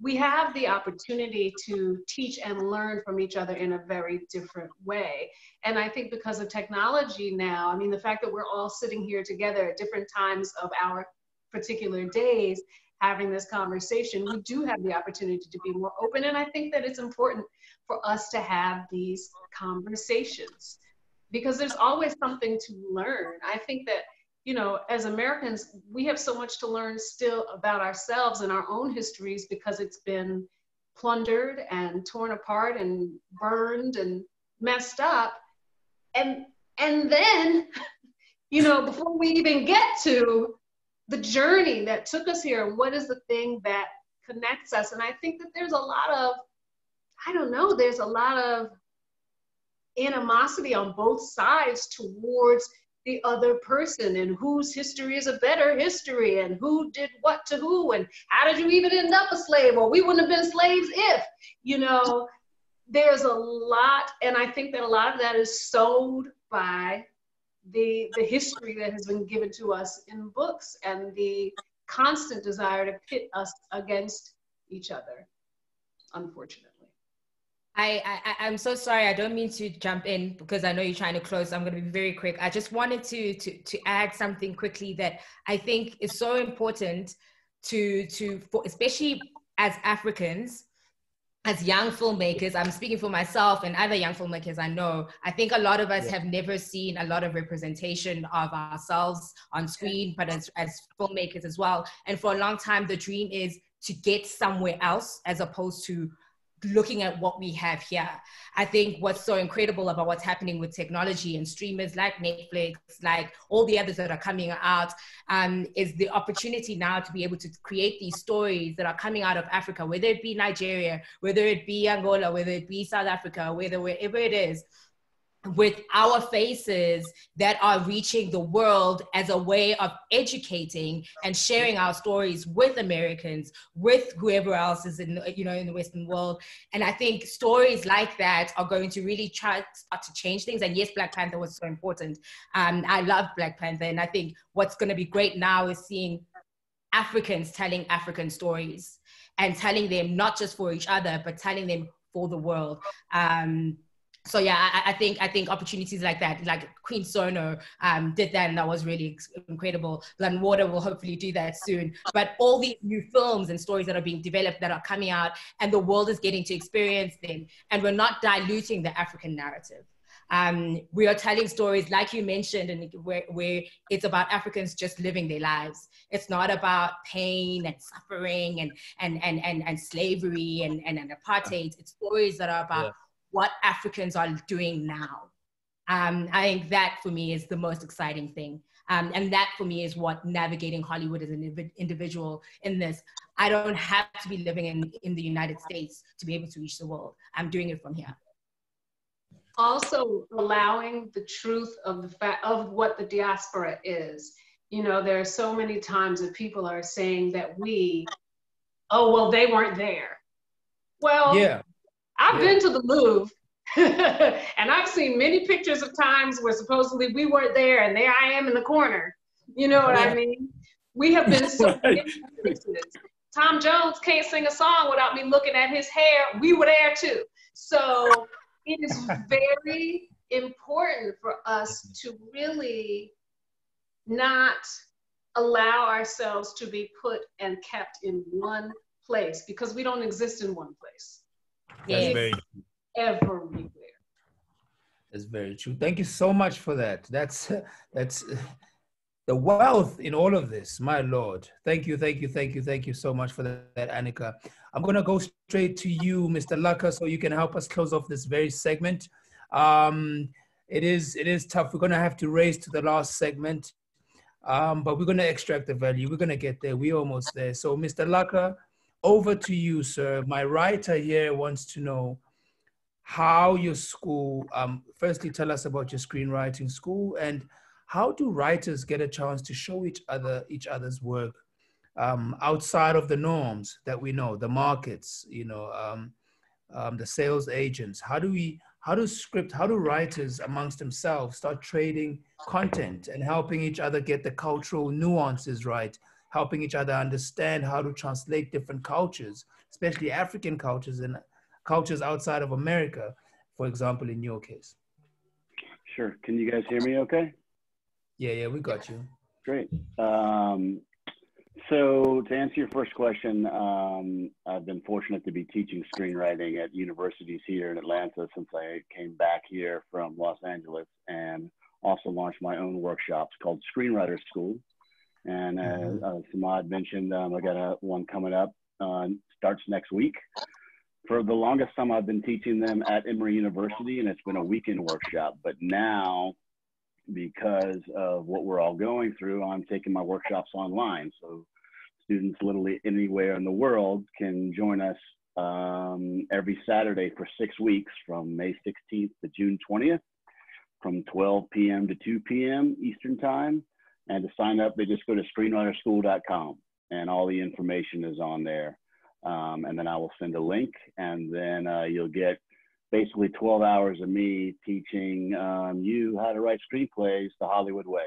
we have the opportunity to teach and learn from each other in a very different way. And I think because of technology now, I mean, the fact that we're all sitting here together at different times of our particular days having this conversation, we do have the opportunity to be more open. And I think that it's important for us to have these conversations because there's always something to learn. I think that, you know, as Americans, we have so much to learn still about ourselves and our own histories because it's been plundered and torn apart and burned and messed up. And and then, [LAUGHS] you know, before we even get to the journey that took us here what is the thing that connects us and i think that there's a lot of i don't know. There's a lot of animosity on both sides towards the other person and whose history is a better history and who did what to who and how did you even end up a slave or we wouldn't have been slaves if you know. There's a lot and i think that a lot of that is sold by the the history that has been given to us in books and the constant desire to pit us against each other unfortunately I, I I'm so sorry. I don't mean to jump in because I know you're trying to close. I'm going to be very quick. I just wanted to to to add something quickly that I think is so important to to for especially as Africans as young filmmakers, I'm speaking for myself and other young filmmakers I know, I think a lot of us have never seen a lot of representation of ourselves on screen, but as, as filmmakers as well. And for a long time, the dream is to get somewhere else as opposed to looking at what we have here. I think what's so incredible about what's happening with technology and streamers like Netflix, like all the others that are coming out, um, is the opportunity now to be able to create these stories that are coming out of Africa, whether it be Nigeria, whether it be Angola, whether it be South Africa, whether wherever it is with our faces that are reaching the world as a way of educating and sharing our stories with Americans, with whoever else is in you know in the Western world. And I think stories like that are going to really try start to change things. And yes, Black Panther was so important. Um, I love Black Panther, and I think what's going to be great now is seeing Africans telling African stories and telling them not just for each other, but telling them for the world. Um, so yeah, I, I, think I think opportunities like that, like Queen Sono um, did that, and that was really incredible. Blood and Water will hopefully do that soon. But all these new films and stories that are being developed that are coming out, and the world is getting to experience them, and we're not diluting the African narrative. Um, we are telling stories, like you mentioned, and where, where it's about Africans just living their lives. It's not about pain and suffering and and and and, and slavery and, and, and apartheid. It's stories that are about yeah. What Africans are doing now. Um, I think that for me is the most exciting thing. Um, and that for me is what navigating Hollywood as an individual in this. I don't have to be living in, in the United States to be able to reach the world. I'm doing it from here also allowing the truth of the fact of what the diaspora is. You know, there are so many times that people are saying that we, oh well, they weren't there. Well, yeah, I've yeah. been to the Louvre. [LAUGHS] and I've seen many pictures of times where supposedly we weren't there and there I am in the corner. You know what I mean? We have been so. [LAUGHS] Tom Jones can't sing a song without me looking at his hair. We were there too. So it is [LAUGHS] very important for us to really not allow ourselves to be put and kept in one place because we don't exist in one place. That's very everywhere. That's very true. Thank you so much for that. That's that's the wealth in all of this, my lord. Thank you, thank you, thank you, thank you so much for that, Anika. I'm gonna go straight to you, Mr. Lucker, so you can help us close off this very segment. Um, it is it is tough. We're gonna have to race to the last segment, um, but we're gonna extract the value. We're gonna get there. We're almost there. So, Mr. Lucker, over to you, sir. My writer here wants to know how your school. Um, firstly, tell us about your screenwriting school and how do writers get a chance to show each other each other's work um, outside of the norms that we know, the markets, you know, um, um, the sales agents? How do we, how do script, how do writers amongst themselves start trading content and helping each other get the cultural nuances right, helping each other understand how to translate different cultures, especially African cultures and cultures outside of America, for example, in your case? Sure. Can you guys hear me okay? Yeah, yeah, we got you. Great. Um, so to answer your first question, um, I've been fortunate to be teaching screenwriting at universities here in Atlanta since I came back here from Los Angeles and also launched my own workshops called Screenwriter School. And uh, mm-hmm. uh, Samad mentioned um, I got a, one coming up, uh, starts next week. For the longest time, I've been teaching them at Emory University, and it's been a weekend workshop. But now because of what we're all going through, I'm taking my workshops online. So students literally anywhere in the world can join us um, every Saturday for six weeks from May 16th to June 20th from 12 p.m. to 2 p.m. Eastern Time. And to sign up, they just go to screenwriterschool.com and all the information is on there. Um, and then I will send a link and then uh, you'll get basically 12 hours of me teaching um, you how to write screenplays the Hollywood way.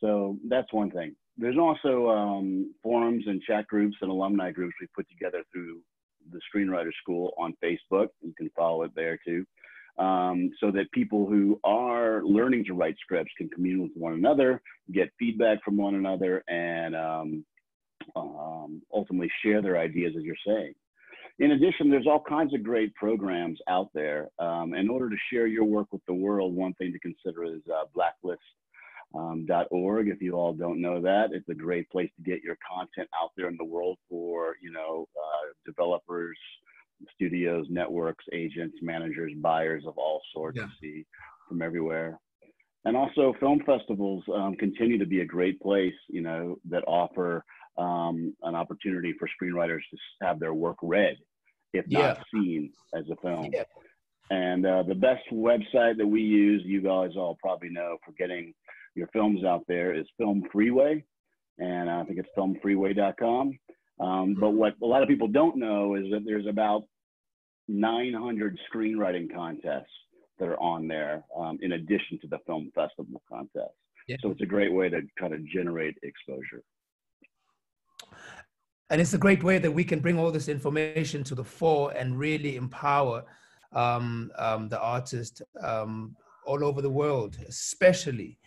So that's one thing. There's also um, forums and chat groups and alumni groups we put together through the Screenwriter School on Facebook. You can follow it there too. Um, so that people who are learning to write scripts can commune with one another, get feedback from one another, and um, um, ultimately share their ideas as you're saying. In addition, there's all kinds of great programs out there. Um, in order to share your work with the world, one thing to consider is uh, blacklist.org. Um, if you all don't know that, it's a great place to get your content out there in the world for, you know, uh, developers, studios, networks, agents, managers, buyers of all sorts yeah. to see from everywhere. And also film festivals um, continue to be a great place, you know, that offer um, an opportunity for screenwriters to have their work read, if not seen as a film. Yeah. And uh, the best website that we use, you guys all probably know for getting your films out there, is Film Freeway. And I think it's filmfreeway.com. Um, but what a lot of people don't know is that there's about 900 screenwriting contests that are on there um, in addition to the film festival contest. Yeah. So it's a great way to kind of generate exposure. And it's a great way that we can bring all this information to the fore and really empower um, um, the artists um, all over the world, especially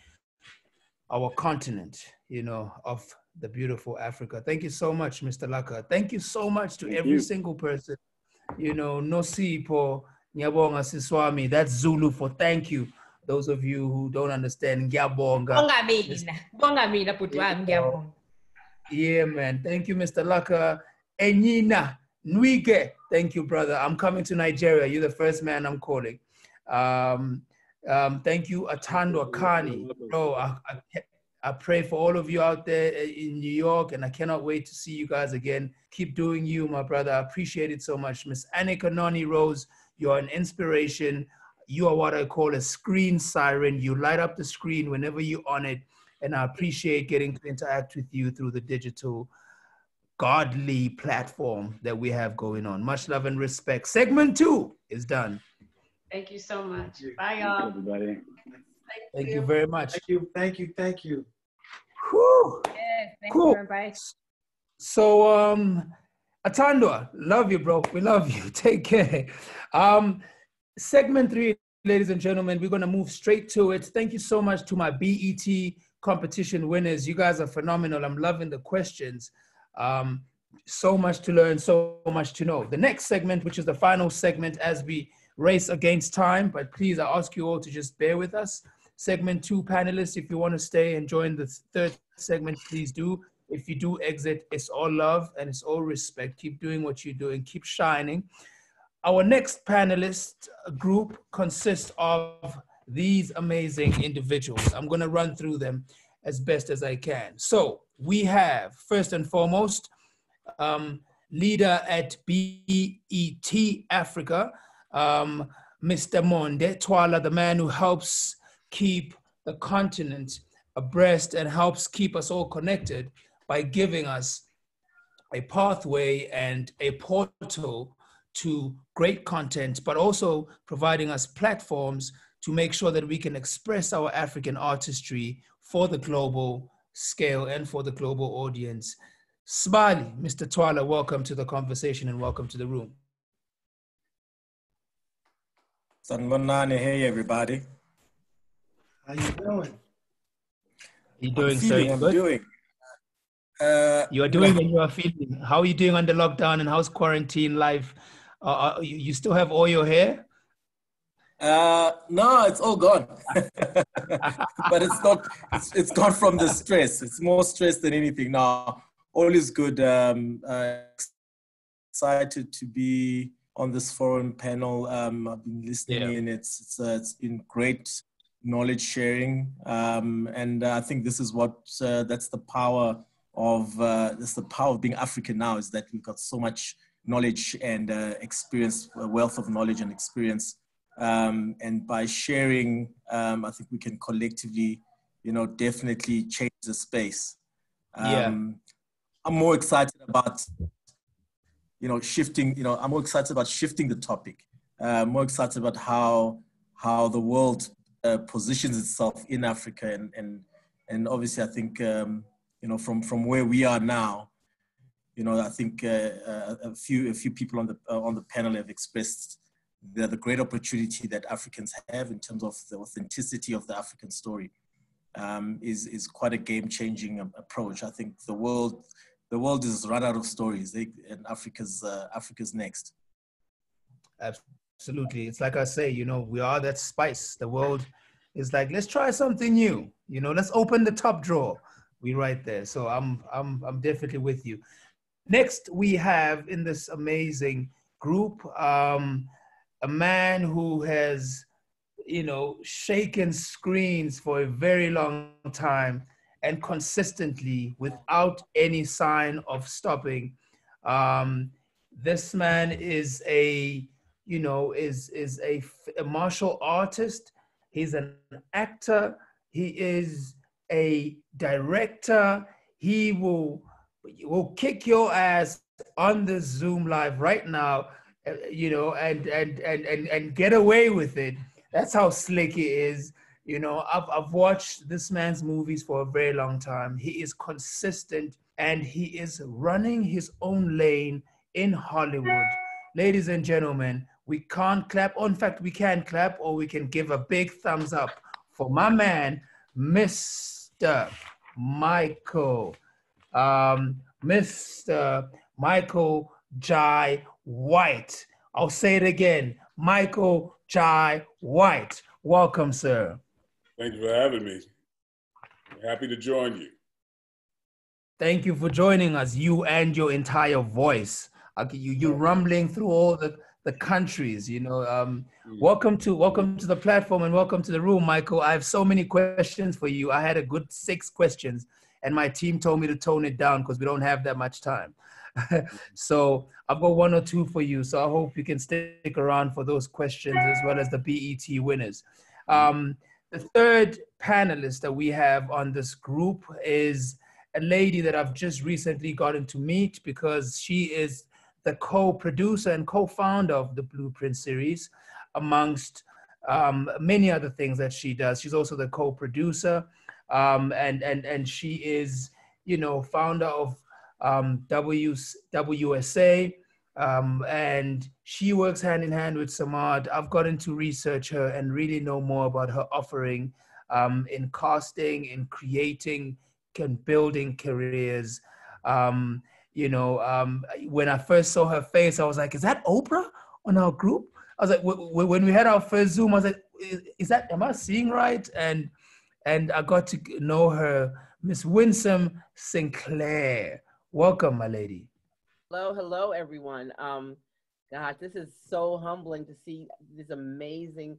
our continent, you know, of the beautiful Africa. Thank you so much, Mr. Lucker. Thank you so much to Thank every you. single person. You know, Nosipho, Nyabonga Siswami, that's Zulu for thank you. Those of you who don't understand Nyabonga. bonga mina bonga Yeah, man. Thank you, Mr. Lucker. Enyinna Nwigwe. Thank you, brother. I'm coming to Nigeria. You're the first man I'm calling. Um, um, thank you, Atandwa Akani. Bro, I, I, I pray for all of you out there eh, in New York, and I cannot wait to see you guys again. Keep doing you, my brother. I appreciate it so much. Miss Anika Noni Rose, you're an inspiration. You are what I call a screen siren. You light up the screen whenever you're on it and I appreciate getting to interact with you through the digital godly platform that we have going on. Much love and respect. Segment two is done. Thank you so much. Bye, y'all. Everybody. Thank you very much. Thank you, thank you, thank you. Whew. yeah, thank Cool. you So, um, Atandwa, love you, bro. We love you. [LAUGHS] Take care. Um, segment three, ladies and gentlemen, we're gonna move straight to it. Thank you so much to my BET competition winners. You guys are phenomenal. I'm loving the questions. Um, so much to learn, so much to know. The next segment, which is the final segment as we race against time, but please, I ask you all to just bear with us. Segment two panelists, if you want to stay and join the third segment, please do. If you do exit, it's all love and it's all respect. Keep doing what you're doing, keep shining. Our next panelist group consists of these amazing individuals. I'm going to run through them as best as I can. So we have, first and foremost, um, leader at BET Africa, um, Mr. Monde Twala, the man who helps keep the continent abreast and helps keep us all connected by giving us a pathway and a portal to great content, but also providing us platforms to make sure that we can express our African artistry for the global scale and for the global audience. Smiley, Mr. Twala, welcome to the conversation and welcome to the room. Sanibonani, hey everybody. How you doing? You I'm doing, sir? feeling, You I'm good? doing. Uh, You are doing and you are feeling. How are you doing under lockdown and how's quarantine life? Uh, uh, you, you still have all your hair? Uh, no, it's all gone. [LAUGHS] but it's not. It's, it's gone from the stress. It's more stress than anything. Now, all is good. Um, uh, excited to be on this forum panel. Um, I've been listening Yeah. in. It's it's uh, it's been great knowledge sharing, um, and uh, I think this is what uh, that's the power of uh, that's the power of being African now is that we've got so much knowledge and uh, experience, a wealth of knowledge and experience. Um, and by sharing, um, I think we can collectively, you know, definitely change the space. Yeah. Um, I'm more excited about, you know, shifting. You know, I'm more excited about shifting the topic. Uh, more excited about how how the world uh, positions itself in Africa, and and and obviously, I think um, you know, from from where we are now, you know, I think uh, uh, a few a few people on the uh, on the panel have expressed the, the great opportunity that Africans have in terms of the authenticity of the African story um, is is quite a game changing approach. I think the world the world is run out of stories, they, and Africa's uh, Africa's next. Absolutely. It's like I say, you know, we are that spice. The world is like, let's try something new. You know, let's open the top drawer. We right there. So I'm I'm I'm definitely with you. Next, we have in this amazing group um, a man who has, you know, shaken screens for a very long time and consistently without any sign of stopping. Um, this man is a you know, is is a, a martial artist. He's an actor. He is a director. He will will kick your ass on the Zoom live right now, uh, you know, and and and and and get away with it. That's how slick he is. You know, I've I've watched this man's movies for a very long time. He is consistent and he is running his own lane in Hollywood. Ladies and gentlemen, we can't clap. Oh, in fact, we can clap or we can give a big thumbs up for my man, Mr. Michael. Um, Mr. Michael Jai White. I'll say it again. Michael Jai White. Welcome, sir. Thank you for having me. Happy to join you. Thank you for joining us, you and your entire voice. You you rumbling through all the the countries. You know, um, mm. welcome to welcome to the platform and welcome to the room, Michael. I have so many questions for you. I had a good six questions, and my team told me to tone it down because we don't have that much time. [LAUGHS] so I've got one or two for you. So I hope you can stick around for those questions as well as the BET winners. Um, the third panelist that we have on this group is a lady that I've just recently gotten to meet because she is the co-producer and co-founder of the Blueprint series, amongst um, many other things that she does. She's also the co-producer, um, and and and she is, you know, founder of um, w, WSA, um, and she works hand in hand with Samad. I've gotten to research her and really know more about her offering um, in casting, in creating and building careers. Um, you know, um, when I first saw her face, I was like, "Is that Oprah on our group?" I was like, when we had our first Zoom, I was like, "Is that? Am I seeing right?" And and I got to know her, Miss Winsome Sinclair. Welcome, my lady. Hello, hello, everyone. Um, gosh, this is so humbling to see this amazing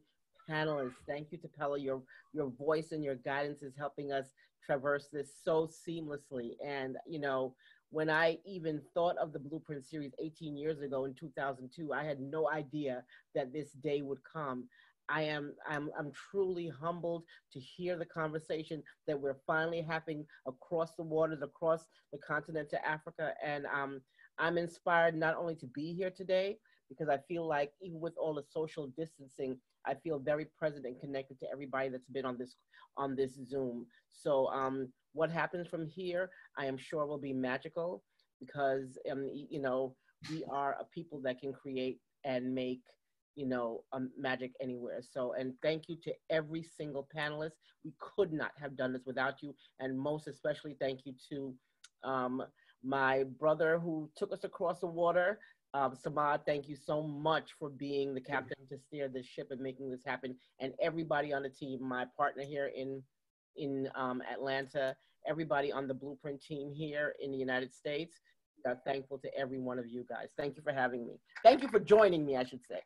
panelists. Thank you, Thapelo. Your your voice and your guidance is helping us traverse this so seamlessly. And you know, when I even thought of the Blueprint series 18 years ago in 2002, I had no idea that this day would come. I am I'm I'm truly humbled to hear the conversation that we're finally having across the waters, across the continent to Africa, and um, I'm inspired not only to be here today because I feel like even with all the social distancing, I feel very present and connected to everybody that's been on this on this Zoom. So um, what happens from here, I am sure will be magical because um, you know we are a people that can create and make you know um, magic anywhere. So and thank you to every single panelist. We could not have done this without you, and most especially thank you to um, my brother who took us across the water um, Samad, thank you so much for being the captain to steer this ship and making this happen. And everybody on the team, my partner here in in um, Atlanta, everybody on the Blueprint team here in the United States. We are thankful to every one of you guys. Thank you for having me. Thank you for joining me, I should say.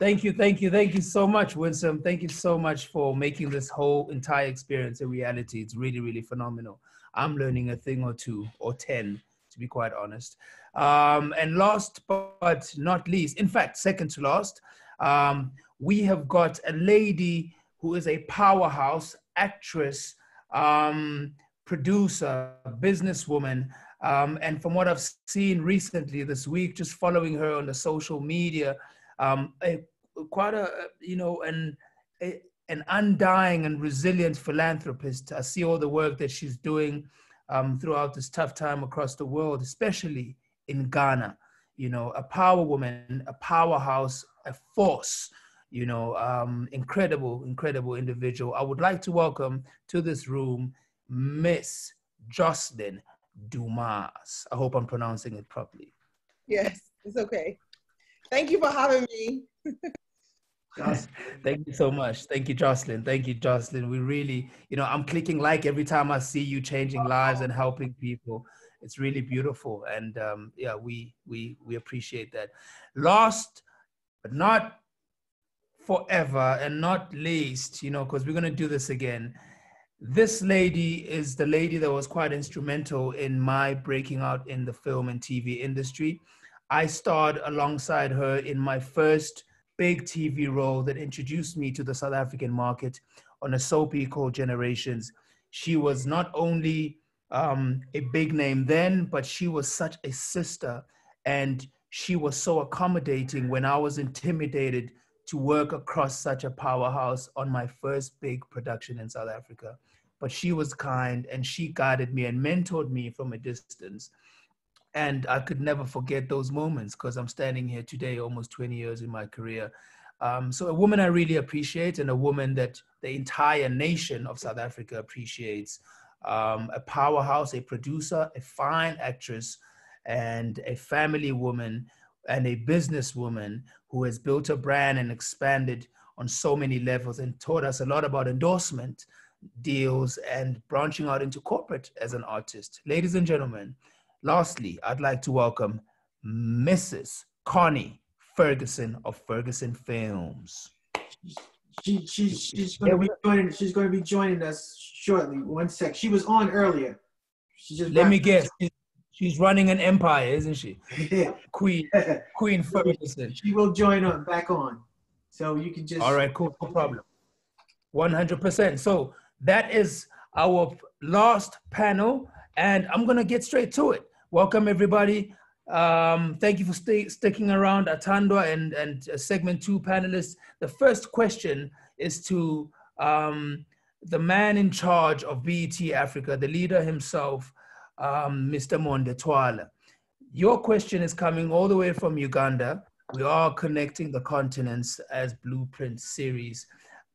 Thank you, thank you, thank you so much, Winsome. Thank you so much for making this whole entire experience a reality. It's really, really phenomenal. I'm learning a thing or two or 10, to be quite honest. Um, and last but not least, in fact, second to last, um, we have got a lady who is a powerhouse actress, um, producer, businesswoman. Um, and from what I've seen recently this week, just following her on the social media, um, a, quite a, you know, an, a, an undying and resilient philanthropist. I see all the work that she's doing um, throughout this tough time across the world, especially in Ghana. You know, a power woman, a powerhouse, a force, you know, um, incredible, incredible individual. I would like to welcome to this room Miss Joselyn Dumas. I hope I'm pronouncing it properly. Yes, it's okay. Thank you for having me. [LAUGHS] Thank you so much. Thank you, Joselyn. Thank you, Joselyn. We really, you know, I'm clicking like every time I see you changing lives and helping people. It's really beautiful, and um, yeah, we we we appreciate that. Last but not forever, and not least, you know, because we're gonna do this again. This lady is the lady that was quite instrumental in my breaking out in the film and TV industry. I starred alongside her in my first big TV role that introduced me to the South African market on a soapy called Generations. She was not only um, a big name then, but she was such a sister. And she was so accommodating when I was intimidated to work across such a powerhouse on my first big production in South Africa. But she was kind and she guided me and mentored me from a distance. And I could never forget those moments because I'm standing here today, almost 20 years in my career. Um, so, a woman I really appreciate, and a woman that the entire nation of South Africa appreciates. Um, a powerhouse, a producer, a fine actress, and a family woman and a businesswoman who has built a brand and expanded on so many levels and taught us a lot about endorsement deals and branching out into corporate as an artist. Ladies and gentlemen, lastly, I'd like to welcome Mrs. Connie Ferguson of Ferguson Films. She, she, she's going to be joining. She's going to be joining us shortly. One sec. She was on earlier. She just let me guess. She's running an empire, isn't she? Queen [LAUGHS] Queen Ferguson. She will join on back on. So you can just All right, cool, no problem. 100%. So that is our last panel and I'm going to get straight to it. Welcome everybody. Um, thank you for stay, sticking around, Atandwa and, and uh, segment two panelists. The first question is to um, the man in charge of BET Africa, the leader himself, um, Mr. Monde Twala. Your question is coming all the way from Uganda. We are connecting the continents as Blueprint series.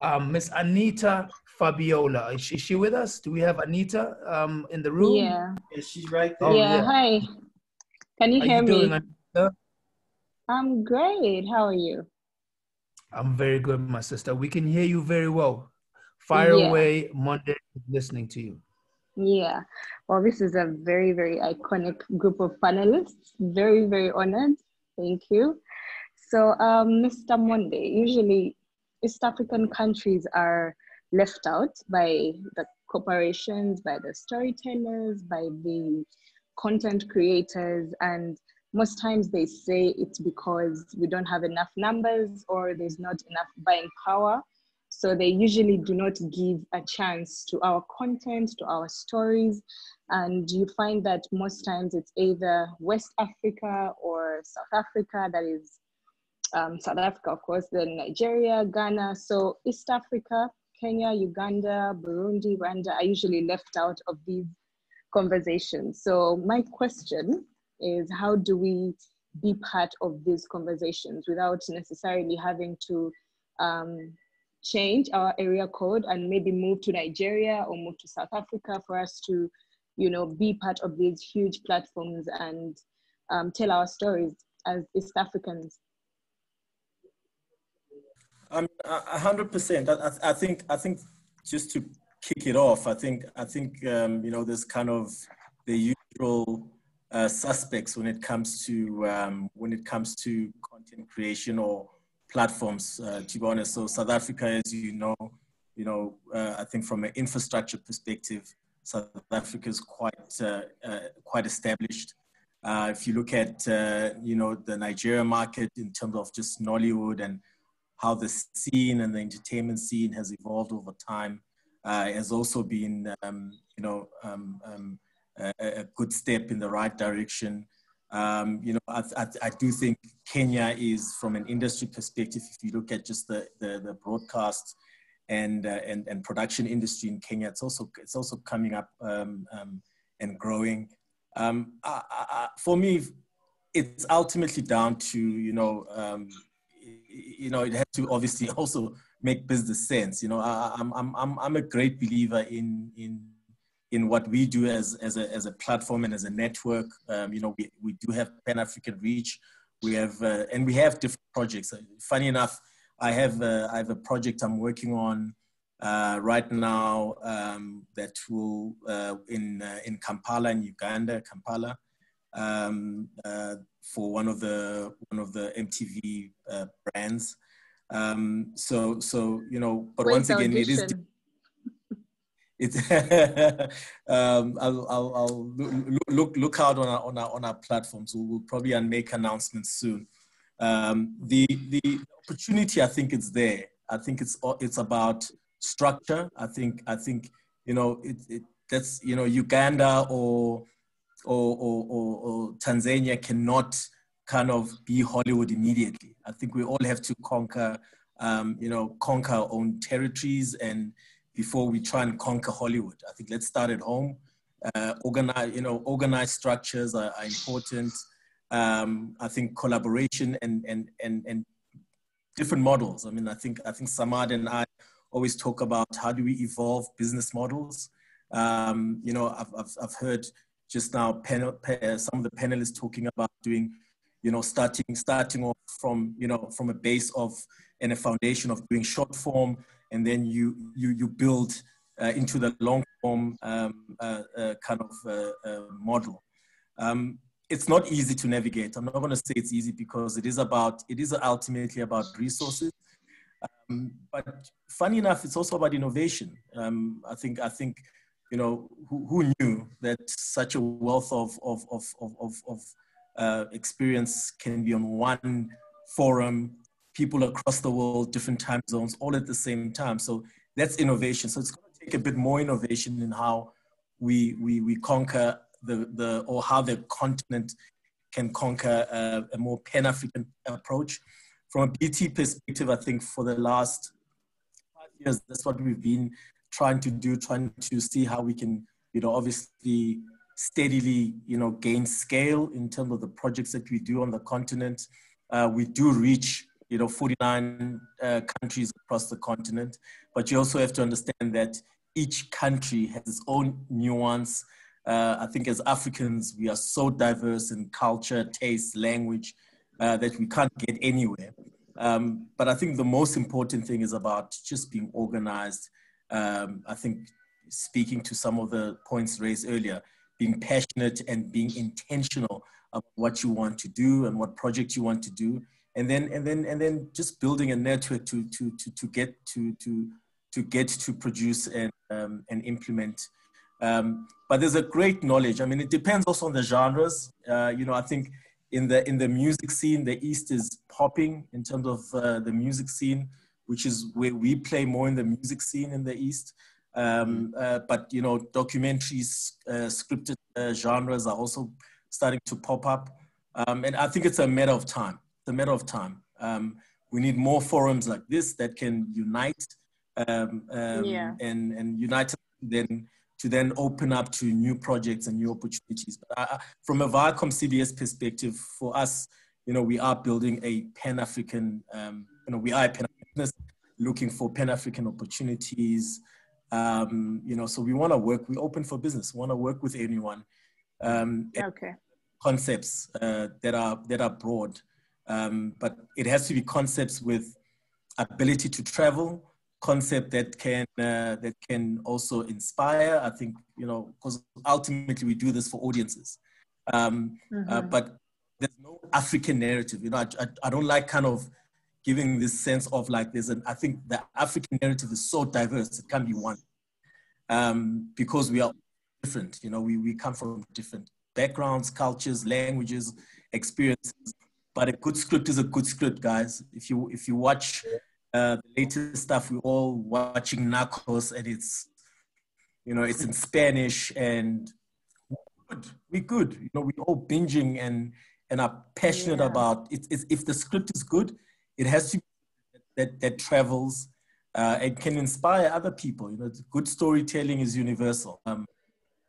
Um, Miss Anita Fabiola, is she, is she, with us? Do we have Anita um, in the room? Yeah. yeah she's right there. Oh, yeah, yeah, hi. Can you How hear you me? Doing, Anita? I'm great. How are you? I'm very good, my sister. We can hear you very well. Fire yeah. away, Monde, listening to you. Yeah, well, this is a very, very iconic group of panelists. Very, very honored. Thank you. So, um, Mr. Monde, usually East African countries are left out by the corporations, by the storytellers, by the content creators, and most times they say it's because we don't have enough numbers or there's not enough buying power so they usually do not give a chance to our content, to our stories. And you find that most times it's either West Africa or South Africa, that is um, South Africa, of course, then Nigeria, Ghana. So East Africa, Kenya, Uganda, Burundi, Rwanda are usually left out of these conversations. So my question is how do we be part of these conversations without necessarily having to um, change our area code and maybe move to Nigeria or move to South Africa for us to, you know, be part of these huge platforms and um, tell our stories as East Africans. Um, a hundred percent. I, think. I think just to kick it off, I think. I think um, you know there's kind of the usual uh, suspects when it comes to um, when it comes to content creation or platforms, uh, to be honest. So South Africa, as you know, you know, uh, I think from an infrastructure perspective, South Africa is quite uh, uh quite established. Uh, if you look at uh, you know the Nigeria market in terms of just Nollywood and how the scene and the entertainment scene has evolved over time, has also been um, you know um, um, a, a, good step in the right direction. Um, you know, I, I, I, do think Kenya is, from an industry perspective, if you look at just the, the, the broadcast and, uh, and, and production industry in Kenya, it's also, it's also coming up um, um, and growing. Um, I, for me, it's ultimately down to, you know, um, you know, it has to obviously [LAUGHS] also make business sense. You know, I, I'm, I'm, I'm a great believer in, in in what we do as, as, a, as a platform and as a network. Um, you know, we, we do have Pan-African reach. We have, uh, and we have different projects. Funny enough, I have, a, I have a project I'm working on uh, right now um, that will, uh, in, uh, in Kampala, in Uganda, Kampala, um, uh, for one of the, one of the MTV uh, brands. Um, so, so, you know, but When's once again, it is, [LAUGHS] um, I'll, I'll, I'll look look out on our on our on our platforms. We'll, we'll probably make announcements soon. Um, the the opportunity, I think, it's there. I think it's it's about structure. I think I think you know it, it that's you know Uganda or or, or, or, or Tanzania cannot kind of be Hollywood immediately. I think we all have to conquer um, you know conquer our own territories and before we try and conquer Hollywood. I think let's start at home. Uh, organize, you know, organized structures are, are important. Um, I think collaboration and, and, and, and different models. I mean, I think, I think Samad and I always talk about how do we evolve business models. Um, you know, I've, I've, I've heard just now panel, some of the panelists talking about doing, you know, starting, starting off from, you know, from a base of and a foundation of doing short form and then you you you build uh, into the long form um, uh, uh, kind of uh, uh, model. Um, it's not easy to navigate. I'm not going to say it's easy because it is about it is ultimately about resources. Um, but funny enough, it's also about innovation. Um, I think I think you know who, who, knew that such a wealth of of of of, of, uh, experience can be on one forum people across the world, different time zones, all at the same time. So that's innovation. So it's going to take a bit more innovation in how we we, we conquer the the or how the continent can conquer a, a more Pan African approach. From a BET perspective, I think for the last five years, that's what we've been trying to do, trying to see how we can, you know, obviously steadily, you know, gain scale in terms of the projects that we do on the continent. Uh, we do reach you know, 49 uh, countries across the continent. But you also have to understand that each country has its own nuance. Uh, I think as Africans, we are so diverse in culture, taste, language, uh, that we can't get anywhere. Um, but I think the most important thing is about just being organized. Um, I think speaking to some of the points raised earlier, being passionate and being intentional of what you want to do and what project you want to do and then and then and then just building a network to to to, to get to to to get to produce and um, and implement. Um, but there's a great knowledge. I mean, it depends also on the genres. Uh, you know, I think in the in the music scene, the East is popping in terms of uh, the music scene, which is where we play more in the music scene in the East. Um, uh, but you know, documentaries, uh, scripted uh, genres are also starting to pop up, um, and I think it's a matter of time a matter of time. Um, we need more forums like this that can unite um, um, yeah. and, and unite then to then open up to new projects and new opportunities. But uh, from a Viacom CBS perspective, for us, you know, we are building a Pan-African, um, you know, we are a Pan-Africanist looking for Pan-African opportunities. Um, you know, so we want to work, we open for business, we want to work with anyone. Um, okay. Concepts uh, that are that are broad. Um, but it has to be concepts with ability to travel, concept that can uh, that can also inspire. I think you know because ultimately we do this for audiences. Um, uh, mm-hmm. uh, but there's no African narrative. You know, I, I, I, don't like kind of giving this sense of like there's an. I think the African narrative is so diverse; it can be one um, because we are different. You know, we we come from different backgrounds, cultures, languages, experiences but a good script is a good script, guys. If you if you watch uh, the latest stuff, we're all watching Narcos, and it's you know it's in Spanish, and we good. We good. You know, we all binging and and are passionate yeah. about it. It's, if the script is good, it has to that that travels uh, and can inspire other people. You know, good storytelling is universal. Um,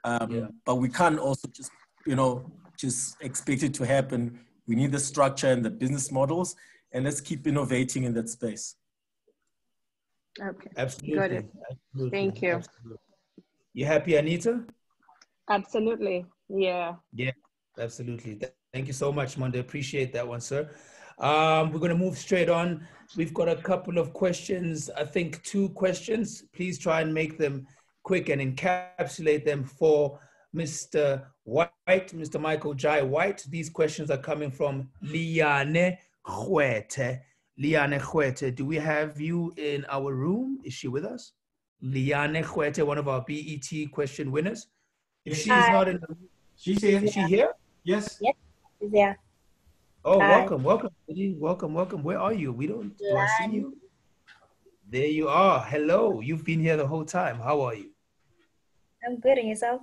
um, yeah. But we can't also just you know just expect it to happen we need the structure and the business models, and let's keep innovating in that space. Okay. Absolutely. Got it. Absolutely. Thank you. Absolutely. You happy, Anita? Absolutely. Yeah. Yeah, absolutely. Thank you so much, Monde. Appreciate that one, sir. Um, we're going to move straight on. We've got a couple of questions. I think two questions. Please try and make them quick and encapsulate them for Mr. White, Mr. Michael Jai White. These questions are coming from Liane Huete. Liane Huete, do we have you in our room? Is she with us? Liane Huete, one of our BET question winners. If she's Hi. not in the room, She's here. Is she here? Yes. Yes, she's there. Oh, Hi. welcome, welcome, welcome, welcome. Where are you? We don't. Do I see you? There you are. Hello. You've been here the whole time. How are you? I'm good, and yourself?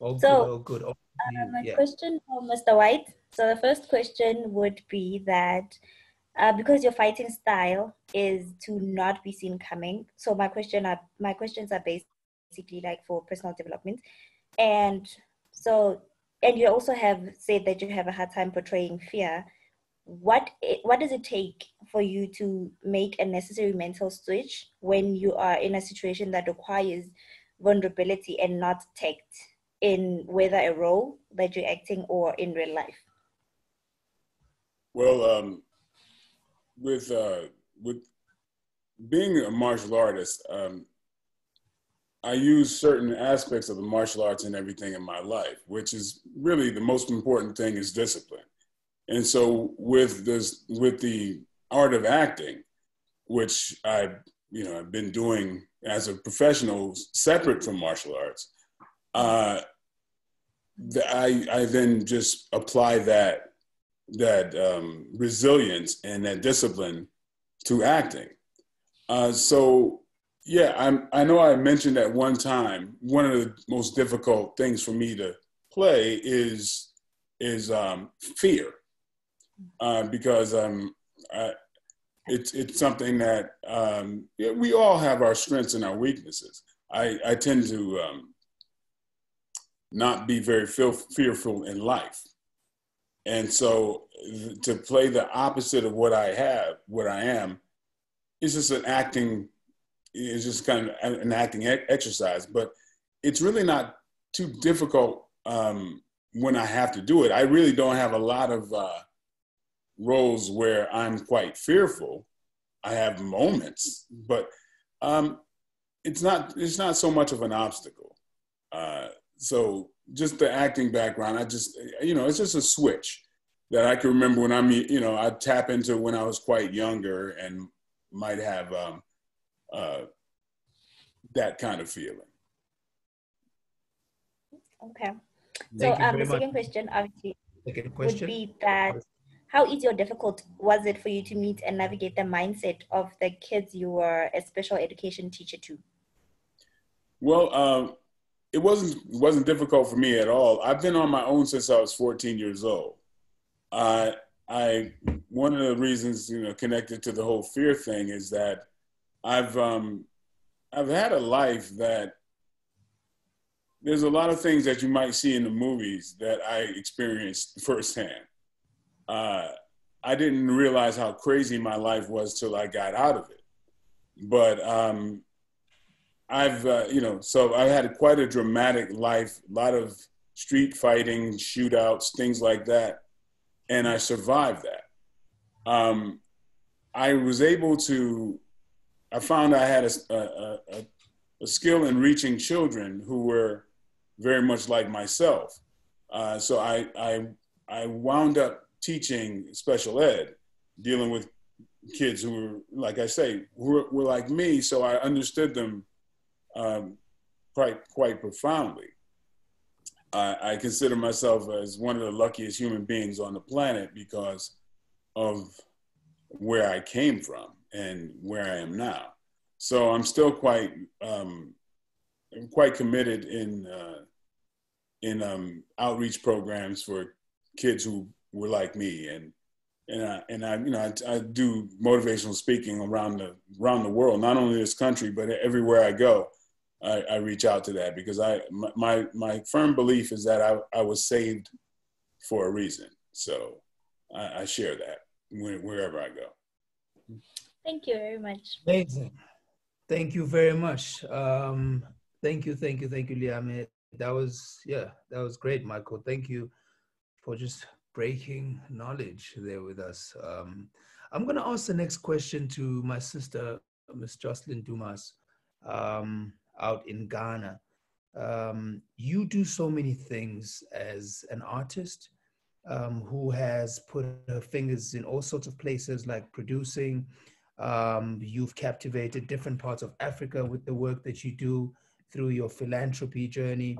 Oh, good. So, Oh, good. Oh, Uh, my yeah. question for Mr. White. So the first question would be that uh, because your fighting style is to not be seen coming. So my question are my questions are basically like for personal development, and so and you also have said that you have a hard time portraying fear. What what does it take for you to make a necessary mental switch when you are in a situation that requires vulnerability and not tact in whether a role that you're acting or in real life? Well, um, with uh, with being a martial artist, um, I use certain aspects of the martial arts in everything in my life, which is really the most important thing is discipline. And so with this, with the art of acting, which I, you know, I've been doing as a professional separate from martial arts, uh, the, I, I then just apply that that um, resilience and that discipline to acting. Uh, so yeah, I'm, I know I mentioned at one time one of the most difficult things for me to play is is um, fear, uh, because um, I, it's it's something that um, we all have our strengths and our weaknesses. I, I tend to um, not be very fearful in life. And so to play the opposite of what I have, what I am, is just an acting, is just kind of an acting exercise. But it's really not too difficult um, when I have to do it. I really don't have a lot of uh, roles where I'm quite fearful. I have moments, but um, it's not it's not so much of an obstacle. Uh, so just the acting background, I just you know it's just a switch that I can remember when I'm you know I tap into when I was quite younger and might have um, uh, that kind of feeling. Okay. So Thank you um, very the much. second question obviously Second would be that how easy or difficult was it for you to meet and navigate the mindset of the kids you were a special education teacher to? Well, um, it wasn't it wasn't difficult for me at all. I've been on my own since I was 14 years old. I I one of the reasons you know connected to the whole fear thing is that I've um, I've had a life that there's a lot of things that you might see in the movies that I experienced firsthand. Uh, I didn't realize how crazy my life was till I got out of it. But um, I've, uh, you know, so I had quite a dramatic life, a lot of street fighting, shootouts, things like that. And I survived that. Um, I was able to, I found I had a, a, a, a skill in reaching children who were very much like myself. Uh, so I, I, I wound up teaching special ed, dealing with kids who were, like I say, were, were like me. So I understood them um, quite quite profoundly. I, I consider myself as one of the luckiest human beings on the planet because of where I came from and where I am now. So I'm still quite um, quite committed in uh, in um, outreach programs for kids who were like me and and I, and I you know I, I do motivational speaking around the around the world, not only this country but everywhere I go. I, I reach out to that because I my, my my firm belief is that I, I was saved for a reason. So I, I share that where, wherever I go. Thank you very much. Amazing. Thank you very much. Um, thank you, thank you, thank you, Liam. That was yeah, that was great, Michael. Thank you for just breaking knowledge there with us. Um, I'm gonna ask the next question to my sister, Miss Joselyn Dumas, um, out in Ghana. Um, you do so many things as an artist um, who has put her fingers in all sorts of places, like producing, Um, you've captivated different parts of Africa with the work that you do through your philanthropy journey.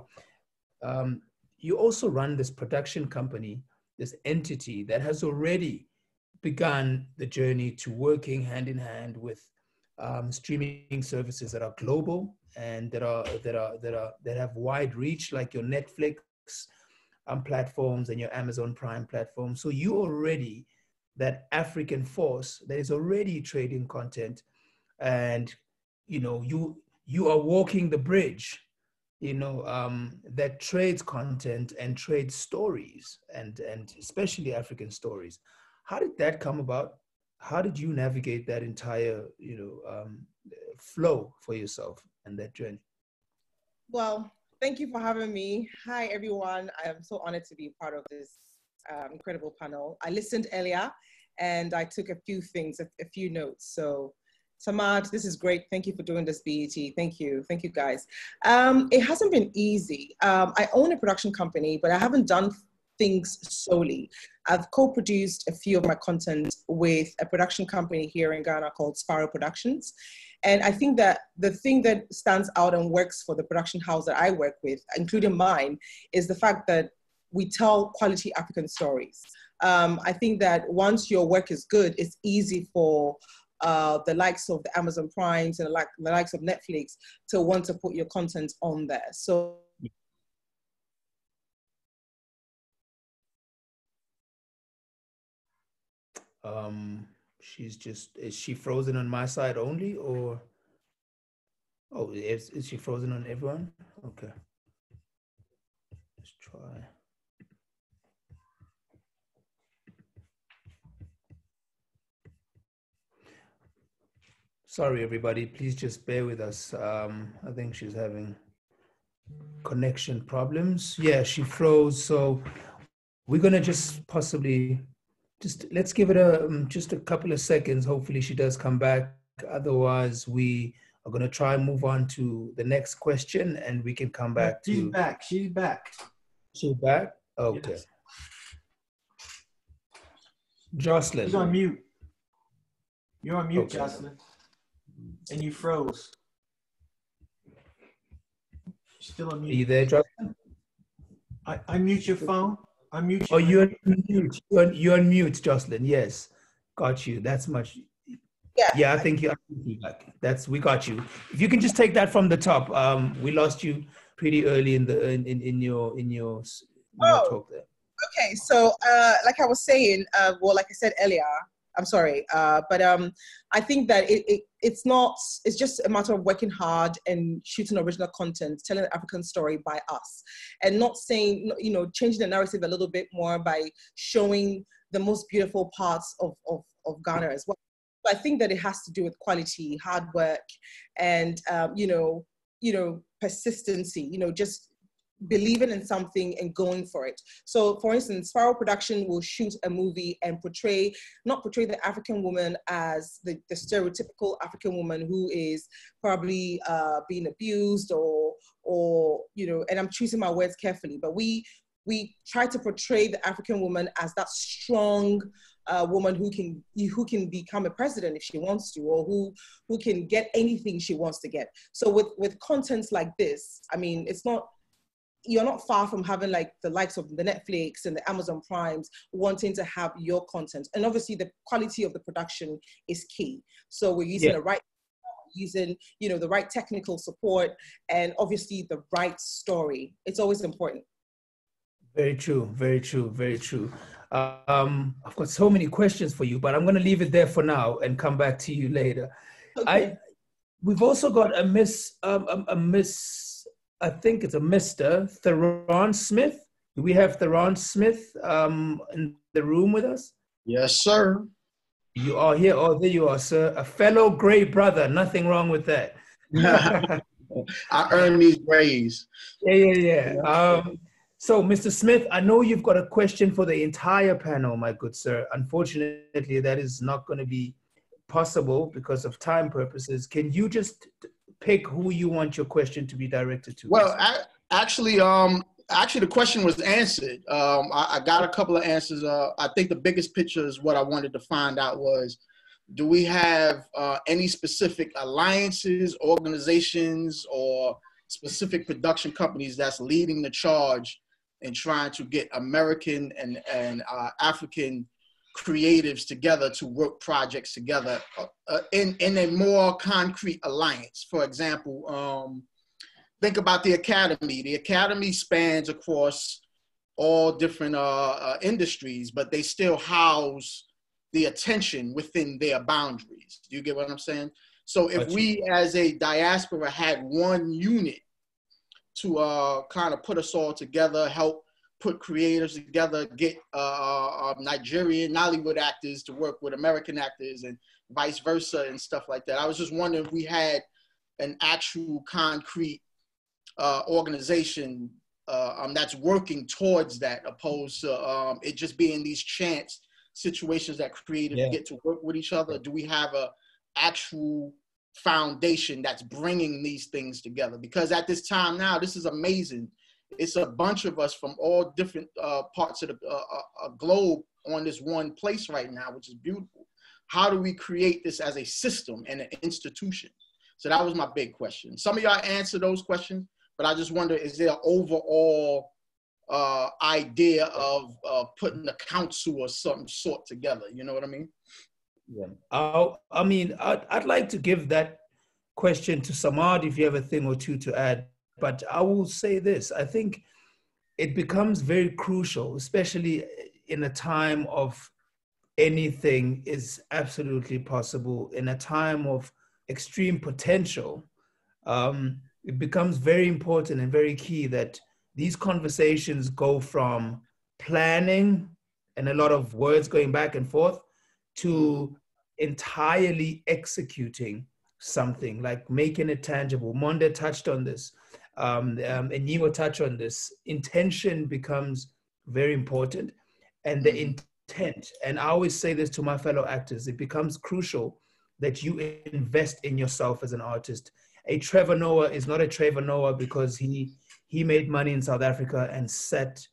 Um, you also run this production company, this entity that has already begun the journey to working hand in hand with um, streaming services that are global and that are that are that are that have wide reach, like your Netflix um, platforms and your Amazon Prime platform. So you already that African force that is already trading content, and you know you you are walking the bridge you know um, that trades content and trades stories and and especially african stories how did that come about how did you navigate that entire you know um, flow for yourself and that journey well thank you for having me hi everyone i am so honored to be part of this um, incredible panel i listened earlier and i took a few things a, a few notes so Samad, this is great. Thank you for doing this, BET. Thank you. Thank you, guys. Um, it hasn't been easy. Um, I own a production company, but I haven't done things solely. I've co-produced a few of my content with a production company here in Ghana called Sparrow Productions. And I think that the thing that stands out and works for the production house that I work with, including mine, is the fact that we tell quality African stories. Um, I think that once your work is good, it's easy for uh, the likes of the Amazon Primes and the, like, the likes of Netflix to want to put your content on there. So um she's just is she frozen on my side only or oh is, is she frozen on everyone okay let's try Sorry, everybody. Please just bear with us. Um, I think she's having connection problems. Yeah, she froze. So we're gonna just possibly just let's give it a um, just a couple of seconds. Hopefully, she does come back. Otherwise, we are gonna try and move on to the next question, and we can come back She's to. back. She's back. She's back. Okay. Yes. Joselyn. She's on mute. You're on mute, Okay. Joselyn. And you froze. Still on mute. Are you there, Joselyn? I, unmute your phone. Unmute Oh, you're on mute. You're on, you're on mute, Joselyn. Yes, got you. That's much. Yeah. Yeah, I think you. That's we got you. If you can just take that from the top. Um, we lost you pretty early in the in in, in your in your, s- in your Oh. talk there. Okay, so uh, like I was saying, uh, well, like I said earlier, I'm sorry, uh, but um, I think that it, it it's not. It's just a matter of working hard and shooting original content, telling an African story by us, and not saying you know changing the narrative a little bit more by showing the most beautiful parts of of, of Ghana as well. But I think that it has to do with quality, hard work, and um, you know, you know, persistency. You know, just believing in something and going for it. So, for instance, Sparrow Production will shoot a movie and portray, not portray the African woman as the, the stereotypical African woman who is probably uh, being abused or, or you know, and I'm choosing my words carefully, but we we try to portray the African woman as that strong uh, woman who can who can become a president if she wants to, or who who can get anything she wants to get. So with with contents like this, I mean, it's not you're not far from having like the likes of the Netflix and the Amazon Primes wanting to have your content. And obviously the quality of the production is key. So we're using Yeah. the right using you know the right technical support and obviously the right story. It's always important. Very true. Very true. Very true. Um, I've got so many questions for you, but I'm going to leave it there for now and come back to you later. I we've also got a miss um, a, a miss I think it's a Mr. Theron Smith. Do we have Theron Smith um, in the room with us? Yes, sir. You are here. Oh, there you are, sir. A fellow gray brother. Nothing wrong with that. [LAUGHS] [LAUGHS] I earned these grades. Yeah, yeah, yeah. Um, so, Mr. Smith, I know you've got a question for the entire panel, my good sir. Unfortunately, that is not going to be possible because of time purposes. Can you just pick who you want your question to be directed to? Well, I, actually, um, actually, the question was answered. Um, I, I got a couple of answers. Uh, I think the biggest picture is what I wanted to find out was do we have uh, any specific alliances, organizations, or specific production companies that's leading the charge in trying to get American and, and uh, African creatives together to work projects together uh, uh, in, in a more concrete alliance? For example, um, think about the academy. The academy spans across all different uh, uh, industries, but they still house the attention within their boundaries. Do you get what I'm saying? So if we as a diaspora had one unit to uh, kind of put us all together, help put creators together, get uh, uh, Nigerian Nollywood actors to work with American actors and vice versa and stuff like that. I was just wondering if we had an actual concrete uh, organization uh, um, that's working towards that opposed to um, it just being these chance situations that creatives yeah. get to work with each other? Do we have a actual foundation that's bringing these things together? Because at this time now, this is amazing. It's a bunch of us from all different uh, parts of the uh, uh, uh, globe on this one place right now, which is beautiful. How do we create this as a system and an institution? So that was my big question. Some of y'all answer those questions, but I just wonder, is there an overall uh, idea of uh, putting a council or some sort together. You know what I mean? Yeah. i I mean, I'd, I'd like to give that question to Samad if you have a thing or two to add. But I will say this I think it becomes very crucial, especially in a time of anything is absolutely possible, in a time of extreme potential. Um, it becomes very important and very key that these conversations go from planning and a lot of words going back and forth to entirely executing something like making it tangible. Monde touched on this, um, um, and Niwa touched on this. Intention becomes very important, and the intent. And I always say this to my fellow actors: it becomes crucial that you invest in yourself as an artist. A Trevor Noah is not a Trevor Noah because he he made money in South Africa and set,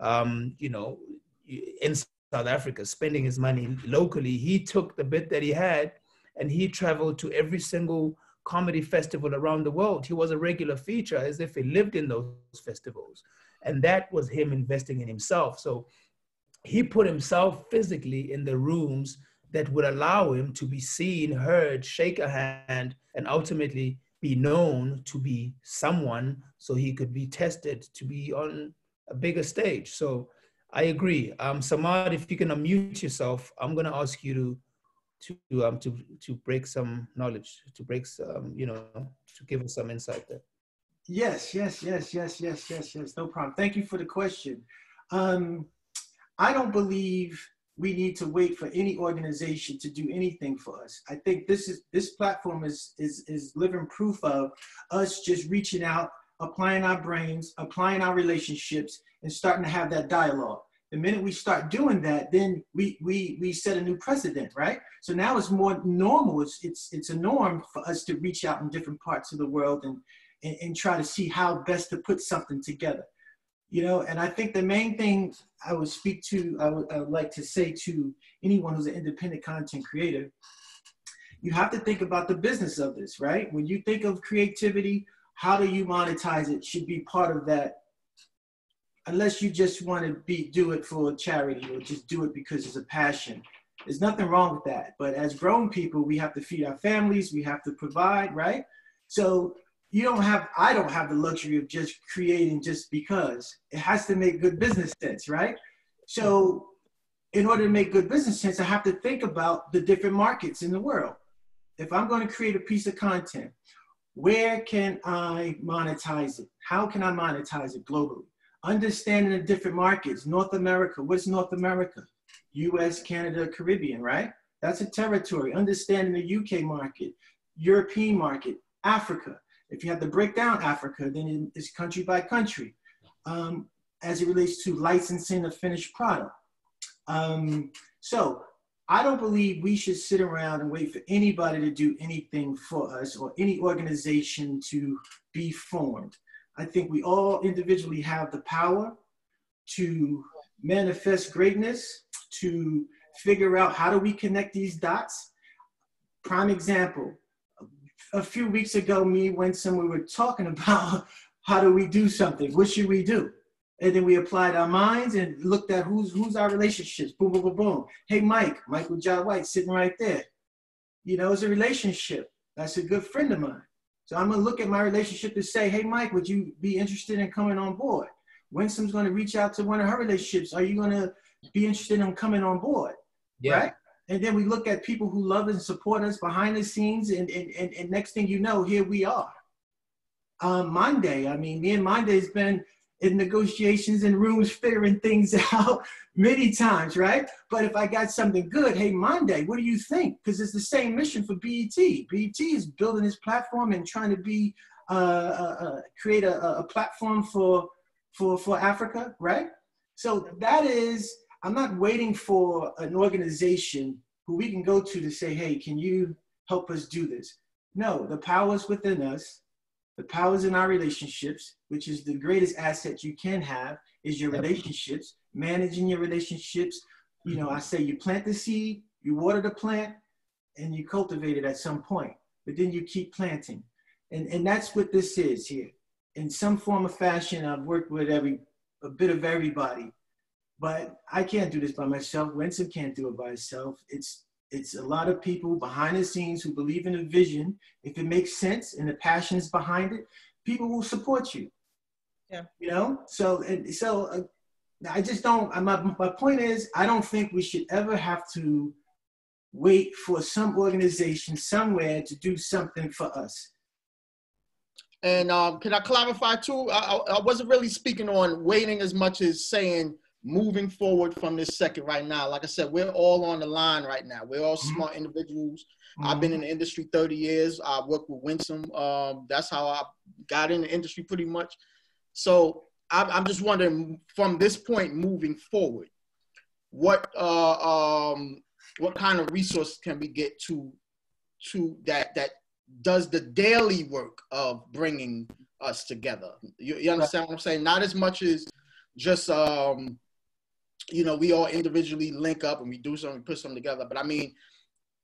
um, you know, in South Africa, spending his money locally. He took the bit that he had and he traveled to every single comedy festival around the world. He was a regular feature as if he lived in those festivals. And that was him investing in himself. So he put himself physically in the rooms that would allow him to be seen, heard, shake a hand, and ultimately be known to be someone so he could be tested to be on a bigger stage. So I agree. Um, Samad, if you can unmute yourself, I'm going to ask you to to um to to break some knowledge, to break some, you know, to give us some insight there. Yes, yes, yes, yes, yes, yes, yes. No problem. Thank you for the question. Um, I don't believe we need to wait for any organization to do anything for us. I think this is this platform is is is living proof of us just reaching out, applying our brains, applying our relationships, and starting to have that dialogue. The minute we start doing that, then we we we set a new precedent, right? So now it's more normal. It's it's it's a norm for us to reach out in different parts of the world and and, and try to see how best to put something together you know and i think the main thing i would speak to I would, I would, like to say to anyone who's an independent content creator you have to think about the business of this right when you think of creativity how do you monetize it should be part of that unless you just want to be do it for charity or just do it because it's a passion. There's nothing wrong with that. But as grown people we have to feed our families. We have to provide right? So you don't have i don't have the luxury of just creating just because. It has to make good business sense right? So in order to make good business sense i have to think about the different markets in the world. If i'm going to create a piece of content where can i monetize it? How can i monetize it globally understanding the different markets north america what's north america us canada caribbean right that's a territory understanding the uk market european market africa if you have to break down Africa, then it's country by country um, as it relates to licensing a finished product. Um, so I don't believe we should sit around and wait for anybody to do anything for us or any organization to be formed. I think we all individually have the power to manifest greatness, to figure out how do we connect these dots. prime example. A few weeks ago, me, Winsome, we were talking [LAUGHS] about how do we do something? What should we do? And then we applied our minds and looked at who's who's our relationships. Boom, boom, boom, boom. Hey, Mike, Michael Jai White, sitting right there. You know, it's a relationship. That's a good friend of mine. So I'm gonna look at my relationship to say, hey, Mike, would you be interested in coming on board? Winsome's gonna reach out to one of her relationships. Are you gonna be interested in coming on board? Yeah. Right? And then we look at people who love and support us behind the scenes, and, and, and, and next thing you know, here we are. Um, Monde, I mean, me and Monde's been in negotiations and rooms figuring things [LAUGHS] out many times, right? But if I got something good, hey, Monde, what do you think? Because it's the same mission for BET. BET is building this platform and trying to be uh, uh, uh, create a, a platform for for for Africa, right? So that is, I'm not waiting for an organization who we can go to to say, hey, can you help us do this? No, the power is within us. The power is in our relationships, which is the greatest asset you can have, is your relationships, managing your relationships. You know, I say you plant the seed, you water the plant, and you cultivate it at some point, but then you keep planting. And, and that's what this is here. In some form or fashion, I've worked with every a bit of everybody, but I can't do this by myself. Winsome can't do it by himself. It's it's a lot of people behind the scenes who believe in a vision. If it makes sense and the passion's behind it, people will support you. Yeah. You know, so and so uh, I just don't. My my point is, I don't think we should ever have to wait for some organization somewhere to do something for us. And um, can I clarify too? I, I, I wasn't really speaking on waiting as much as saying moving forward from this second right now. Like I said, we're all on the line right now. We're all Mm-hmm. smart individuals. I've been in the industry 30 years. I worked with Winsome. Um, that's how I got in the industry pretty much. So I'm, I'm just wondering from this point moving forward, what uh, um, what kind of resources can we get to to that that does the daily work of bringing us together? You, you understand what I'm saying? Not as much as just um, you know we all individually link up and we do something, put something together. But I mean,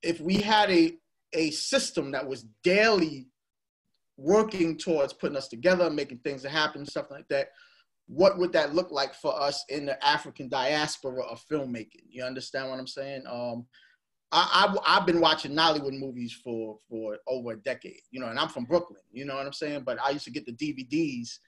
if we had a a system that was daily working towards putting us together, making things happen, stuff like that, what would that look like for us in the African diaspora of filmmaking? You understand what I'm saying? Um, I, I, have been watching Nollywood movies for, for over a decade, you know, and I'm from Brooklyn, you know what I'm saying? But I used to get the DVDs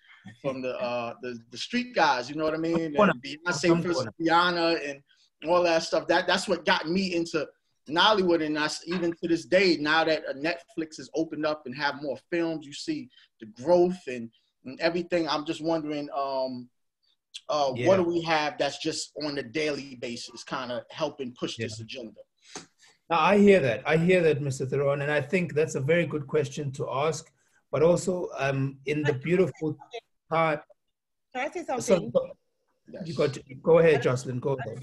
from the uh, the, the street guys, you know what I mean? And Beyonce versus Rihanna and all that stuff. That that's what got me into Nollywood, and I, even to this day, now that uh, Netflix has opened up and have more films, you see the growth and, and everything. I'm just wondering, um, uh, Yeah. what do we have that's just on a daily basis, kind of helping push this agenda? Now, I hear that. I hear that, Mr. Theron, and I think that's a very good question to ask. But also, um, in the beautiful part, Can I say so something? you got to, go ahead, Joselyn. Go ahead.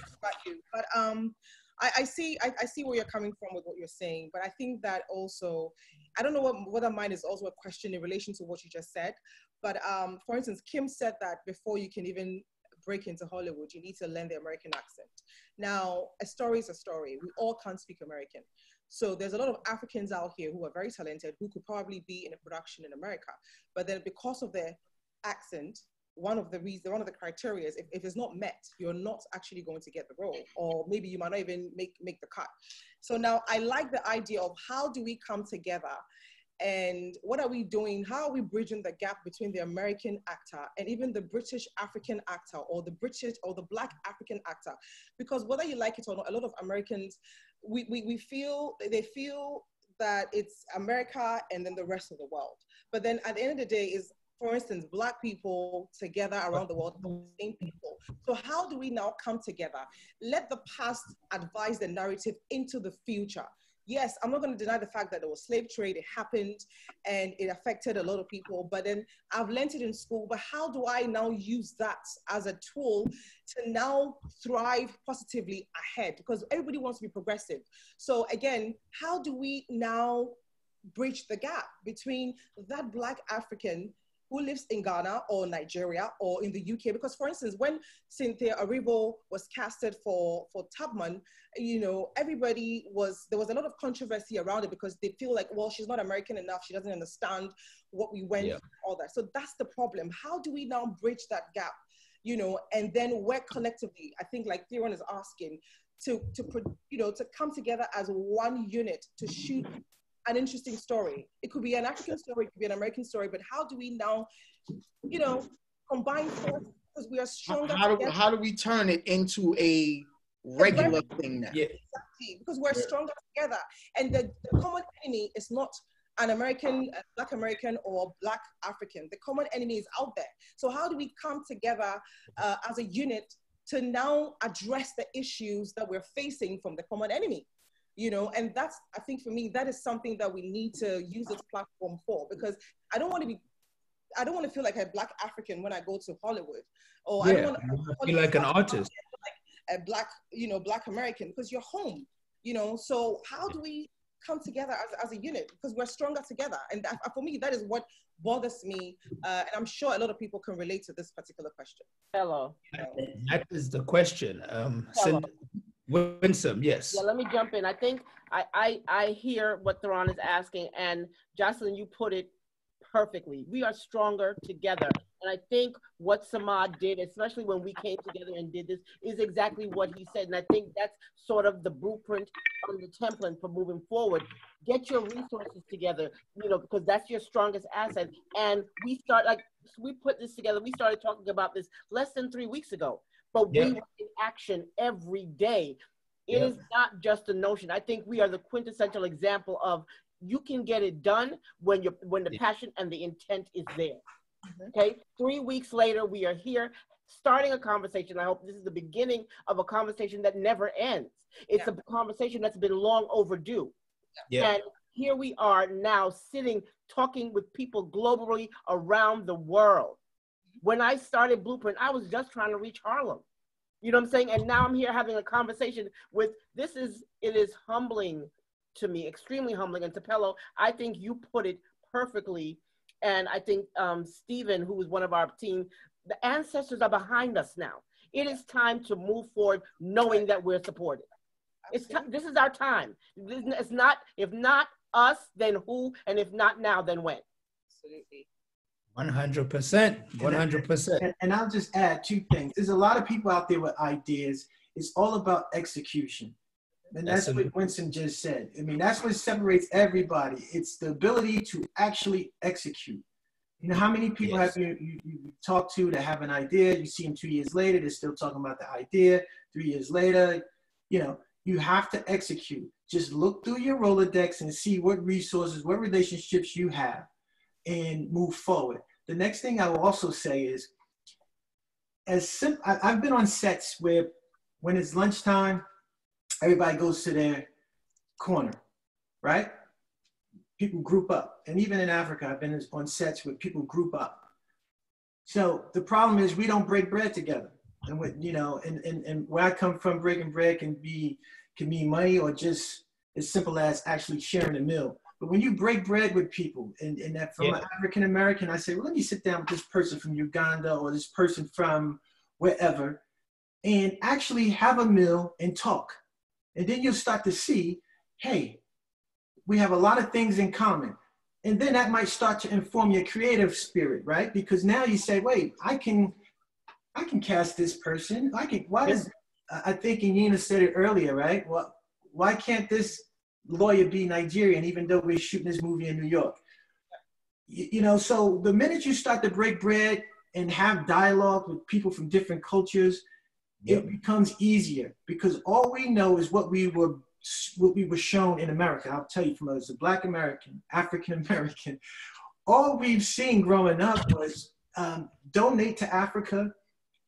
you. But um, I, I see I, I see where you're coming from with what you're saying. But I think that also, I don't know what whether mine is also a question in relation to what you just said. But um, for instance, Kim said that before you can even break into Hollywood, you need to learn the American accent. Now, a story is a story. We all can't speak American. So there's a lot of Africans out here who are very talented who could probably be in a production in America. But then because of their accent, one of the reasons, one of the criteria is if, if it's not met, you're not actually going to get the role, or maybe you might not even make, make the cut. So now I like the idea of how do we come together and what are we doing? How are we bridging the gap between the American actor and even the British African actor or the British or the Black African actor? Because whether you like it or not, a lot of Americans, we, we, we feel, they feel that it's America and then the rest of the world. But then at the end of the day is for instance, black people together around the world, the same people. So how do we now come together? Let the past advise the narrative into the future. Yes, I'm not going to deny the fact that there was slave trade, it happened and it affected a lot of people, but then I've learned it in school, but how do I now use that as a tool to now thrive positively ahead? Because everybody wants to be progressive. So again, how do we now bridge the gap between that black African who lives in Ghana or Nigeria or in the UK. Because, for instance, when Cynthia Erivo was casted for, for Tubman, you know, everybody was, there was a lot of controversy around it because they feel like, well, she's not American enough. She doesn't understand what we went yeah. through, all that. So that's the problem. How do we now bridge that gap? You know, and then work collectively. I think, like Theron is asking, to to you know to come together as one unit to shoot an interesting story. It could be an African story, it could be an American story, but how do we now, you know, combine forces because we are stronger? How, do, how do we turn it into a regular thing now? Yeah. Exactly, because we're yeah. stronger together. And the, the common enemy is not an American, a Black American, or Black African. The common enemy is out there. So how do we come together uh, as a unit to now address the issues that we're facing from the common enemy? You know and that's i think for me that is something that we need to use this platform for because i don't want to be i don't want to feel like a black african when i go to hollywood or yeah, i don't want to feel like an artist. like a black you know black american because you're home you know? So how do we come together as, as a unit? Because we're stronger together and that, for me that is what bothers me uh, and i'm sure a lot of people can relate to this particular question. Hello. That is the question. Um, Winsome, yes. Yeah, let me jump in. I think I, I, I hear what Theron is asking, and Joselyn, you put it perfectly. We are stronger together. And I think what Samad did, especially when we came together and did this, is exactly what he said. And I think that's sort of the blueprint and the template for moving forward. Get your resources together, you know, because that's your strongest asset. And we start like we put this together. We started talking about this less than three weeks ago but yeah. we in action every day. It yeah. is not just a notion. I think we are the quintessential example of you can get it done when you're when the yeah. passion and the intent is there. Mm-hmm. Okay. Three weeks later, we are here starting a conversation. I hope this is the beginning of a conversation that never ends. It's yeah. a conversation that's been long overdue. Yeah. And here we are now sitting talking with people globally around the world. When I started Blueprint, I was just trying to reach Harlem. You know what I'm saying? And now I'm here having a conversation with this is it is humbling to me, extremely humbling. And Thapelo, I think you put it perfectly. And I think um, Stephen, who was one of our team, the ancestors are behind us now. It is time to move forward knowing that we're supported. It's t- this is our time. It's not, if not us, then who? And if not now, then when? Absolutely. 100%. 100%. And, and, I'll just add two things. There's a lot of people out there with ideas. It's all about execution. And that's, that's what Winsome just said. I mean, that's what separates everybody. It's the ability to actually execute. You know, how many people yes. have you, you, you talked to that have an idea? You see them two years later, they're still talking about the idea. Three years later, you know, you have to execute. Just look through your Rolodex and see what resources, what relationships you have and move forward. The next thing I will also say is, as sim- I, I've been on sets where when it's lunchtime, everybody goes to their corner, right? People group up. And even in Africa, I've been on sets where people group up. So the problem is we don't break bread together. And with, you know, and, and, and where I come from, breaking bread can be can mean money or just as simple as actually sharing a meal. But when you break bread with people, and, and that from yeah. an African American, I say, well, let me sit down with this person from Uganda or this person from wherever and actually have a meal and talk. And then you'll start to see, hey, we have a lot of things in common. And then that might start to inform your creative spirit, right? Because now you say, wait, I can I can cast this person. I can why does I think Yina said it earlier, right? Well, why can't this lawyer be Nigerian, even though we're shooting this movie in New York. You, you know, so the minute you start to break bread and have dialogue with people from different cultures, it becomes easier because all we know is what we were what we were shown in America. I'll tell you from as a Black American, African American, all we've seen growing up was um, donate to Africa.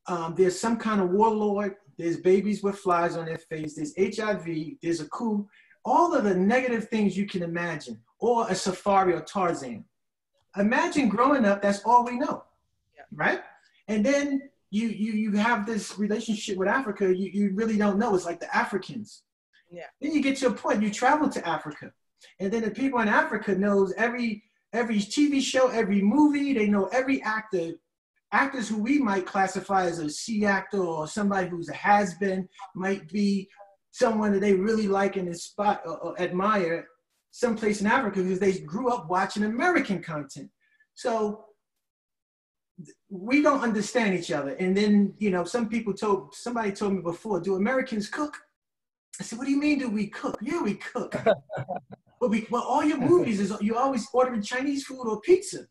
Um, there's some kind of warlord. There's babies with flies on their face. There's HIV. There's a coup all of the negative things you can imagine, or a safari or Tarzan. Imagine growing up, that's all we know, yeah. right? And then you, you, you have this relationship with Africa, you, you really don't know. It's like the Africans. Yeah. Then you get to a point, you travel to Africa. And then the people in Africa knows every every TV show, every movie. They know every actor. Actors who we might classify as a C actor or somebody who's a has been might be someone that they really like and inspire or, or admire someplace in Africa because they grew up watching American content. So we don't understand each other. And then, you know, some people told, somebody told me before, do Americans cook? I said, what do you mean do we cook? Yeah, we cook. [LAUGHS] but we, well, all your movies is you're always ordering Chinese food or pizza.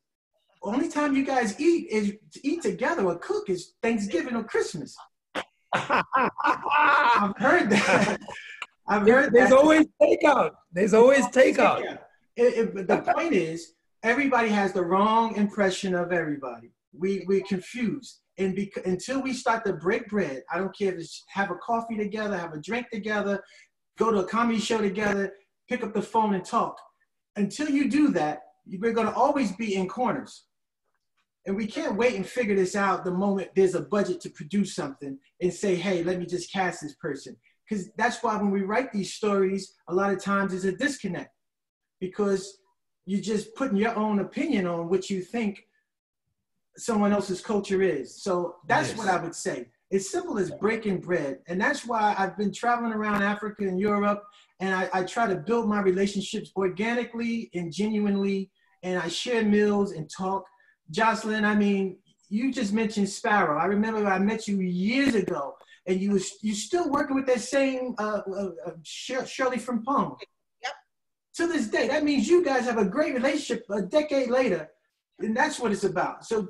Only time you guys eat is to eat together or cook is Thanksgiving or Christmas. I've heard that. [LAUGHS] I've heard There's that. always takeout. There's always takeout. It- it- the point is, everybody has the wrong impression of everybody. We we're confused, and bec- until we start to break bread, I don't care if it's have a coffee together, have a drink together, go to a comedy show together, pick up the phone and talk. Until you do that, we're going to always be in corners. And we can't wait and figure this out the moment there's a budget to produce something and say, hey, let me just cast this person. Because that's why when we write these stories, a lot of times there's a disconnect because you're just putting your own opinion on what you think someone else's culture is. So that's Yes. what I would say. It's simple as breaking bread. And that's why I've been traveling around Africa and Europe and I, I try to build my relationships organically and genuinely. And I share meals and talk. Joselyn, I mean, you just mentioned Sparrow. I remember I met you years ago and you was you still working with that same uh, uh, uh, Shirley Frimpong. Yep. To this day, that means you guys have a great relationship a decade later, and that's what it's about. So,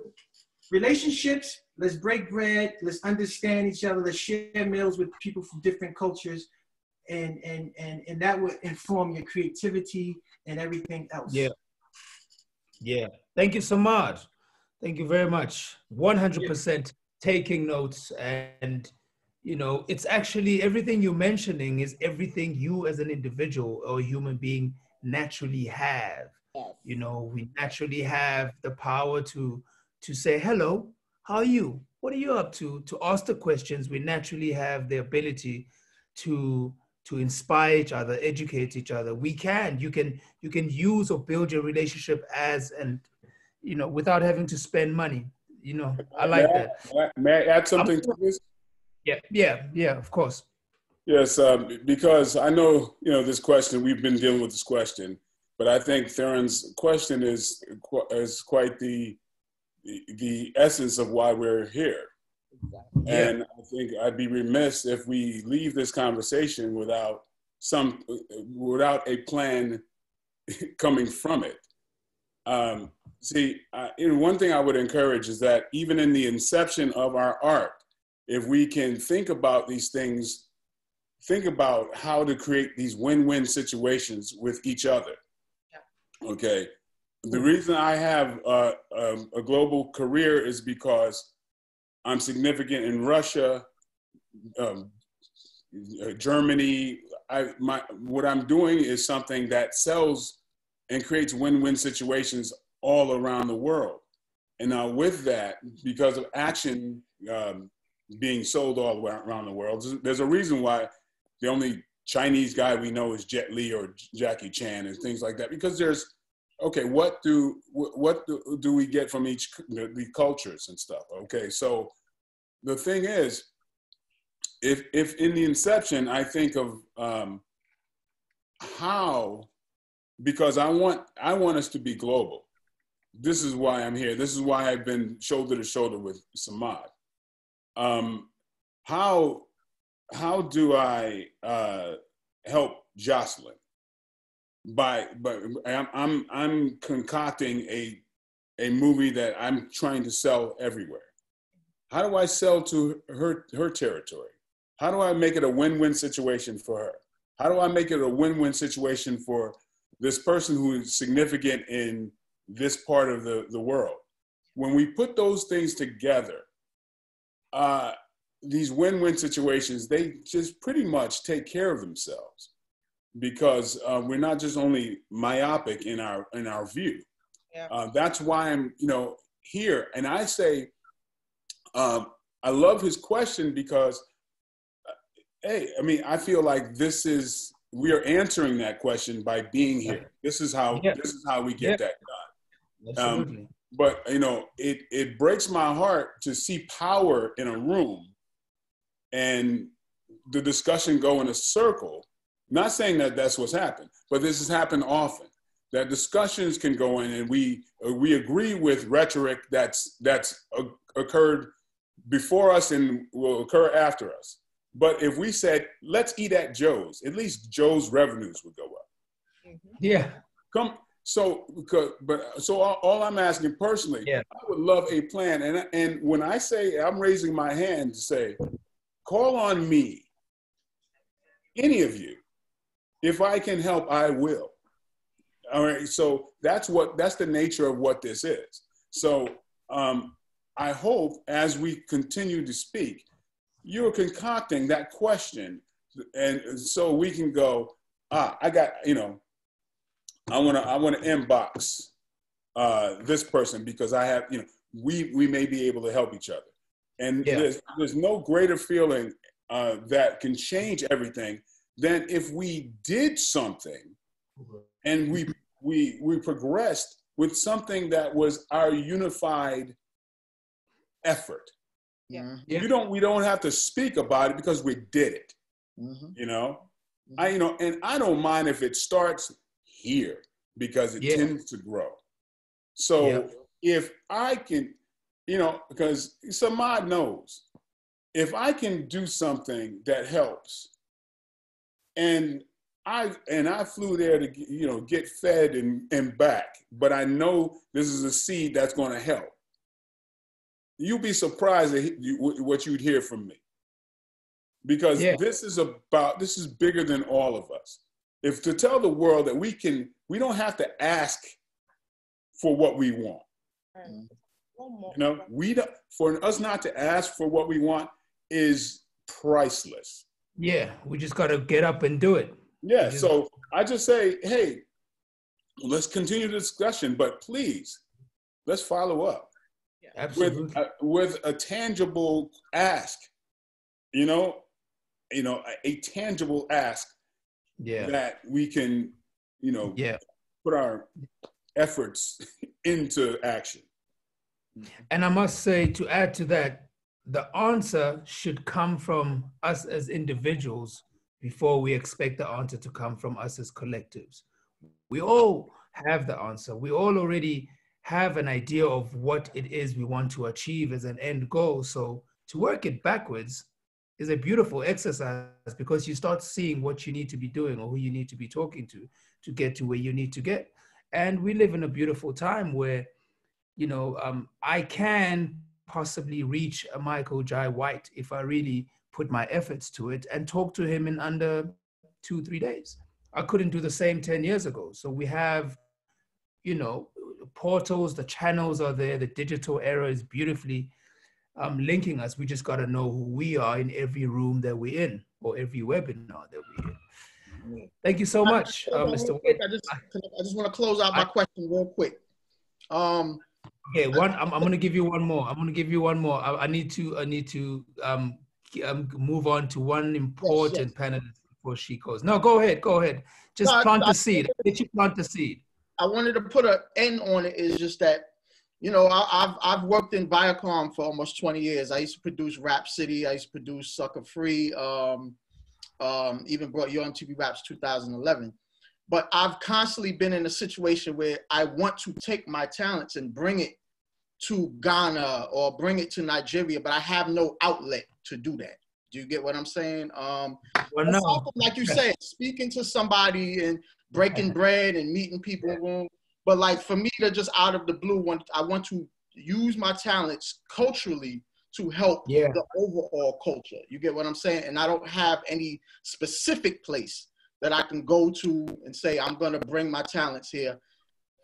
relationships. Let's break bread. Let's understand each other. Let's share meals with people from different cultures, and and and and that would inform your creativity and everything else. Yeah. Yeah. Thank you so much. Thank you very much. 100% taking notes. And, you know, it's actually everything you're mentioning is everything you as an individual or human being naturally have. Yes. You know, we naturally have the power to to say, hello, how are you? What are you up to? To ask the questions. We naturally have the ability to to inspire each other, educate each other. We can. You can you can use or build your relationship as and you know without having to spend money. You know, I like may that. I, may I add something to this? Yeah, yeah, yeah. Of course. Yes, um, because I know you know this question. We've been dealing with this question, but I think Theron's question is is quite the the essence of why we're here. And I think I'd be remiss if we leave this conversation without some without a plan [LAUGHS] coming from it. Um, see, you know, one thing I would encourage is that even in the inception of our art, if we can think about these things, think about how to create these win-win situations with each other. Okay. The reason I have uh, um, a global career is because I'm significant in Russia, um, uh, Germany. I, my, what I'm doing is something that sells and creates win-win situations all around the world. And now with that, because of action um, being sold all around the world, there's- there's a reason why the only Chinese guy we know is Jet Li or Jackie Chan and things like that. Because there's, okay, what do what do, do we get from each the, the cultures and stuff? Okay, so the thing is, if if in the inception I think of um, how because I want I want us to be global. This is why I'm here. This is why I've been shoulder to shoulder with Samad. Um, how how do I uh, help Joselyn? By but I'm I'm I'm concocting a a movie that I'm trying to sell everywhere. How do I sell to her her territory? How do I make it a win-win situation for her? How do I make it a win-win situation for this person who is significant in this part of the, the world? When we put those things together, uh, these win-win situations, they just pretty much take care of themselves because uh, we're not just only myopic in our in our view. Yeah. Uh, that's why I'm, you know, here. And I say, um, I love his question because, uh, hey, I mean, I feel like this is we are answering that question by being here. This is how Yeah. this is how we get Yeah. that done. Absolutely. Um, but you know, it it breaks my heart to see power in a room, and the discussion go in a circle. Not saying that that's what's happened, but this has happened often. That discussions can go in, and we uh, we agree with rhetoric that's that's uh, occurred before us and will occur after us. But if we said, let's eat at Joe's, at least Joe's revenues would go up. Mm-hmm. Yeah. Come. So, because, but so all, all, I'm asking personally, yeah. I would love a plan. And and when I say I'm raising my hand to say, call on me, any of you, if I can help, I will. All right. So that's what that's the nature of what this is. So um, I hope as we continue to speak, you're concocting that question, and so we can go. Ah, I got you know. I want to I want to inbox uh, this person because I have you know we we may be able to help each other, and yeah. there's there's no greater feeling uh, that can change everything than if we did something and we we we progressed with something that was our unified effort. Yeah. yeah. You don't we don't have to speak about it because we did it. Mm-hmm. You know? Mm-hmm. I you know, and I don't mind if it starts here because it yeah. tends to grow. So yeah. if I can, you know, because Samad knows if I can do something that helps and I and I flew there to you know get fed and, and back, but I know this is a seed that's going to help. You'd be surprised at what you'd hear from me. Because yeah. this is about this is bigger than all of us. If to tell the world that we can we don't have to ask for what we want. You know we don't for us not to ask for what we want is priceless yeah we just got to get up and do it yeah so i just say hey let's continue the discussion but please let's follow up Absolutely. with a, with a tangible ask, you know, you know, a, a, tangible ask yeah. that we can, you know, yeah. put our efforts [LAUGHS] into action. And I must say, to add to that, the answer should come from us as individuals before we expect the answer to come from us as collectives. We all have the answer. We all already have an idea of what it is we want to achieve as an end goal. So to work it backwards is a beautiful exercise because you start seeing what you need to be doing or who you need to be talking to to get to where you need to get. And we live in a beautiful time where, you know, um, I can possibly reach a Michael Jai White if I really put my efforts to it and talk to him in under two, three days. I couldn't do the same 10 years ago. So we have, you know, portals, the channels are there, the digital era is beautifully um, linking us. We just got to know who we are in every room that we're in or every webinar that we're in. Thank you so much, uh, Mr. Quick, I just, I just want to close out my I, question real quick. Um, okay, one. I'm, I'm going to give you one more. I'm going to give you one more. I, I need to. I need to um, um, move on to one important yes, yes. panelist before she goes. No, go ahead. Go ahead. Just no, plant I, the seed. Did you plant the seed? I wanted to put an end on it is just that, you know, I, have I've worked in Viacom for almost 20 years. I used to produce Rap City. I used to produce Sucker Free. Um, um, even brought you on TV Raps 2011. But I've constantly been in a situation where I want to take my talents and bring it to Ghana or bring it to Nigeria, but I have no outlet to do that. Do you get what I'm saying? Um, well, no. like you said, speaking to somebody and breaking bread and meeting people. But like for me to just out of the blue, want I want to use my talents culturally to help yeah. the overall culture. You get what I'm saying? And I don't have any specific place that I can go to and say I'm going to bring my talents here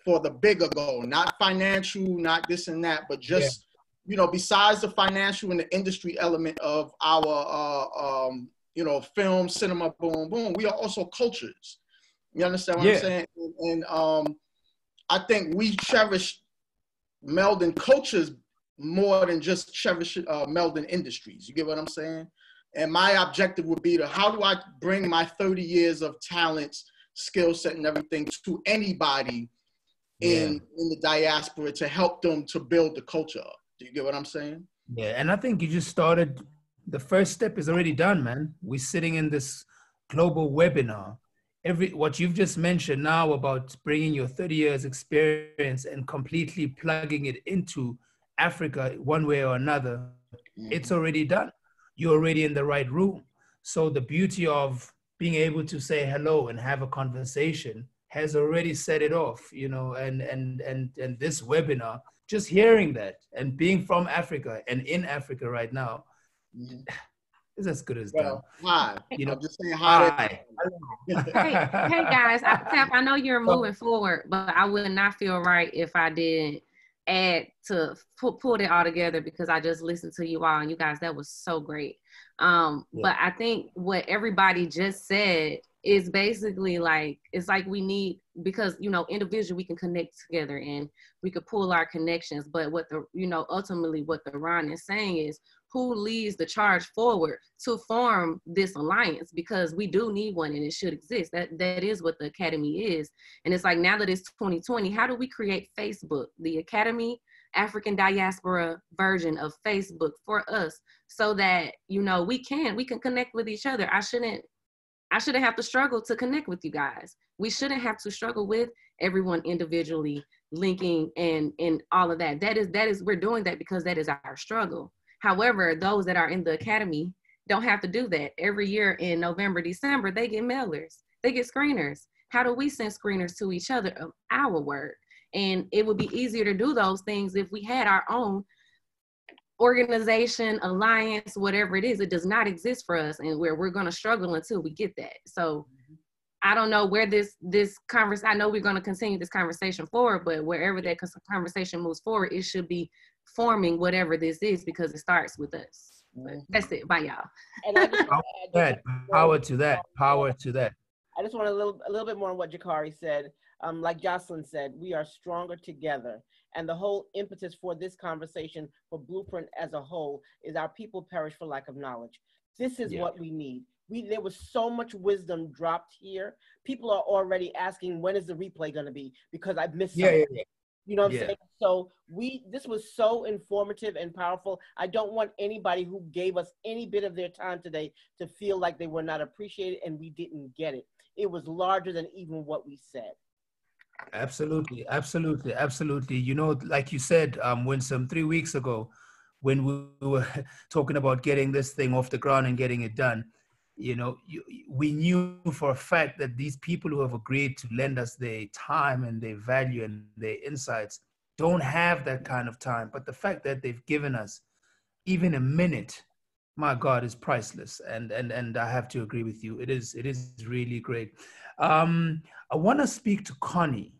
for the bigger goal, not financial, not this and that, but just yeah. you know, besides the financial and the industry element of our uh, um, you know film, cinema, boom, boom, we are also cultures. You understand what yeah. I'm saying? And, and um, I think we cherish melding cultures more than just cherish uh, melding industries. You get what I'm saying? And my objective would be to how do I bring my 30 years of talents, skill set, and everything to anybody in in the diaspora to help them to build the culture up. Do you get what I'm saying? Yeah, and I think you just started. The first step is already done, man. We're sitting in this global webinar. Every what you've just mentioned now about bringing your 30 years experience and completely plugging it into Africa one way or another, it's mm-hmm. already done. You're already in the right room. So the beauty of being able to say hello and have a conversation has already set it off, you know, and and and and this webinar, just hearing that and being from Africa and in Africa right now, is as good as done. Hi. [LAUGHS] You know, I'm just saying hi. hi. hey, hey guys, I, Tap, I know you're [LAUGHS] moving forward, but I would not feel right if I didn't add to pull, pull it all together because I just listened to you all and you guys, that was so great. Um, Yeah. But I think what everybody just said is basically like it's like we need because you know individually we can connect together and we could pull our connections. But what the you know ultimately what Theron is saying is who leads the charge forward to form this alliance because we do need one and it should exist. That that is what the academy is. And it's like now that it's 2020 how do we create facebook the academy african diaspora version of facebook for us so that you know we can we can connect with each other? I shouldn't i shouldn't have to struggle to connect with you guys. We shouldn't have to struggle with everyone individually linking and and all of that. That is that is we're doing that because that is our struggle However, those that are in the academy don't have to do that. Every year in November, December, they get mailers, they get screeners. How do we send screeners to each other of our work? And it would be easier to do those things if we had our own organization, alliance, whatever it is. It does not exist for us, and where we're going to struggle until we get that. So mm-hmm. I don't know where this this conversation. I know we're going to continue this conversation forward, but wherever that conversation moves forward, it should be forming whatever this is because it starts with us. But that's it. Bye, y'all. And I just [LAUGHS] Power to that. Power to that. Power to that. I just want a little a little bit more on what Jakari said. Um, like Joselyn said, we are stronger together. And the whole impetus for this conversation for Blueprint as a whole is our people perish for lack of knowledge. This is Yeah. what we need. We there was so much wisdom dropped here. People are already asking when is the replay going to be because I've missed Yeah, yeah, something. yeah. You know what I'm Yeah. saying? So we this was so informative and powerful. I don't want anybody who gave us any bit of their time today to feel like they were not appreciated and we didn't get it. It was larger than even what we said. Absolutely, absolutely, absolutely. You know, like you said, um, Winsome, three weeks ago, when we were [LAUGHS] talking about getting this thing off the ground and getting it done, you know, you, we knew for a fact that these people who have agreed to lend us their time and their value and their insights don't have that kind of time. But the fact that they've given us even a minute, my God, is priceless. And and and I have to agree with you. It is it is really great. Um, I want to speak to Connie,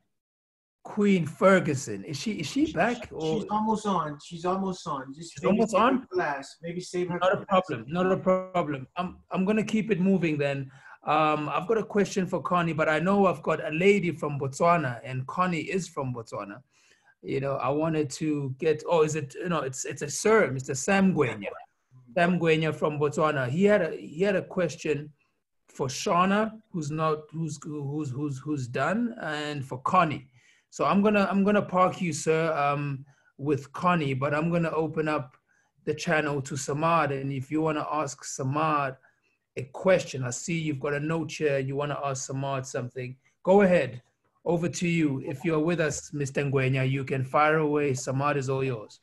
Queen Ferguson. Is she is she back? Or She's almost on. She's almost on. Just She's almost on? Last. Maybe save her. not a problem. Not a problem. I'm I'm gonna keep it moving then. Um, I've got a question for Connie, but I know I've got a lady from Botswana, and Connie is from Botswana. You know, I wanted to get. Oh, is it? You know, it's it's a sir, Mr. Sam Ngwenya. Sam Ngwenya from Botswana. He had a he had a question for Shona, who's not who's who's who's who's done, and for Connie. So I'm gonna I'm gonna park you, sir, um, with Connie, but I'm gonna open up the channel to Samad, and if you wanna ask Samad a question, I see you've got a note here. You wanna ask Samad something? Go ahead. Over to you. If you're with us, Mr. Ngwenya, you can fire away. Samad is all yours.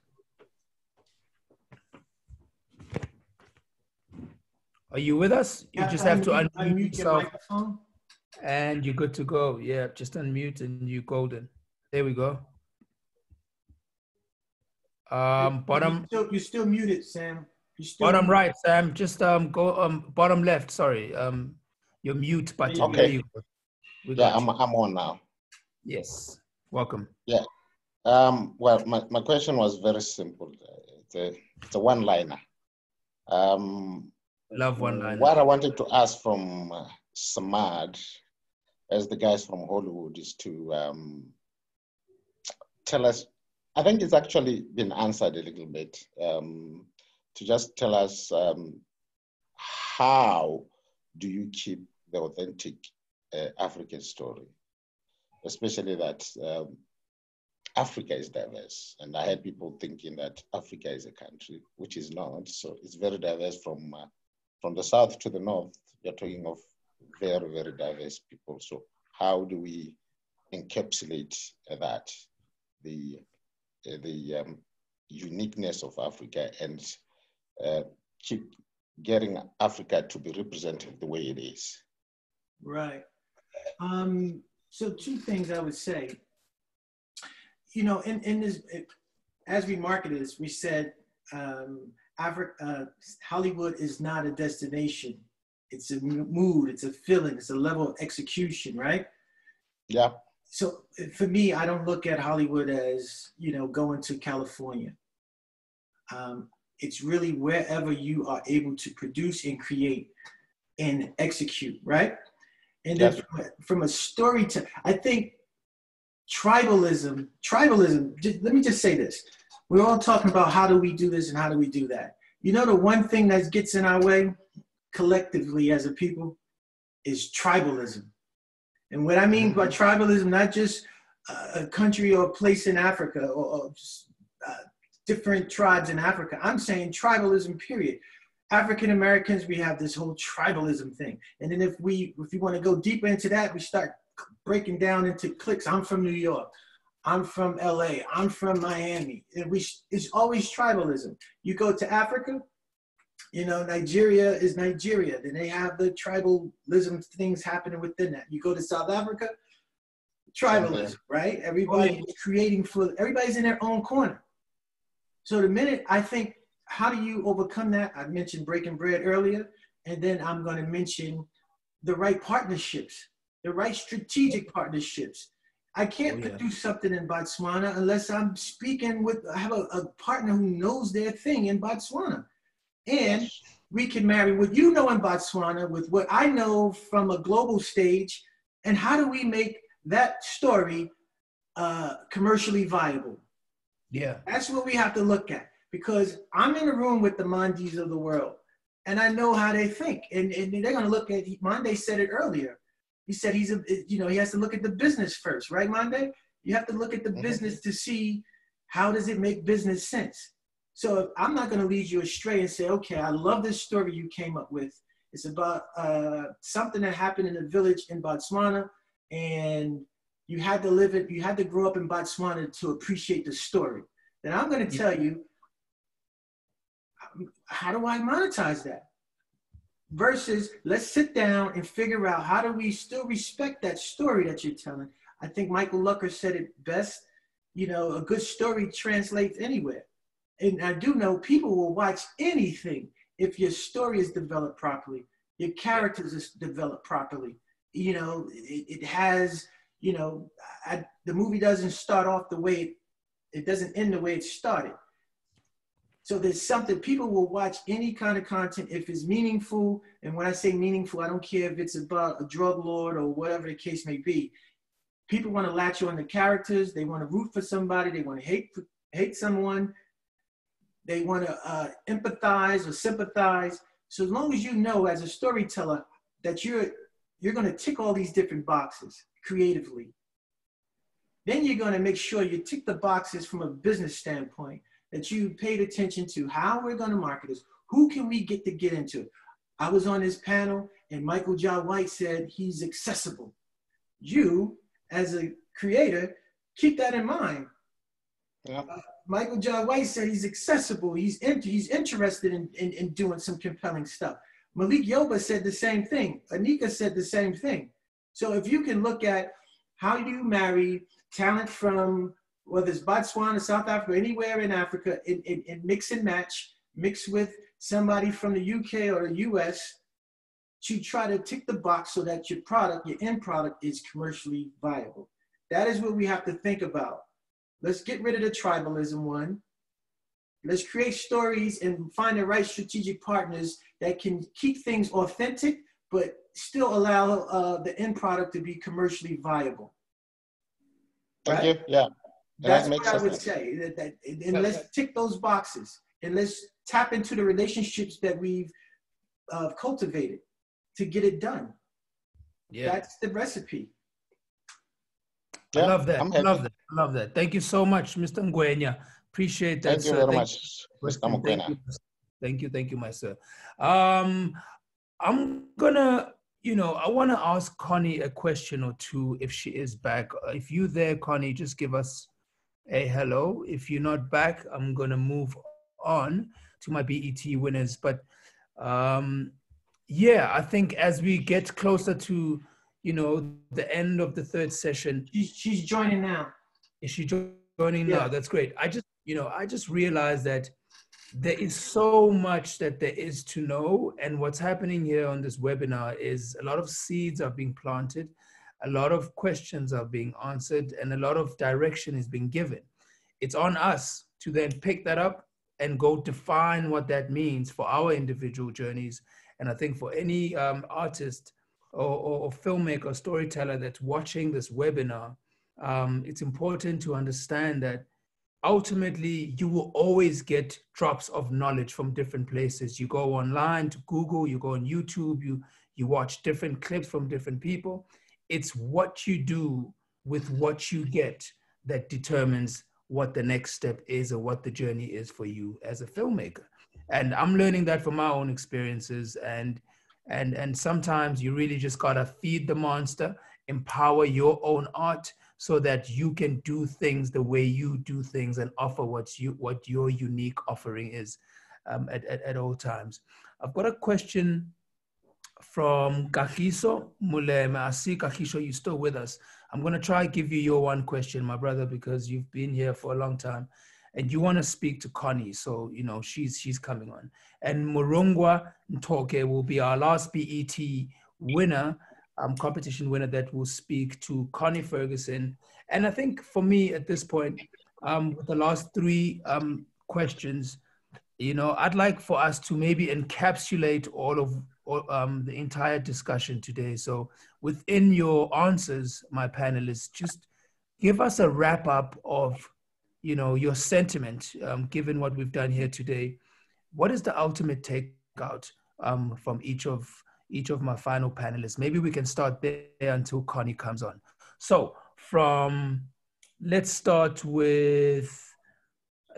Are you with us? You Yeah, just have to unmute- unmute, your yourself. microphone. And you're good to go. Yeah, just unmute and you're golden. There we go. Um, bottom, You're still, you're still muted, Sam. You're still bottom muted. right, Sam. Just um, go um, bottom left. Sorry, um, your mute button. Okay. You Yeah, I'm. I'm on now. Yes. Welcome. Yeah. Um, well, my, my question was very simple. It's a, it's a one liner. Um, Love one liner. What I wanted to ask from uh, Samad, as the guys from Hollywood, is to um, tell us. I think it's actually been answered a little bit. Um, to just tell us um, how do you keep the authentic uh, African story, especially that um, Africa is diverse. And I had people thinking that Africa is a country, which is not. So it's very diverse from uh, from the south to the north. You're talking of very, very diverse people. So how do we encapsulate that, the the um, uniqueness of Africa, and uh, keep getting Africa to be represented the way it is? Right. Um, so two things I would say. You know, in, in this, as we marketed this, we said um, Africa, uh, Hollywood is not a destination. It's a mood, it's a feeling, it's a level of execution, right? Yeah. So for me, I don't look at Hollywood as, you know, going to California. Um, it's really wherever you are able to produce and create and execute, right? And then from a, from a story to, I think tribalism, tribalism, just, let me just say this. We're all talking about how do we do this and how do we do that. You know, the one thing that gets in our way collectively as a people is tribalism. And what I mean by mm-hmm. tribalism, not just a country or a place in Africa or, or just, uh, different tribes in Africa. I'm saying tribalism, period. African Americans, we have this whole tribalism thing. And then if we if you want to go deeper into that, we start breaking down into cliques. I'm from New York. I'm from LA. I'm from Miami. And we it's always tribalism. You go to Africa, you know, Nigeria is Nigeria. Then they have the tribalism things happening within that. You go to South Africa, tribalism, right? Everybody is creating for everybody's in their own corner. So the minute I think how do you overcome that? I mentioned breaking bread earlier, and then I'm going to mention the right partnerships, the right strategic partnerships. I can't oh, yeah. produce something in Botswana unless I'm speaking with, I have a, a partner who knows their thing in Botswana. And we can marry what you know in Botswana with what I know from a global stage. And how do we make that story uh, commercially viable? Yeah. That's what we have to look at because I'm in a room with the Mondes of the world and I know how they think. And, and they're going to look at, Monde said it earlier. He said he's a, you know, he has to look at the business first, right, Monde? You have to look at the mm-hmm. business to see how does it make business sense. So I'm not going to lead you astray and say, okay, I love this story you came up with. It's about uh, something that happened in a village in Botswana, and you had to live it. You had to grow up in Botswana to appreciate the story. Then I'm going to tell you how do I monetize that? Versus let's sit down and figure out how do we still respect that story that you're telling. I think Michael Lucker said it best. You know, a good story translates anywhere. And I do know people will watch anything if your story is developed properly, your characters is developed properly. You know, it, it has, you know, I, the movie doesn't start off the way it, it doesn't end the way it started so there's something people will watch any kind of content if it's meaningful. And when I say meaningful, I don't care if it's about a drug lord or whatever the case may be. People want to latch on to characters. They want to root for somebody. They want to hate hate someone. They want to uh, empathize or sympathize. So as long as you know as a storyteller that you're you're going to tick all these different boxes creatively, then you're going to make sure you tick the boxes from a business standpoint that you paid attention to how we're going to market this. Who can we get to get into I was on this panel and Michael Jai White said he's accessible. You, as a creator, keep that in mind. Yeah. Uh, Michael Jai White said he's accessible. He's in, he's interested in, in, in doing some compelling stuff. Malik Yoba said the same thing. Anika said the same thing. So if you can look at how do you marry talent from whether it's Botswana, South Africa, anywhere in Africa, and, and, and mix and match, mix with somebody from the UK or the US to try to tick the box so that your product, your end product is commercially viable. That is what we have to think about. Let's get rid of the tribalism one. Let's create stories and find the right strategic partners that can keep things authentic, but still allow uh, the end product to be commercially viable. Thank right? you. Yeah. That's what I would sense. say. That, that, and let's tick those boxes and let's tap into the relationships that we've uh, cultivated to get it done. Yeah. That's the recipe. I love that. I'm love that. I love that. Thank you so much, Mr. Ngwenya. Appreciate that, Thank you sir. very Thank much, you. Mr. Thank you. Thank you, thank you, my sir. Um, I'm gonna, you know, I want to ask Connie a question or two if she is back. If you there, Connie, just give us a hello. If you're not back, I'm gonna move on to my BET winners. But um, yeah, I think as we get closer to, you know, the end of the third session, she's she's joining now. Is she jo- joining now? That's great. I just, you know, I just realized that there is so much that there is to know. And what's happening here on this webinar is a lot of seeds are being planted, a lot of questions are being answered, and a lot of direction is being given. It's on us to then pick that up and go define what that means for our individual journeys. And I think for any um, artist or, or, or filmmaker or storyteller that's watching this webinar, um, it's important to understand that ultimately you will always get drops of knowledge from different places. You go online to google you go on youtube you you watch different clips from different people. It's what you do with what you get that determines what the next step is or what the journey is for you as a filmmaker. And i'm learning that from my own experiences and and and sometimes you really just gotta feed the monster empower your own art so that you can do things the way you do things and offer what you what your unique offering is um, at, at, at all times i've got a question from Kahiso Muleme. I see Kahiso, you're still with us. I'm going to try give you your one question, my brother, because you've been here for a long time and you want to speak to Connie. So, you know, she's she's coming on. And Murungwa Ntoke will be our last BET winner, um, competition winner that will speak to Connie Ferguson. And I think for me at this point, um, with the last three um, questions, you know, I'd like for us to maybe encapsulate all of all, um, the entire discussion today. So within your answers, my panelists, just give us a wrap up of, you know, your sentiment, um, given what we've done here today. What is the ultimate takeout um, from each of each of my final panelists? Maybe we can start there until Connie comes on. So from, let's start with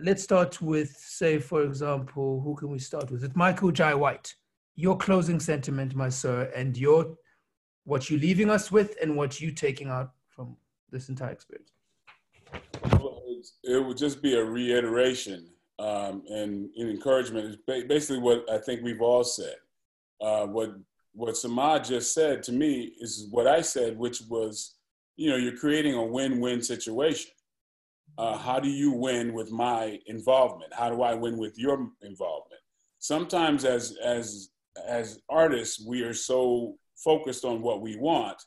let's start with, say, for example, who can we start with? It's Michael Jai White. Your closing sentiment, my sir, and your what you're leaving us with and what you taking out from this entire experience. It would just be a reiteration um, and an encouragement. It's ba- basically what I think we've all said. Uh, what what Samad just said to me is what I said, which was, you know, you're creating a win-win situation. Uh, how do you win with my involvement? How do I win with your involvement? Sometimes, as as as artists, we are so focused on what we want,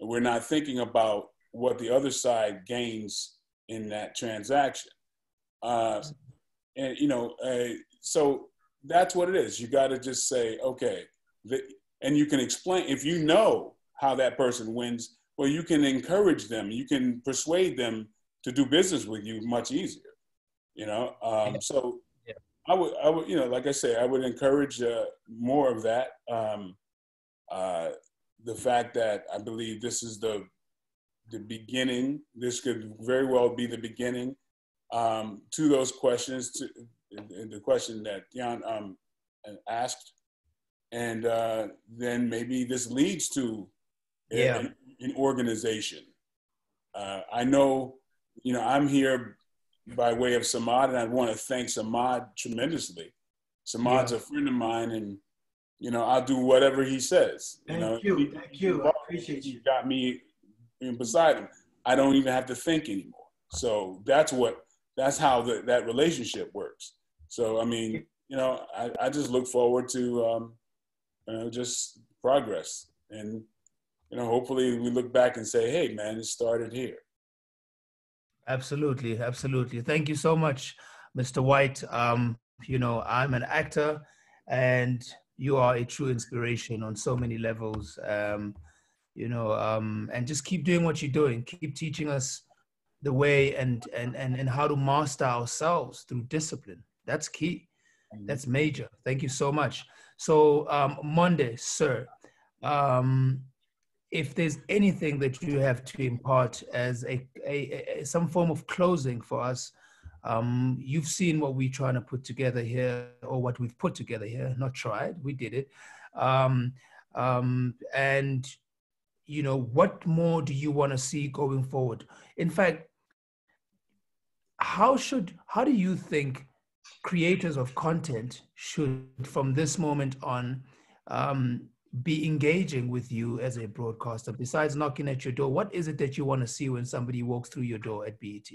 and we're not thinking about what the other side gains in that transaction. Uh, and you know, uh, so that's what it is. You got to just say, okay, the, and you can explain if you know how that person wins. Well, you can encourage them. You can persuade them to do business with you much easier. You know, um, so I would, I would, you know, like I say, I would encourage uh, more of that. Um, uh, the fact that I believe this is the the beginning. This could very well be the beginning um, to those questions. To the question that Jan um, asked, and uh, then maybe this leads to Yeah. an, an organization. Uh, I know, you know, I'm here by way of Samad, and I want to thank Samad tremendously. Samad's Yeah. a friend of mine, and you know, I'll do whatever he says. Thank know, you, He- thank you. I appreciate you. got me beside him. I don't even have to think anymore. So that's what that's how the, that relationship works. So I mean, you know, I, I just look forward to um, you know just progress, and you know, hopefully we look back and say, hey, man, it started here. Absolutely, absolutely. Thank you so much, Mr. White. Um, you know, I'm an actor, and you are a true inspiration on so many levels. Um, you know, um, and just keep doing what you're doing. Keep teaching us the way and and and and how to master ourselves through discipline. That's key. That's major. Thank you so much. So um, Monde, sir, um, if there's anything that you have to impart as a, a, a some form of closing for us, um, you've seen what we're trying to put together here, or what we've put together here. Not tried, we did it. Um, um, and you know, what more do you want to see going forward? In fact, how should how do you think creators of content should, from this moment on, um, be engaging with you as a broadcaster? Besides knocking at your door, what is it that you want to see when somebody walks through your door at BET?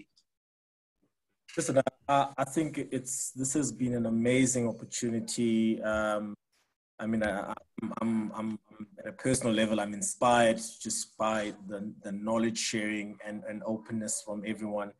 Listen, I, I think it's this has been an amazing opportunity. Um, I mean, I, am I'm, I'm, I'm, at a personal level, I'm inspired just by the, the knowledge sharing and, and openness from everyone.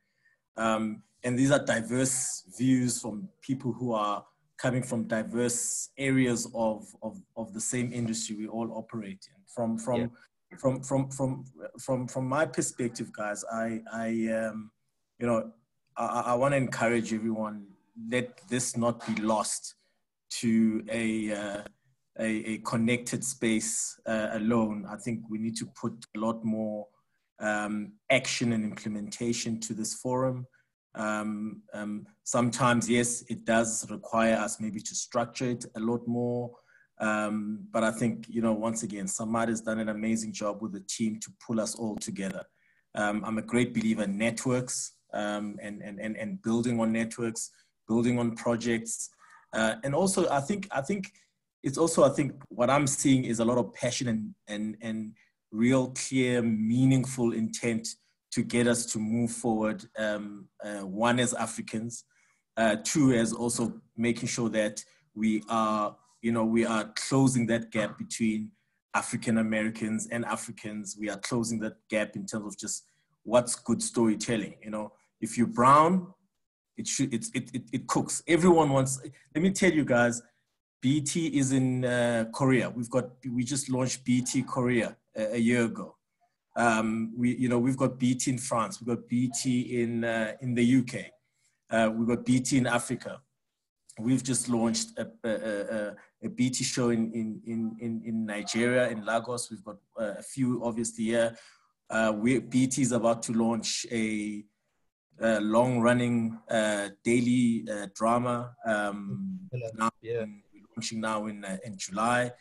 Um, and these are diverse views from people who are coming from diverse areas of, of, of the same industry we all operate in. From, from, yeah. from, from, from, from, from my perspective, guys, I, I um, you know, I, I want to encourage everyone, let this not be lost to a, uh, a, a, connected space uh, alone. I think we need to put a lot more um, action and implementation to this forum. Um, um, sometimes, yes, it does require us maybe to structure it a lot more. Um, but I think, you know, once again, Samad has done an amazing job with the team to pull us all together. Um, I'm a great believer in networks um, and, and, and, and building on networks, building on projects. Uh, and also, I think, I think it's also, I think what I'm seeing is a lot of passion and, and, and real clear, meaningful intent to get us to move forward. Um, uh, one as Africans, uh, two as also making sure that we are, you know, we are closing that gap between African Americans and Africans. We are closing that gap in terms of just what's good storytelling. You know, if you're brown, it should it it it, it cooks. Everyone wants. Let me tell you guys, BET is in uh, Korea. We've got we just launched BET Korea a, a year ago. Um, we, you know, we've got BET in France, we've got BET in, uh, in the UK, uh, we've got BET in Africa. We've just launched a, a, a, BET show in, in, in, in Nigeria, in Lagos. We've got uh, a few, obviously, here. Uh, we, BET is about to launch a, long-running uh, daily uh, drama. Um, yeah. We're launching now in, uh, in July.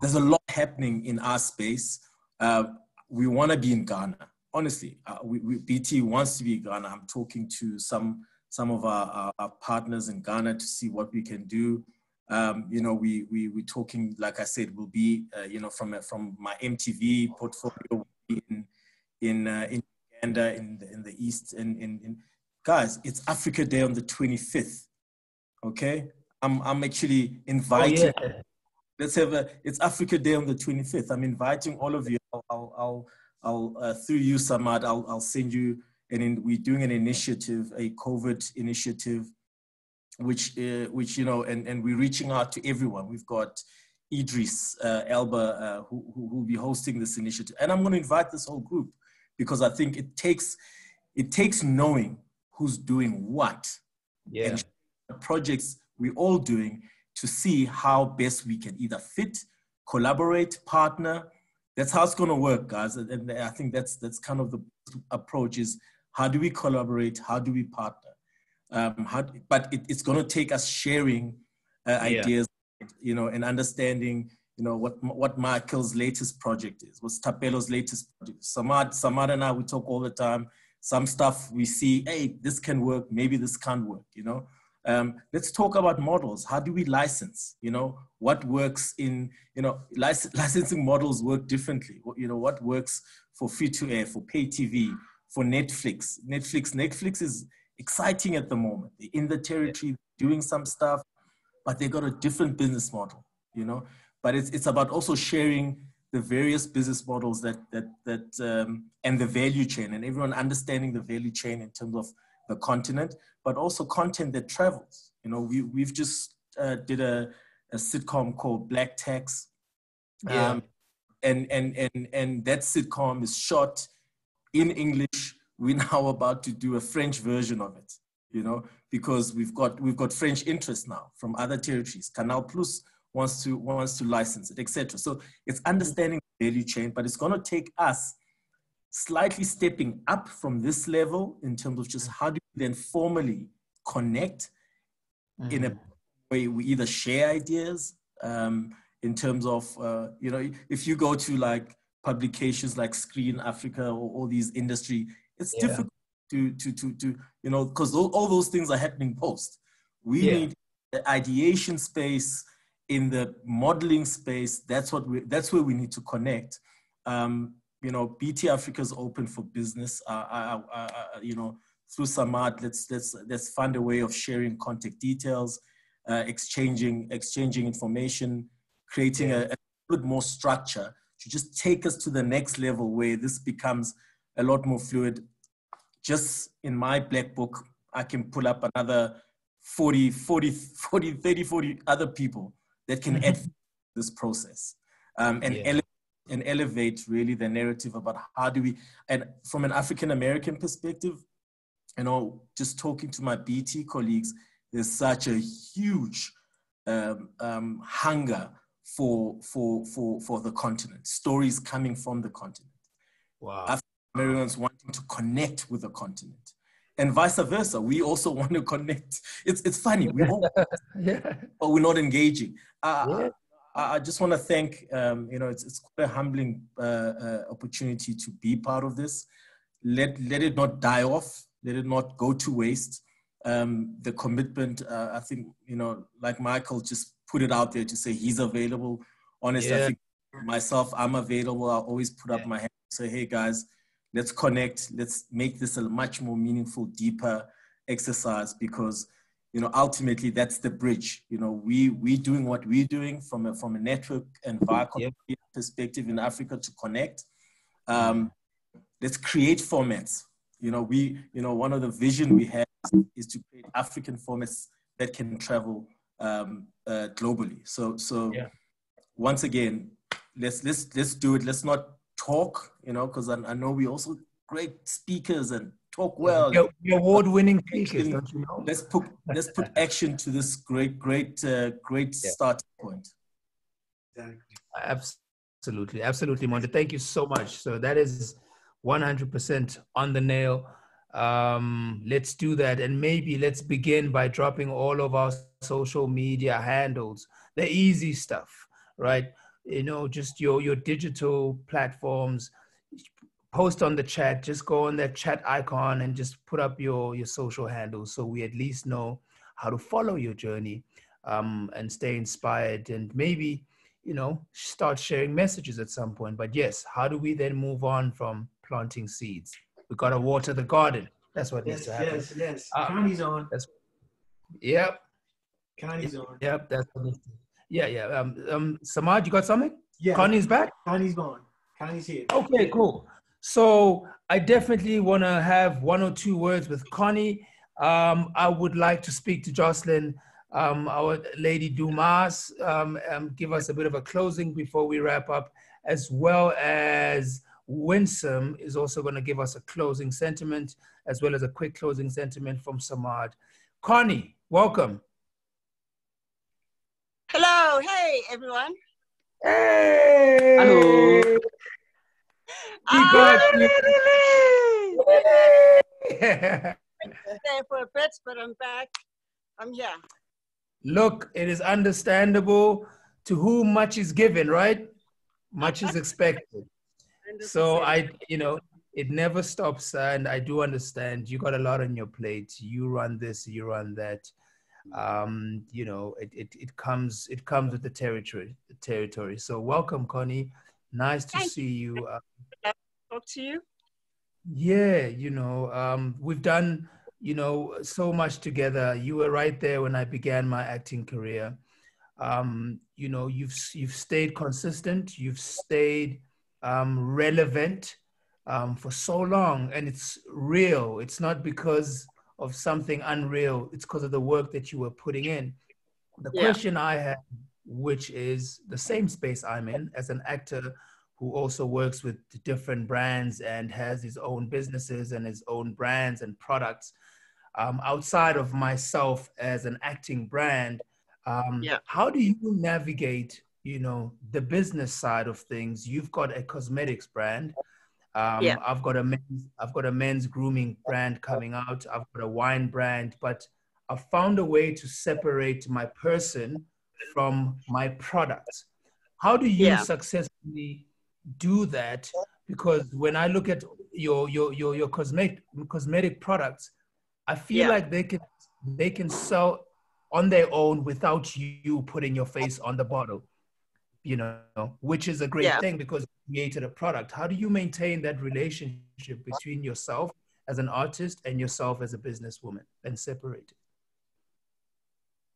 There's a lot happening in our space. Uh, we want to be in Ghana. Honestly, uh, we, we, BET wants to be in Ghana. I'm talking to some some of our, our, partners in Ghana to see what we can do. Um, you know, we we we talking like I said, will be uh, you know from from my MTV portfolio in in uh, in Uganda in the, in the east and in, in guys, it's Africa Day on the 25th. Okay, I'm I'm actually inviting. Oh, yeah. Let's have a. It's Africa Day on the 25th. I'm inviting all of you. I'll, I'll, I'll, I'll uh, through you, Samad, I'll, I'll send you. And in, we're doing an initiative, a COVID initiative, which, uh, which you know, and, and we're reaching out to everyone. We've got Idris uh, Elba, uh, who, who will be hosting this initiative. And I'm going to invite this whole group because I think it takes, it takes knowing who's doing what. Yeah. And projects we're all doing to see how best we can either fit, collaborate, partner, that's how it's going to work, guys. And I think that's that's kind of the approach: is how do we collaborate? How do we partner? Um, how, but it, it's going to take us sharing uh, ideas, yeah. you know, and understanding, you know, what what Michael's latest project is, what's Thapelo's latest project. Samad, Samad and I, we talk all the time. Some stuff we see, hey, this can work, maybe this can't work, you know. Um, let's talk about models. How do we license? You know, what works in, you know, lic- [LAUGHS] licensing models work differently. You know, what works for free to air, for pay TV, for Netflix. Netflix, Netflix is exciting at the moment. They're in the territory doing some stuff, but they got a different business model, you know. But it's, it's about also sharing the various business models that, that, that um, and the value chain and everyone understanding the value chain in terms of the continent, but also content that travels. You know, we, we've just uh, did a, a sitcom called Black Tax. Yeah. Um, and, and, and, and that sitcom is shot in English. We're [LAUGHS] now about to do a French version of it, you know, because we've got, we've got French interest now from other territories. Canal Plus wants to, wants to license it, etc. So it's understanding value chain, but it's going to take us slightly stepping up from this level in terms of just how do we then formally connect mm. in a way we either share ideas um, in terms of, uh, you know, if you go to like publications like Screen Africa or all these industry, it's yeah. difficult to, to, to, to, you know, because all, all those things are happening post. We yeah. need the ideation space in the modeling space. That's what we, that's where we need to connect. Um, you know, BET Africa is open for business. Uh, uh, uh, uh, you know, through Samad, let's let's let's find a way of sharing contact details, uh, exchanging exchanging information, creating yeah. a, a bit more structure to just take us to the next level where this becomes a lot more fluid. Just in my black book, I can pull up another 40, 40, 40 30, 40 other people that can mm-hmm. add this process um, and, yeah. And elevate really the narrative about how do we, and from an African American perspective, you know, just talking to my BET colleagues, there's such a huge um, um, hunger for, for, for, for the continent, stories coming from the continent. Wow. African Americans wanting to connect with the continent. And vice versa, we also [LAUGHS] want to connect. It's, it's funny, we all, [LAUGHS] yeah. but we're not engaging. Uh, yeah. I, just want to thank, um, you know, it's, it's quite a humbling uh, uh, opportunity to be part of this. Let, let it not die off, let it not go to waste. Um, the commitment, uh, I think, you know, like Michael just put it out there to say he's available. Honestly, yeah. I think myself, I'm available. I always put up my hand and say, hey guys, let's connect. Let's make this a much more meaningful, deeper exercise because you know ultimately that's the bridge you know we we doing what we're doing from a from a network and via perspective in africa to connect um, let's create formats you know we you know one of the vision we have is to create african formats that can travel um, uh, globally. So so yeah. once again, let's let's let's do it. Let's not talk, you know, because I, I, know we also great speakers and talk well. You're, award-winning speakers, don't you know? Let's put let's put action to this great great uh, great yeah. starting point. Exactly. Absolutely, absolutely, Monde. Thank you so much. So that is 100% on the nail um, let's do that. And maybe let's begin by dropping all of our social media handles, the easy stuff, right? You know, just your, your digital platforms, post on the chat, just go on that chat icon and just put up your, your social handles so we at least know how to follow your journey um, and stay inspired and maybe, you know, start sharing messages at some point. But yes, how do we then move on from planting seeds? We got to water the garden. That's what yes, needs to happen. Yes, yes. Uh, Connie's on. That's, yep. Connie's on. Yep, that's what Yeah, yeah. Um, um, Samad, you got something? Yeah. Connie's back? Connie's gone. Connie's here. Okay, cool. So I definitely want to have one or two words with Connie. Um, I would like to speak to Joselyn, um, our Lady Dumas, um, um, give us a bit of a closing before we wrap up, as well as Winsome is also going to give us a closing sentiment as well as a quick closing sentiment from Samad. Connie, welcome. Hello, hey everyone. Hey. Hello. We got you. there for a bit, but I'm back. I'm here. Look, it is understandable to whom much is given, right? Much is expected so I, you know, it never stops, and I do understand you got a lot on your plate. You run this, you run that. Um, you know, it, it, it comes it comes with the territory the territory. So welcome, Connie. Nice to Thank see you. you. Uh, Talk to you. Yeah, you know, um, we've done you know so much together. You were right there when I began my acting career. Um, you know, you've you've stayed consistent. You've stayed um, relevant um, for so long and it's real. It's not because of something unreal, it's because of the work that you were putting in. The yeah. question I have, which is the same space I'm in as an actor who also works with different brands and has his own businesses and his own brands and products. Um, outside of myself as an acting brand, um, yeah. how do you navigate you know, the business side of things, you've got a cosmetics brand. Um, Yeah. I've got a men's, I've got a men's grooming brand coming out. I've got a wine brand, but I've found a way to separate my person from my products. How do you Yeah. successfully do that? Because when I look at your your your your cosmetic cosmetic products, I feel Yeah. like they can they can sell on their own without you putting your face on the bottle. You know, which is a great Yeah. thing because you created a product. How do you maintain that relationship between yourself as an artist and yourself as a businesswoman and separate it?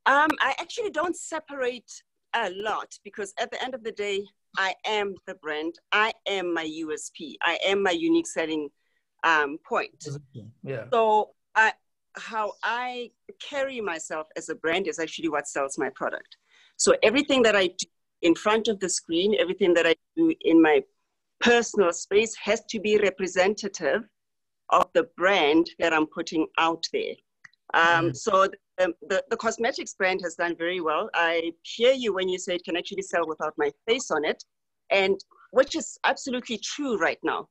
Um, I actually don't separate a lot because at the end of the day, I am the brand. I am my USP. I am my unique selling um, point. Yeah. So I, how I carry myself as a brand is actually what sells my product. So everything that I do in front of the screen, everything that I do in my personal space has to be representative of the brand that I'm putting out there. Um, So the, the, the cosmetics brand has done very well. I hear you when you say it can actually sell without my face on it, and which is absolutely true right now.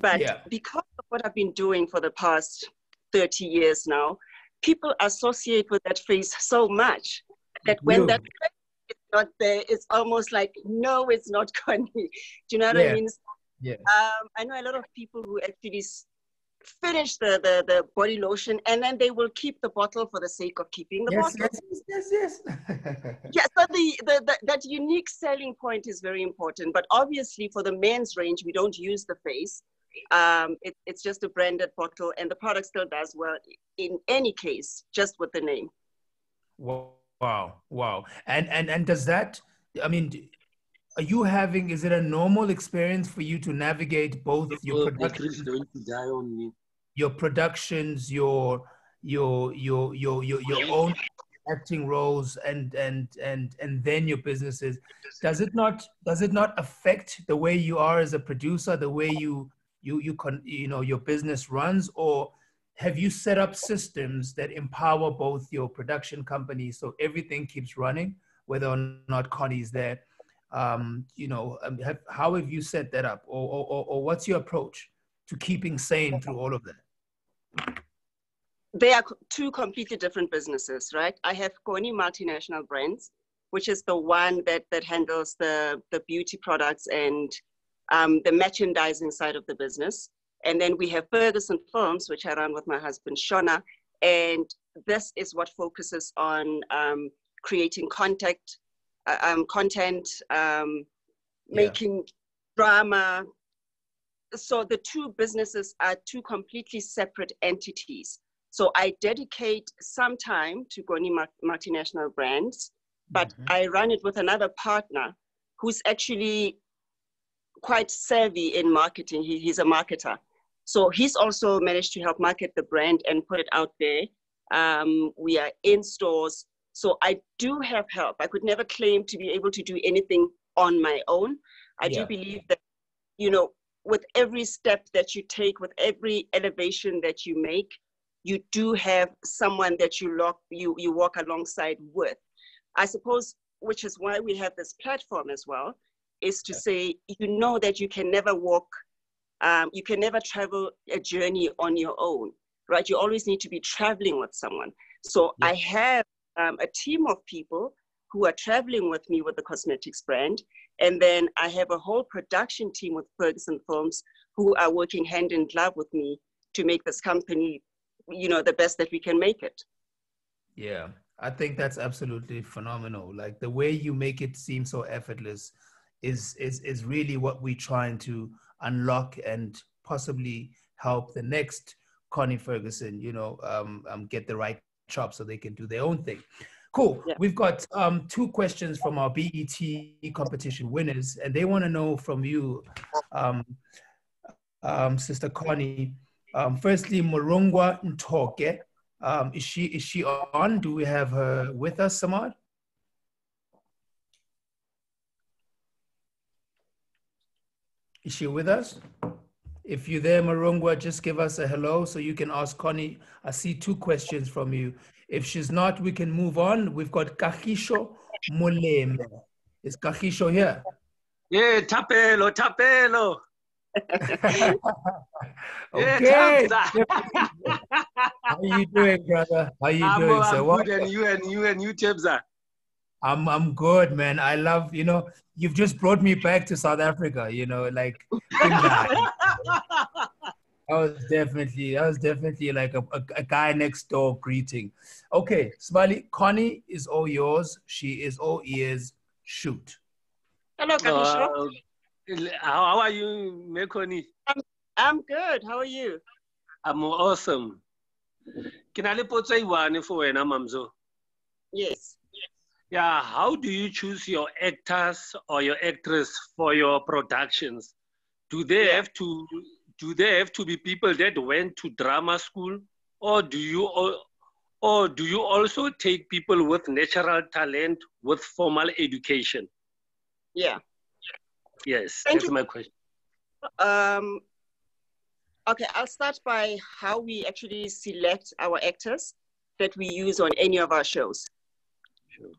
But Yeah. because of what I've been doing for the past 30 years now, people associate with that face so much that when do. that face is not there, it's almost like, no, it's not [LAUGHS] Connie. Do you know what I mean? Yeah. Um, I know a lot of people who actually finish the, the, the body lotion and then they will keep the bottle for the sake of keeping the Yes, bottle. yes, yes, yes, yes. [LAUGHS] Yeah, so the, the, the, that unique selling point is very important. But obviously, for the men's range, we don't use the face. Um, it, it's just a branded bottle, and the product still does well in any case, just with the name. Wow, wow. And and and does that? I mean, are you having? Is it a normal experience for you to navigate both your production, going to die on me. your productions, your your your your your your own acting roles, and and and and then your businesses? Does it not? Does it not affect the way you are as a producer, the way you you you con you know your business runs, or have you set up systems that empower both your production companies so everything keeps running, whether or not Connie's there? Um, you know, um, have, how have you set that up, or, or, or, what's your approach to keeping sane through all of that? They are two completely different businesses, right? I have Connie Multinational Brands, which is the one that, that handles the, the beauty products and um, the merchandising side of the business. And then we have Ferguson Films, which I run with my husband, Shona. And this is what focuses on um, creating contact, um, content, um, making drama. So the two businesses are two completely separate entities. So I dedicate some time to Connie Mul- Multinational Brands, but I run it with another partner who's actually quite savvy in marketing. He, he's a marketer. So he's also managed to help market the brand and put it out there. Um, we are in stores. So I do have help. I could never claim to be able to do anything on my own. I Yeah. do believe that, you know, with every step that you take, with every elevation that you make, you do have someone that you lock, you, you walk alongside with. I suppose, which is why we have this platform as well, is to say, you know that you can never walk, um, you can never travel a journey on your own, right? You always need to be traveling with someone. So I have um, a team of people who are traveling with me with the cosmetics brand. And then I have a whole production team with Ferguson Films who are working hand in glove with me to make this company, you know, the best that we can make it. Yeah, I think that's absolutely phenomenal. Like the way you make it seem so effortless is is is really what we're trying to unlock and possibly help the next Connie Ferguson, you know, um, um, get the right job so they can do their own thing. Cool. We've got um, two questions from our BET competition winners, and they want to know from you, um, um, Sister Connie. Um, firstly, Morongwa Ntoke. Um, is she is she on? Do we have her with us, Samad? Is she with us? If you're there, Morongwa, just give us a hello so you can ask Connie. I see two questions from you. If she's not, we can move on. We've got Kagisho Moleme. Is Kagisho here? Yeah, Thapelo, Thapelo. [LAUGHS] Okay. How you doing, brother? How you I'm, doing? So I'm what? good, and you and you and you, Tebza. I'm I'm good, man. I love you know you've just brought me back to South Africa. You know, like [LAUGHS] that was definitely that was definitely like a, a, a guy next door greeting. Okay, Smiley, Connie is all yours. She is all ears. Shoot. Hello, Kagisho. Uh, how, how are you, Mekoni? I'm, I'm good. How are you? I'm awesome. Can I put say one for wena, Mamzo? Yes. Yeah, how do you choose your actors or your actress for your productions? Do they have to do they have to be people that went to drama school or do you al- or do you also take people with natural talent with formal education? Yeah. Yes, Thank that's you. my question. Um, okay, I'll start by how we actually select our actors that we use on any of our shows.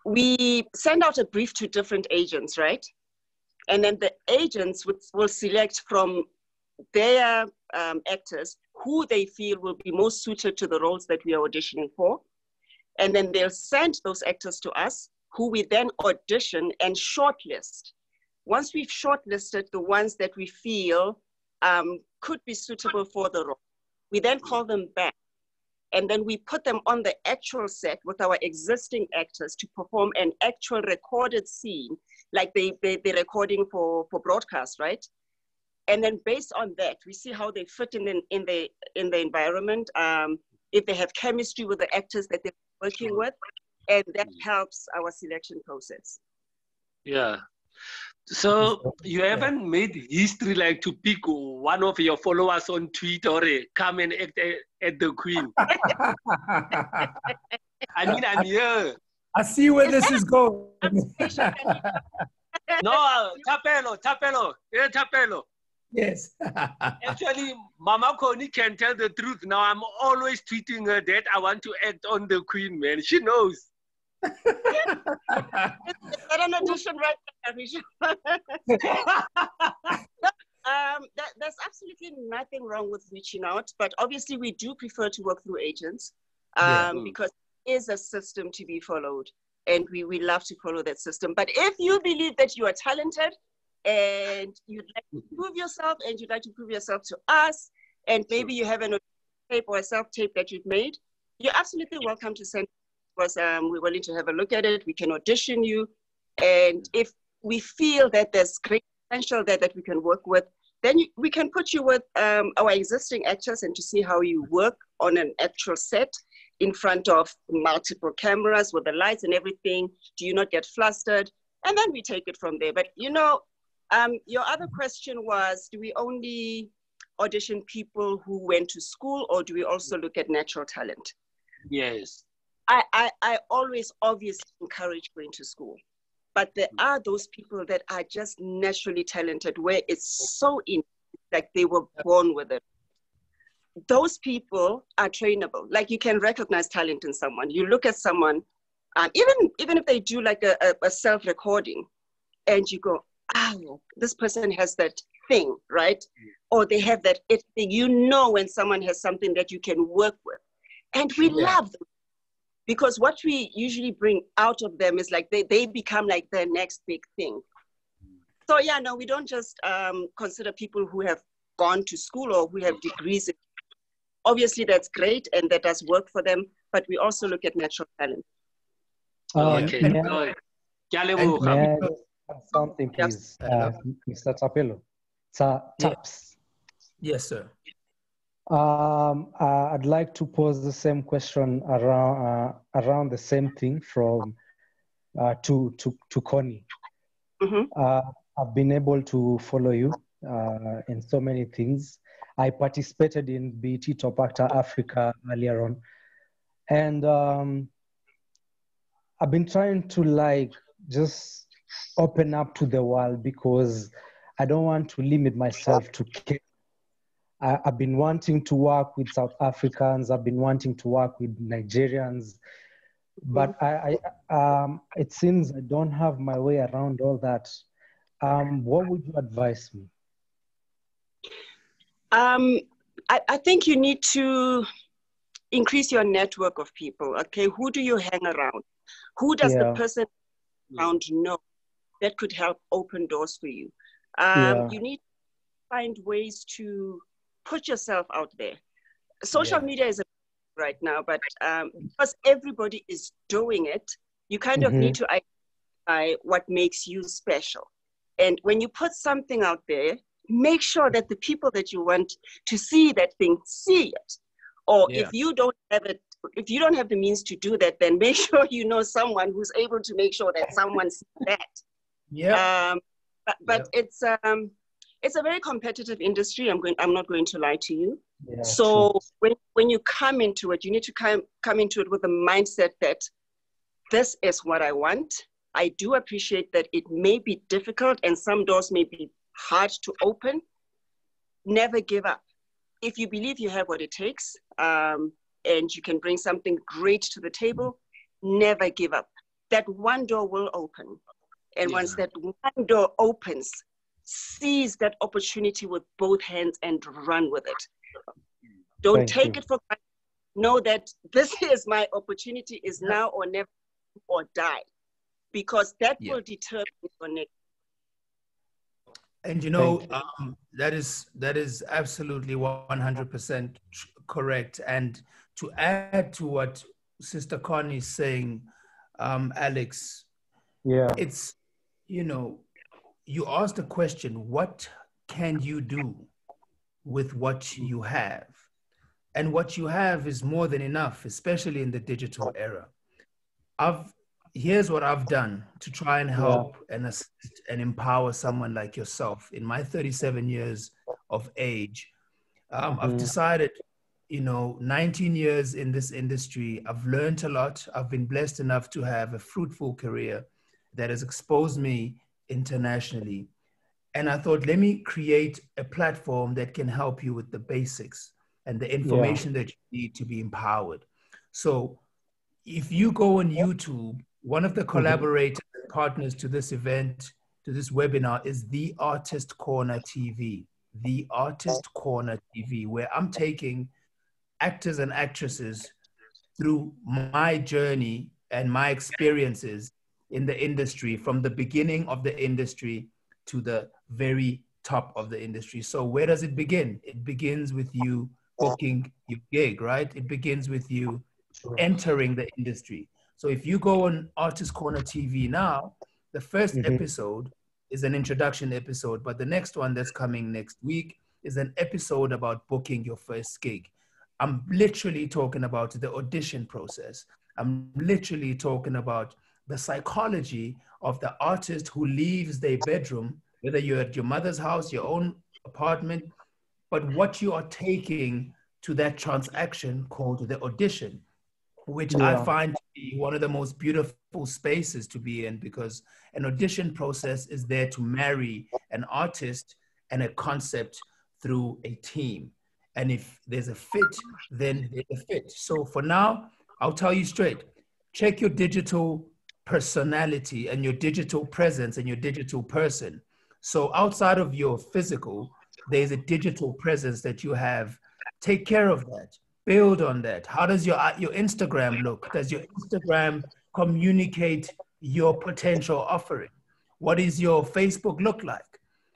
We send out a brief to different agents, right? And then the agents would, will select from their um, actors who they feel will be most suited to the roles that we are auditioning for. And then they'll send those actors to us, who we then audition and shortlist. Once we've shortlisted the ones that we feel um, could be suitable for the role, we then call them back. And then we put them on the actual set with our existing actors to perform an actual recorded scene, like they, they, they're recording for, for broadcast, right? And then based on that, we see how they fit in, in, in, the, in the environment, um, if they have chemistry with the actors that they're working with, and that helps our selection process. Yeah. So you haven't made history like to pick one of your followers on Twitter or eh, come and act a- at the Queen. [LAUGHS] I mean, I'm here. I see where this is going. [LAUGHS] No, uh, Thapelo, Thapelo, yeah, Thapelo. yes. [LAUGHS] Actually, Mama Connie can tell the truth. Now I'm always tweeting her that I want to act on the Queen, man. She knows. Get an audition right there, [LAUGHS] um, that, there's absolutely nothing wrong with reaching out, but obviously we do prefer to work through agents um, Yeah. because it is a system to be followed, and we, we love to follow that system. But if you believe that you are talented and you'd like to prove yourself and you'd like to prove yourself to us, and maybe you have an tape or a self tape that you've made, you're absolutely welcome to send us. Um, we're willing to have a look at it. We can audition you. And if we feel that there's great potential there that we can work with, then you, we can put you with um, our existing actors and to see how you work on an actual set in front of multiple cameras with the lights and everything. Do you not get flustered? And then we take it from there. But you know, um, your other question was, do we only audition people who went to school or do we also look at natural talent? Yes. I, I, I always obviously encourage going to school. But there are those people that are just naturally talented where it's so in like they were born with it. Those people are trainable. Like you can recognize talent in someone. You look at someone, um, even even if they do like a, a, a self-recording, and you go, oh, this person has that thing, right? Or they have that it thing. You know when someone has something that you can work with. And we Yeah. love them because what we usually bring out of them is like they, they become like the next big thing so yeah no we don't just um, consider people who have gone to school or who have degrees obviously that's great and that does work for them but we also look at natural talent Um, Okay. may I- Good. Ke a May leboga. I just add something, please, uh, Mr. Thapelo? Ta- taps. Yes, sir. Um, uh, I'd like to pose the same question around uh, around the same thing from uh, to to to Connie. Uh, I've been able to follow you uh, in so many things. I participated in BET Top Actor Africa earlier on, and um, I've been trying to like just open up to the world because I don't want to limit myself to. I, I've been wanting to work with South Africans. I've been wanting to work with Nigerians. but I, I um, it seems I don't have my way around all that. Um, what would you advise me? Um, I, I think you need to increase your network of people. Okay, who do you hang around? Who does Yeah. the person around know that could help open doors for you? Um, Yeah. You need to find ways to put yourself out there. Social media is a right now, but um, because everybody is doing it, you kind of Mhm. need to identify what makes you special. And when you put something out there, make sure that the people that you want to see that thing see it. Or Yeah. if you don't have it, if you don't have the means to do that, then [LAUGHS] make sure you know someone who's able to make sure that someone sees that. [LAUGHS] Yeah. Um, but but it's um, it's a very competitive industry. I'm going. I'm not going to lie to you. Yeah, so when when you come into it, you need to come come into it with a mindset that this is what I want. I do appreciate that it may be difficult and some doors may be hard to open. Never give up. If you believe you have what it takes um, and you can bring something great to the table, never give up. That one door will open. And once that one door opens, seize that opportunity with both hands and run with it. Don't Thank take you. it for granted. Know that this [LAUGHS] is my opportunity, is now or never or die. Because that will determine your next. And you know, um, that is that is absolutely 100% correct. And to add to what Sister Connie is saying, um, Alex, Yeah. it's you know, you asked the question, what can you do with what you have? And what you have is more than enough, especially in the digital era. I've here's what I've done to try and help and assist and empower someone like yourself in my 37 years of age. Um, I've Mhm. decided, you know, 19 years in this industry, I've learned a lot. I've been blessed enough to have a fruitful career that has exposed me internationally. And I thought, let me create a platform that can help you with the basics and the information that you need to be empowered. So if you go on YouTube, one of the mm-hmm. collaborators and partners to this event, to this webinar, is The Artist Corner TV. The Artist Corner TV, where I'm taking actors and actresses through my journey and my experiences in the industry from the beginning of the industry to the very top of the industry. So, where does it begin? It begins with you booking your gig, right? It begins with you entering the industry. So, if you go on Artist Corner TV now, the 1st Mhm. episode is an introduction episode, but the next one that's coming next week is an episode about booking your first gig. I'm literally talking about the audition process. I'm literally talking about the psychology of the artist who leaves their bedroom, whether you're at your mother's house, your own apartment, but what you are taking to that transaction called the audition, which I find to be one of the most beautiful spaces to be in because an audition process is there to marry an artist and a concept through a team. And if there's a fit, then there's a fit. So for now, I'll tell you straight check your digital personality and your digital presence and your digital person. So outside of your physical, there's a digital presence that you have. Take care of that. Build on that. How does your your Instagram look? Does your Instagram communicate your potential offering? What is your Facebook look like?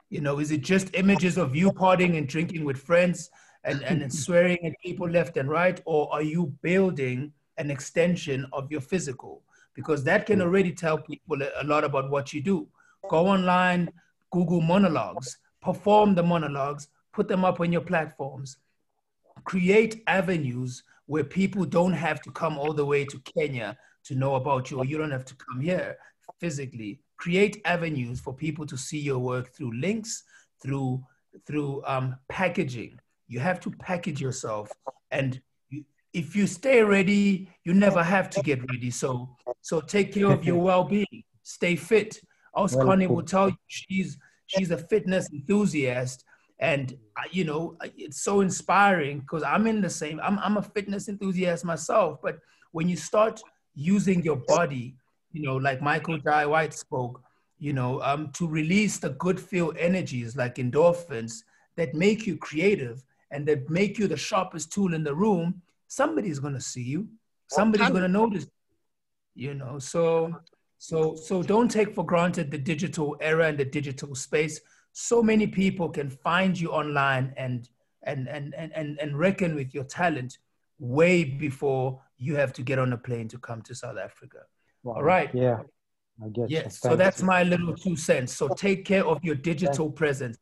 You know, is it just images of you partying and drinking with friends and, and swearing at people left and right? Or are you building an extension of your physical? Because that can already tell people a- lot about what you do. Go online, Google monologues, perform the monologues, put them up on your platforms, create avenues where people don't have to come all the way to Kenya to know about you, or you don't have to come here physically. Create avenues for people to see your work through links, through through um, packaging. You have to package yourself, and if you stay ready, you never have to get ready. So so take care of your well-being. Stay fit. As Well Connie will tell you, she's she's a fitness enthusiast, and I- you know it's so inspiring because I'm in the same. I'm I'm a fitness enthusiast myself, but when you start using your body, you know, like Michael Jai White spoke, you know, um, to release the good feel energies like endorphins that make you creative and that make you the sharpest tool in the room, somebody's going to see you. Somebody's going to notice, you know. So, so, so don't take for granted the digital era and the digital space. So many people can find you online and and and and and, and reckon with your talent way before you have to get on a plane to come to South Africa. Wow. All right. Yeah. I get Yes. So that's my little two cents. So take care of your digital presence.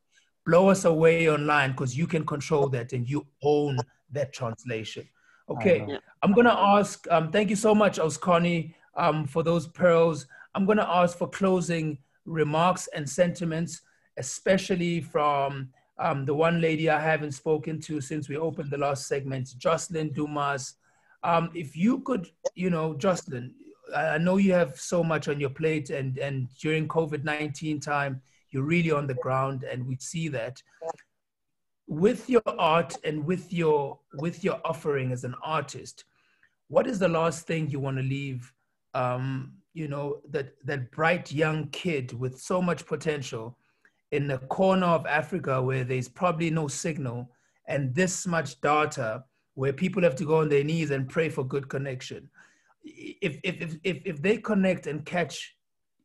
Blow us away online because you can control that and you own that translation. Okay. know. I'm gonna ask. Um, thank you so much, Osconi, um, for those pearls. I'm gonna ask for closing remarks and sentiments, especially from um, the one lady I haven't spoken to since we opened the last segment, Joselyn Dumas. Um, if you could, you know, Joselyn, I I know you have so much on your plate, and and during COVID nineteen time, you're really on the ground, and we see that. With your art and with your with your offering as an artist, what is the last thing you want to leave? Um, you know that that bright young kid with so much potential in the corner of Africa where there's probably no signal and this much data where people have to go on their knees and pray for good connection. If, if, if, if, if they connect and catch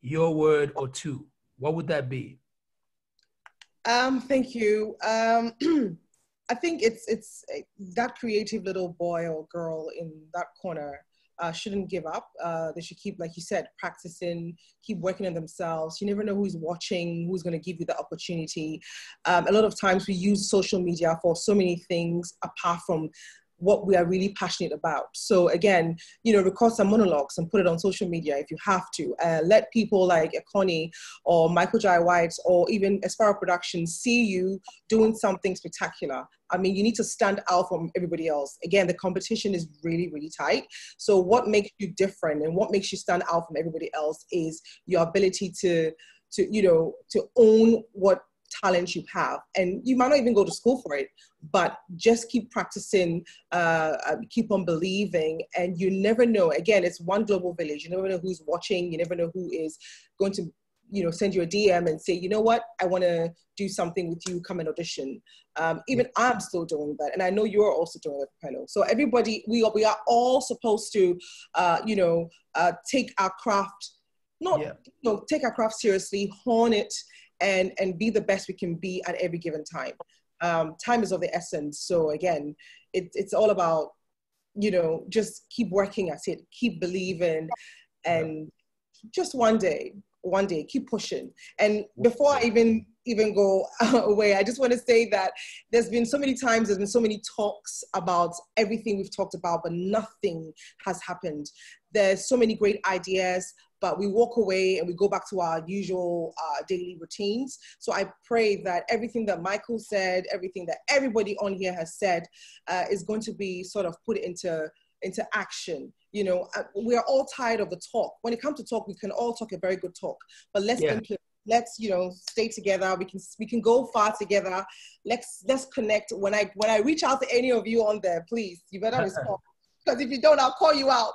your word or two, what would that be? Um, thank you. Um, [CLEARS THROAT] I think it's it's that creative little boy or girl in that corner uh, shouldn't give up. Uh, they should keep, like you said, practicing, keep working on themselves. You never know who's watching, who's going to give you the opportunity. Um, a lot of times we use social media for so many things apart from what we are really passionate about. So again, you know, record some monologues and put it on social media if you have to. Uh, let people like Connie or Michael Jai White or even Aspire Productions see you doing something spectacular. I mean, you need to stand out from everybody else. Again, the competition is really, really tight. So what makes you different and what makes you stand out from everybody else is your ability to, to you know, to own what talent you have. And you might not even go to school for it but just keep practicing uh, keep on believing and you never know. Again it's one global village. You never know who's watching. You never know who is going to you know send you a dm and say you know what? I want to do something with you. Come and audition. Um, even i'm still doing that and i know you're also doing it panel so everybody we are, we are all supposed to uh, you know uh, take our craft not Yeah. you know take our craft seriously hone it and and be the best we can be at every given time. Um, time is of the essence. So again it, it's all about you know just keep working at it keep believing and just one day one day keep pushing. And before i even even go [LAUGHS] away i just want to say that there's been so many times there's been so many talks about everything we've talked about but nothing has happened. There's so many great ideas but we walk away and we go back to our usual uh, daily routines. So I pray that everything that Michael said, everything that everybody on here has said, uh, is going to be sort of put into into action. You know, uh, we are all tired of the talk. When it comes to talk, we can all talk a very good talk, but let's Yeah. implement. Let's you know stay together. We can we can go far together. Let's let's connect. When I when I reach out to any of you on there, please you better respond [LAUGHS] because if you don't, I'll call you out.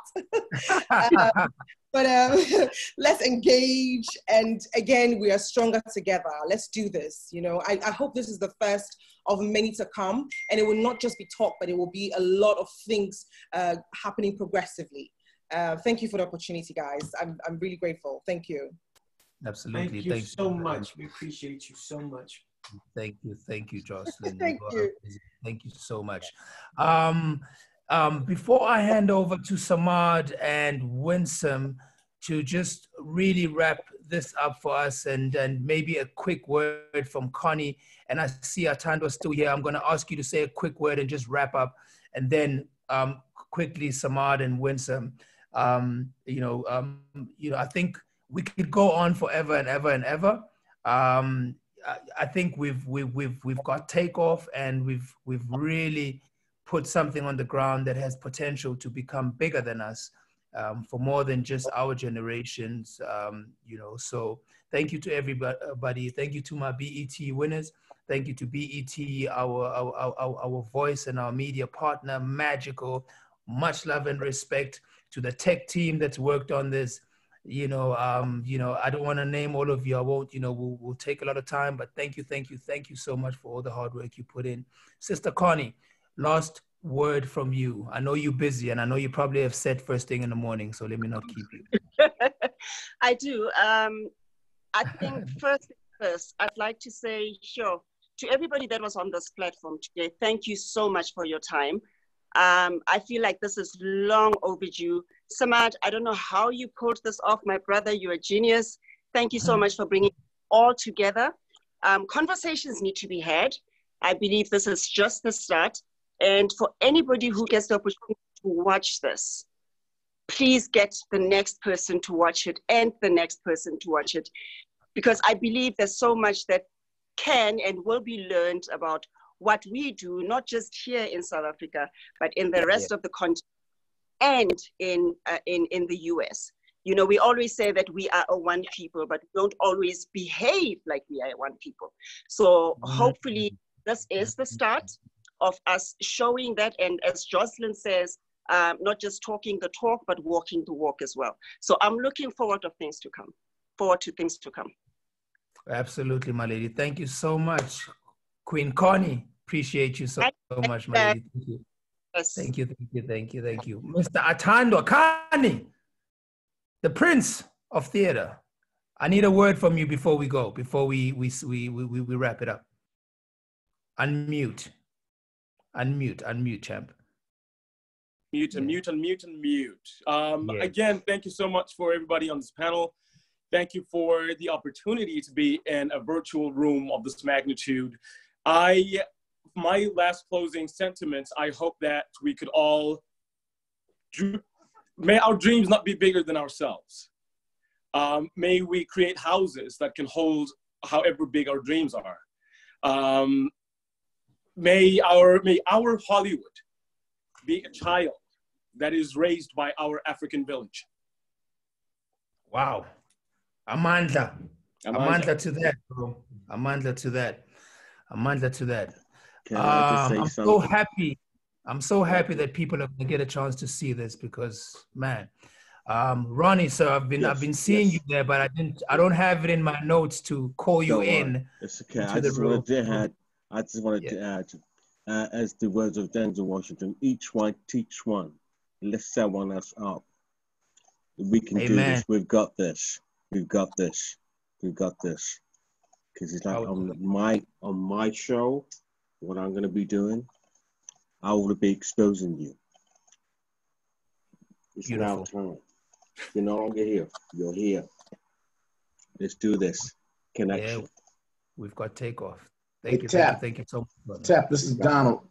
Uh, [LAUGHS] but um, [LAUGHS] let's engage and again we are stronger together let's do this you know I, I hope this is the first of many to come and it will not just be talk but it will be a lot of things uh, happening progressively uh, thank you for the opportunity guys I'm, I'm really grateful thank you Absolutely. Thank you so much. We appreciate you so much. Thank you, thank you, [LAUGHS] Joselyn. Thank You are you. amazing. Thank you so much. Um, um, before I hand over to Samad and Winsome to just really wrap this up for us and, and maybe a quick word from Connie, and I see Atandwa still here, I'm going to ask you to say a quick word and just wrap up, and then um, quickly Samad and Winsome. Um, you know, um, you know, I think we could go on forever and ever and ever. Um, I, I think we've we've we've we've got takeoff and we've we've really put something on the ground that has potential to become bigger than us um, for more than just our generations. Um, you know, so thank you to everybody. Thank you to my BET winners. Thank you to BET, our our our, our, voice and our media partner, Magical. Much love and respect to the tech team that's worked on this. You know, um, you know, I don't want to name all of you. I won't, you know, we'll, we'll take a lot of time, but thank you, thank you, thank you so much for all the hard work you put in. Sister Connie, last word from you. I know you're busy and I know you probably have set first thing in the morning, so let me not keep you. [LAUGHS] I do. Um, I think [LAUGHS] first first, I'd like to say, sure, to everybody that was on this platform today, thank you so much for your time. Um, I feel like this is long overdue. Samad, I don't know how you pulled this off. My brother, you're a genius. Thank you so [LAUGHS] much for bringing all together. Um, conversations need to be had. I believe this is just the start. And for anybody who gets the opportunity to watch this, please get the next person to watch it and the next person to watch it. Because I believe there's so much that can and will be learned about what we do, not just here in South Africa, but in the rest yeah. of the continent and in, uh, in, in the US. You know, we always say that we are a one people, but don't always behave like we are one people. So mm-hmm. hopefully, this is the start of us showing that. And as Joselyn says, um, not just talking the talk, but walking the walk as well. So I'm looking forward to things to come. Forward to things to come. Absolutely, my lady. Thank you so much, Queen Connie. Appreciate you so, so much, my lady. Thank you. Yes. Thank you, thank you, thank you, thank you. Mr. Atandwa Kani, the Prince of Theater. I need a word from you before we go, before we we we we, we wrap it up. Unmute. Unmute, unmute, champ. Mute and mute and mute and mute. Um, yes. Again, thank you so much for everybody on this panel. Thank you for the opportunity to be in a virtual room of this magnitude. I, my last closing sentiments, I hope that we could all, may our dreams not be bigger than ourselves. Um, may we create houses that can hold however big our dreams are. Um, may our, may our Hollywood be a child that is raised by our African village. Wow. Amandla, Amandla to that, bro. Amandla to that. Amandla to that. Uh, I'm something? so happy. I'm so happy that people are gonna get a chance to see this because man, um, Ronnie, sir, I've been yes, I've been seeing yes. you there, but I didn't I don't have it in my notes to call you Don't in. Worry. It's okay. I just wanted to add I just wanted yeah. to add uh, as the words of Denzel Washington, each one teach one. Lift someone else up. We can Amen. do this. We've got this we've got this, we've got this. Because it's like on my on my show, what I'm gonna be doing, I will be exposing you. It's Beautiful. now time. You're no longer here. You're here. Let's do this. Connection. Yeah, we've got takeoff. Thank hey, you, tap. thank you, thank you so much. Tap, this is Donald.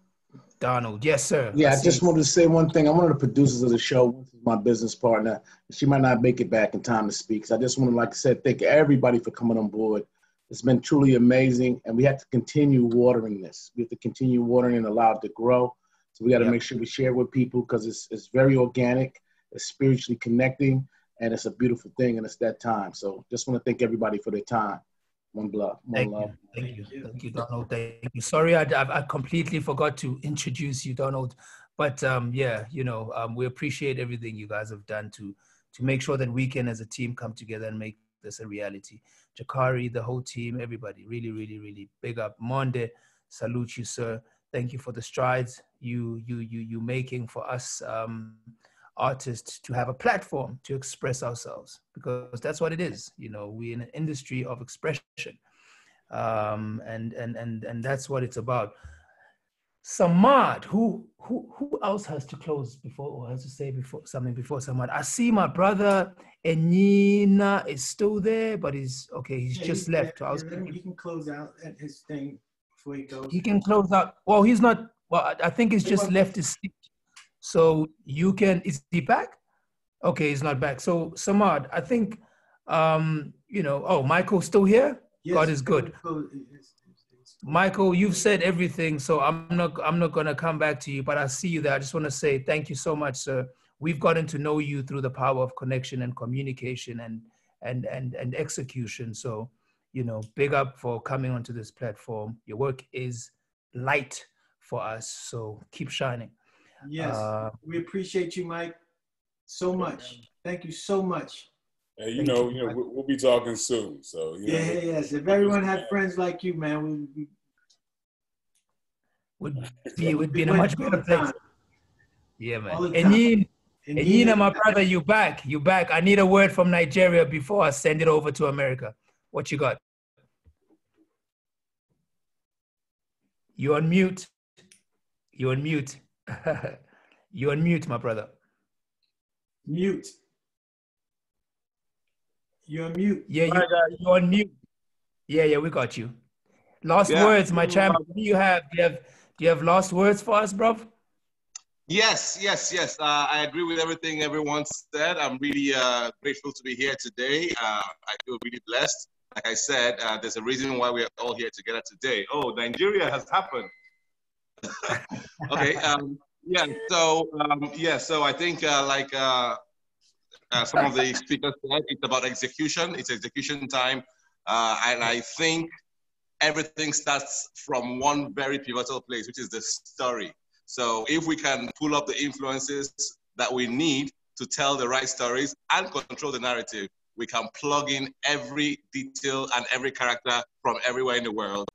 Donald, yes, sir. Yeah, I, I just wanted to say one thing. I'm one of the producers of the show. My business partner. She might not make it back in time to speak. So I just want to, like I said, thank everybody for coming on board. It's been truly amazing, and we have to continue watering this. We have to continue watering and allow it to grow. So we got to yep. make sure we share with people because it's it's very organic, it's spiritually connecting, and it's a beautiful thing, and it's that time. So just want to thank everybody for their time. One blood. One thank love. You, thank you. Thank you, Donald. Thank you. Sorry, I, I, I completely forgot to introduce you, Donald. But um, yeah, you know, um, we appreciate everything you guys have done to to make sure that we can, as a team, come together and make this a reality. Jakari, the whole team, everybody, really, really, really big up. Monde, salute you, sir. Thank you for the strides you you you you making for us. Um, artists to have a platform to express ourselves because that's what it is. You know we're in an industry of expression. Um, and and and and that's what it's about. Samad who who who else has to close before or has to say before something before samad? I see my brother Enyinna is still there but he's okay he's yeah, just left. yeah, I was thinking, he can close out at his thing before he goes. He can close out. Well he's not well i think he's just left his seat so you can, is he back? Okay, he's not back. So Samad, I think, um, you know, oh, Michael's still here? Yes, God is good. Michael, you've said everything, so I'm not I'm not gonna come back to you, but I see you there. I just want to say thank you so much, sir. We've gotten to know you through the power of connection and communication and and and and execution. So, you know, big up for coming onto this platform. Your work is light for us, so keep shining. Yes, uh, we appreciate you, Mike, so much. Thank you so much. Hey, you Thank know, you, you know, we'll, be talking soon. So you know, yeah, yes. If everyone had friends like you, man, we would [LAUGHS] be would be in a much better place. Yeah, man. And you, and Nina, my brother, you back. You back. I need a word from Nigeria before I send it over to America. What you got? You on mute. You on mute. [LAUGHS] you on mute, my brother. Mute. You're on mute. Yeah, you, you're on mute. Yeah, yeah, we got you. Last yeah. words, my champ. Do you have? Do you have? Do you have last words for us, bro? Yes, yes, yes. Uh, I agree with everything everyone said. I'm really uh, grateful to be here today. Uh, I feel really blessed. Like I said, uh, there's a reason why we're all here together today. Oh, Nigeria has happened. Okay. Um, yeah. So um, yeah. So I think uh, like uh, some of the speakers said, it's about execution. It's execution time, and I think everything starts from one very pivotal place, which is the story. So if we can pull up the influences that we need to tell the right stories and control the narrative, we can plug in every detail and every character from everywhere in the world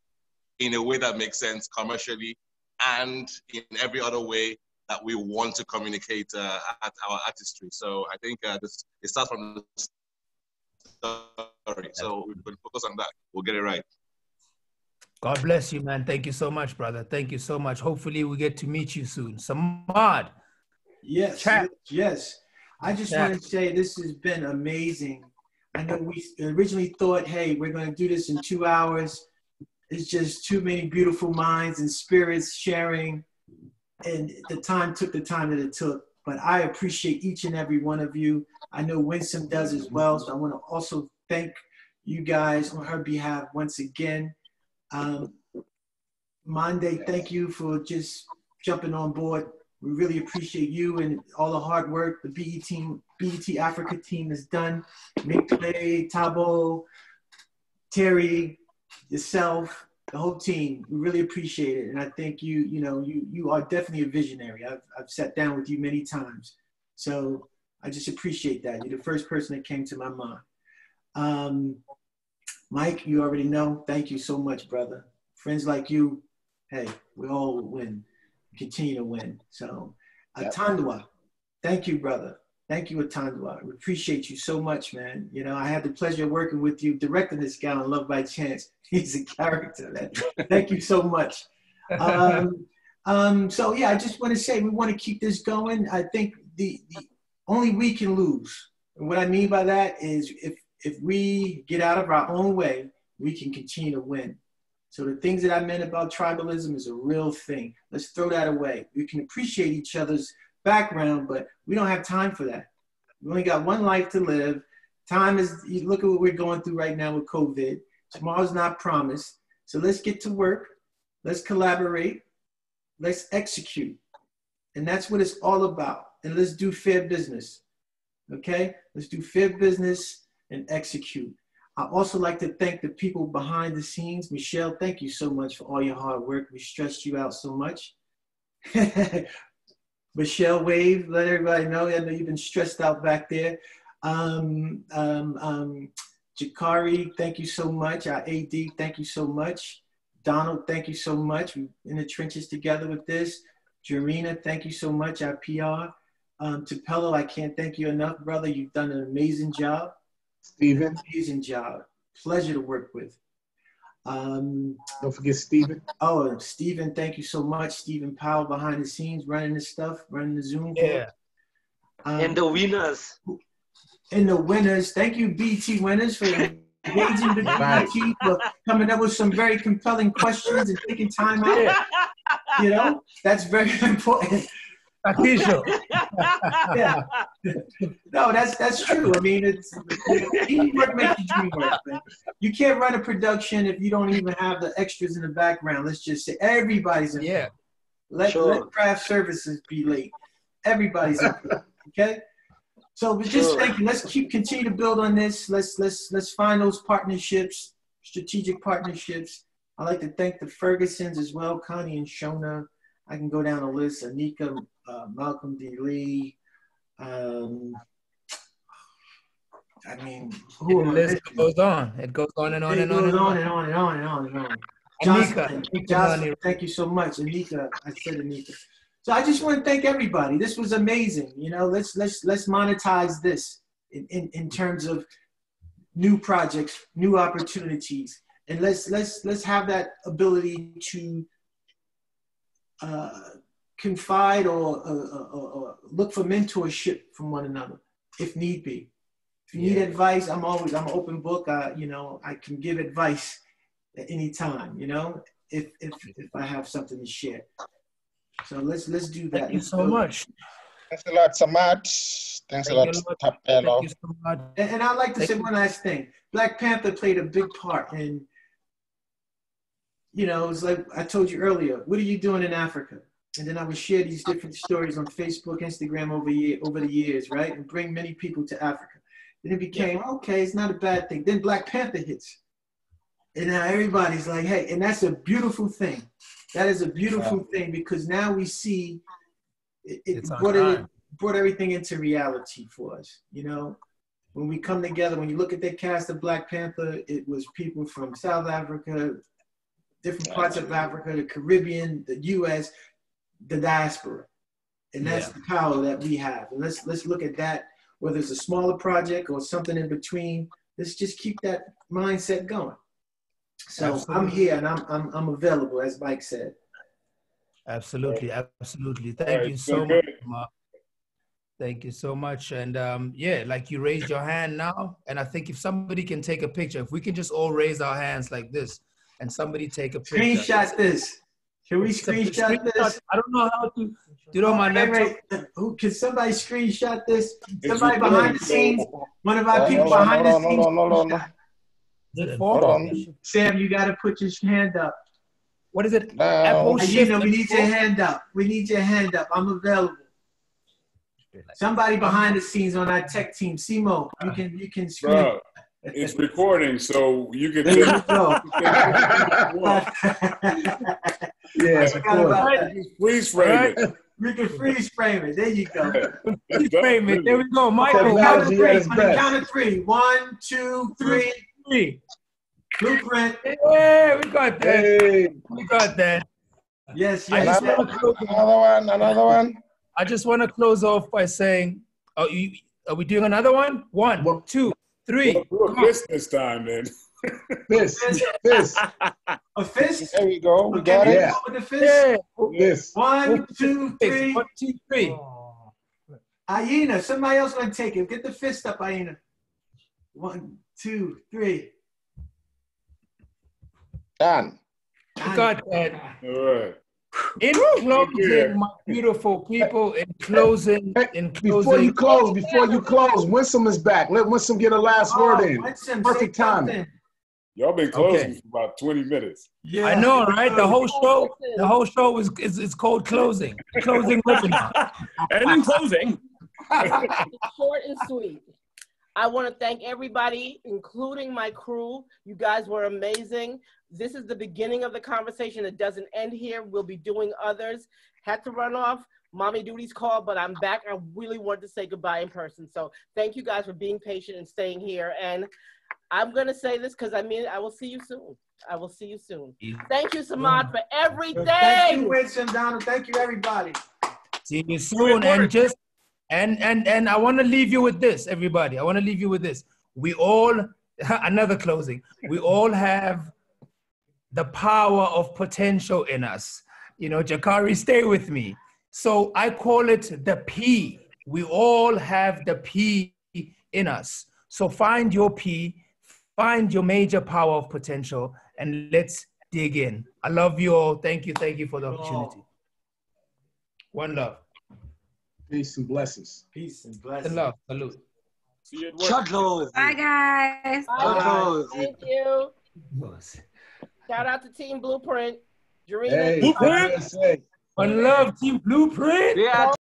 in a way that makes sense commercially and in every other way that we want to communicate uh, at our artistry. So I think uh, this, it starts from the story. So we can focus on that. We'll get it right. God bless you, man. Thank you so much, brother. Thank you so much. Hopefully, we get to meet you soon. Samad. Yes, Chat. yes. I just Chat. want to say this has been amazing. I know we originally thought, hey, we're going to do this in two hours. It's just too many beautiful minds and spirits sharing. And the time took the time that it took. But I appreciate each and every one of you. I know Winsome does as well. So I want to also thank you guys on her behalf once again. Um, Monde, thank you for just jumping on board. We really appreciate you and all the hard work the BET team, BET Africa team has done. Mick Tabo, Terry, yourself, the whole team. We really appreciate it. And I think you, you know, you you are definitely a visionary. I've I've sat down with you many times. So I just appreciate that. You're the first person that came to my mind. Um, Mike, you already know. Thank you so much, brother. Friends like you, hey, we all win, continue to win. So, Atandwa, thank you, brother. Thank you, Atandwa. We appreciate you so much, man. You know, I had the pleasure of working with you, directing this guy on Love by Chance. [LAUGHS] He's a character, man. thank you so much. Um, um, so, yeah, I just want to say we want to keep this going. I think the, the only we can lose. And what I mean by that is if if we get out of our own way, we can continue to win. So the things that I meant about tribalism is a real thing. Let's throw that away. We can appreciate each other's background, but we don't have time for that. We only got one life to live. Time is, you look at what we're going through right now with COVID. Tomorrow's not promised. So let's get to work. Let's collaborate. Let's execute. And that's what it's all about. And let's do fair business. Okay? Let's do fair business and execute. I also like to thank the people behind the scenes. Michelle, thank you so much for all your hard work. We stressed you out so much. [LAUGHS] Michelle Wave, let everybody know. I know you've been stressed out back there. Um, um, um, Jakari, thank you so much. Our AD, thank you so much. Donald, thank you so much. We're in the trenches together with this. Jarena, thank you so much. Our PR. Um, Thapelo, I can't thank you enough, brother. You've done an amazing job. Stephen. Amazing job. Pleasure to work with. Um, Don't forget Stephen. Oh, Stephen, thank you so much. Stephen Powell behind the scenes, running the stuff, running the Zoom. Yeah. Um, and the winners. And the winners. Thank you, BT winners, for engaging the BT, for coming up with some very compelling questions and taking time out. Yeah. You know, that's very [LAUGHS] important. Official. [LAUGHS] yeah. No, that's that's true. I mean, it's teamwork makes you dream work. Man. You can't run a production if you don't even have the extras in the background. Let's just say everybody's in. Yeah. Let, sure. let craft services be late. Everybody's in. Okay. So we're just sure. thinking. Let's keep continue to build on this. Let's let's let's find those partnerships, strategic partnerships. I'd like to thank the Fergusons as well, Connie and Shona. I can go down a list. Anika, uh, Malcolm D. Lee. Um, I mean, who the list goes on. It goes on and on it and on goes and on and on and on and on and on. Joselyn, thank you so much, Anika. I said Anika. So I just want to thank everybody. This was amazing. You know, let's let's let's monetize this in, in, in terms of new projects, new opportunities, and let's let's let's have that ability to uh, confide or, uh, or, or look for mentorship from one another if need be. If you need Yeah. advice, I'm always I'm an open book. I, you know, I can give advice at any time. You know, if if if I have something to share. So let's let's do that. Thank you Let's so go. much. Thanks a lot, Samad. Thanks a lot, Thapelo. And, and I'd like to say one last thing. Black Panther played a big part in, you know, it's like I told you earlier, what are you doing in Africa? And then I would share these different stories on Facebook, Instagram over year over the years, right? And bring many people to Africa. Then it became, okay, it's not a bad thing. Then Black Panther hits. And now everybody's like, hey, and that's a beautiful thing. That is a beautiful thing because now we see it, it brought it brought everything into reality for us. You know, when we come together, when you look at the cast of Black Panther, it was people from South Africa, different parts of Africa, the Caribbean, the U.S., the diaspora, and that's Yeah. the power that we have. And let's let's look at that, whether it's a smaller project or something in between. Let's just keep that mindset going. So I'm here and I'm I'm I'm available, as Mike said. Absolutely, absolutely. Thank right, you so so much. Mark. Thank you so much. And um, yeah, like you raised your hand now, and I think if somebody can take a picture, if we can just all raise our hands like this, and somebody take a picture. Screenshot this. Can we It's screenshot this? I don't know how to do it on my Wait, laptop. wait. Who can somebody screenshot this? It's Somebody behind the scenes. One of our Uh, people on, behind the scenes. hold on, hold on. Is it Hold on. Sam, you got to put your hand up. What is it? Now, Apple Hey, you Shift know, we need your hand up. We need your hand up. I'm available. Somebody behind the scenes on our tech team, Simo, you can you can screen. Bro, it's recording, so you can There you go. [LAUGHS] Yes, I forgot freeze frame it. We can freeze frame it. There you go. Freeze frame it. There we go. Michael, Count of three. On the count of three. One, two, three. three. Blueprint. Yeah, we got that. Hey. We got that. Yes, I yes. just want to close, Another one, another one. I just want to close off by saying, are, you, are we doing another one? One, two, three. Do a fist this time, man. [LAUGHS] Fist, fist. A fist? There we go. We Okay, got it. Yeah. With the fist. Yeah. Fist. One, two, three. One, two, three. Aina, somebody else want to take it. Get the fist up, Aina. One, two, three. Done. We got that. All right. In closing, my beautiful people, in closing, in closing. Before you close, before you close, Winsome is back. Let Winsome get a last oh, word in. Winsome, Perfect say timing. Y'all been closing Okay. for about 20 minutes. Yeah. I know, right? The whole show, the whole show is is, is called closing. Closing webinar. [LAUGHS] And in closing, Short and sweet. I want to thank everybody, including my crew. You guys were amazing. This is the beginning of the conversation. It doesn't end here. We'll be doing others. Had to run off. Mommy duties call, but I'm back. I really wanted to say goodbye in person. So thank you guys for being patient and staying here. And I'm going to say this because I mean, I will see you soon. I will see you soon. Thank you, Samad, for everything. Thank everything. you, Winsome, Donald. Thank you, everybody. See you soon. And just and and and I want to leave you with this, everybody. I want to leave you with this. We all [LAUGHS] another closing. We all have the power of potential in us. You know, Jakari, stay with me. So I call it the P. We all have the P in us. So find your P, find your major power of potential, and let's dig in. I love you all. Thank you. Thank you for the opportunity. One love. Peace and blessings. Peace and One blessings. love. Salute. See you at work. Chuckles. Bye, guys. Bye. Thank you. Shout out to Team Blueprint. Jarena. Hey, Blueprint. USA. One love, Team Blueprint. Yeah.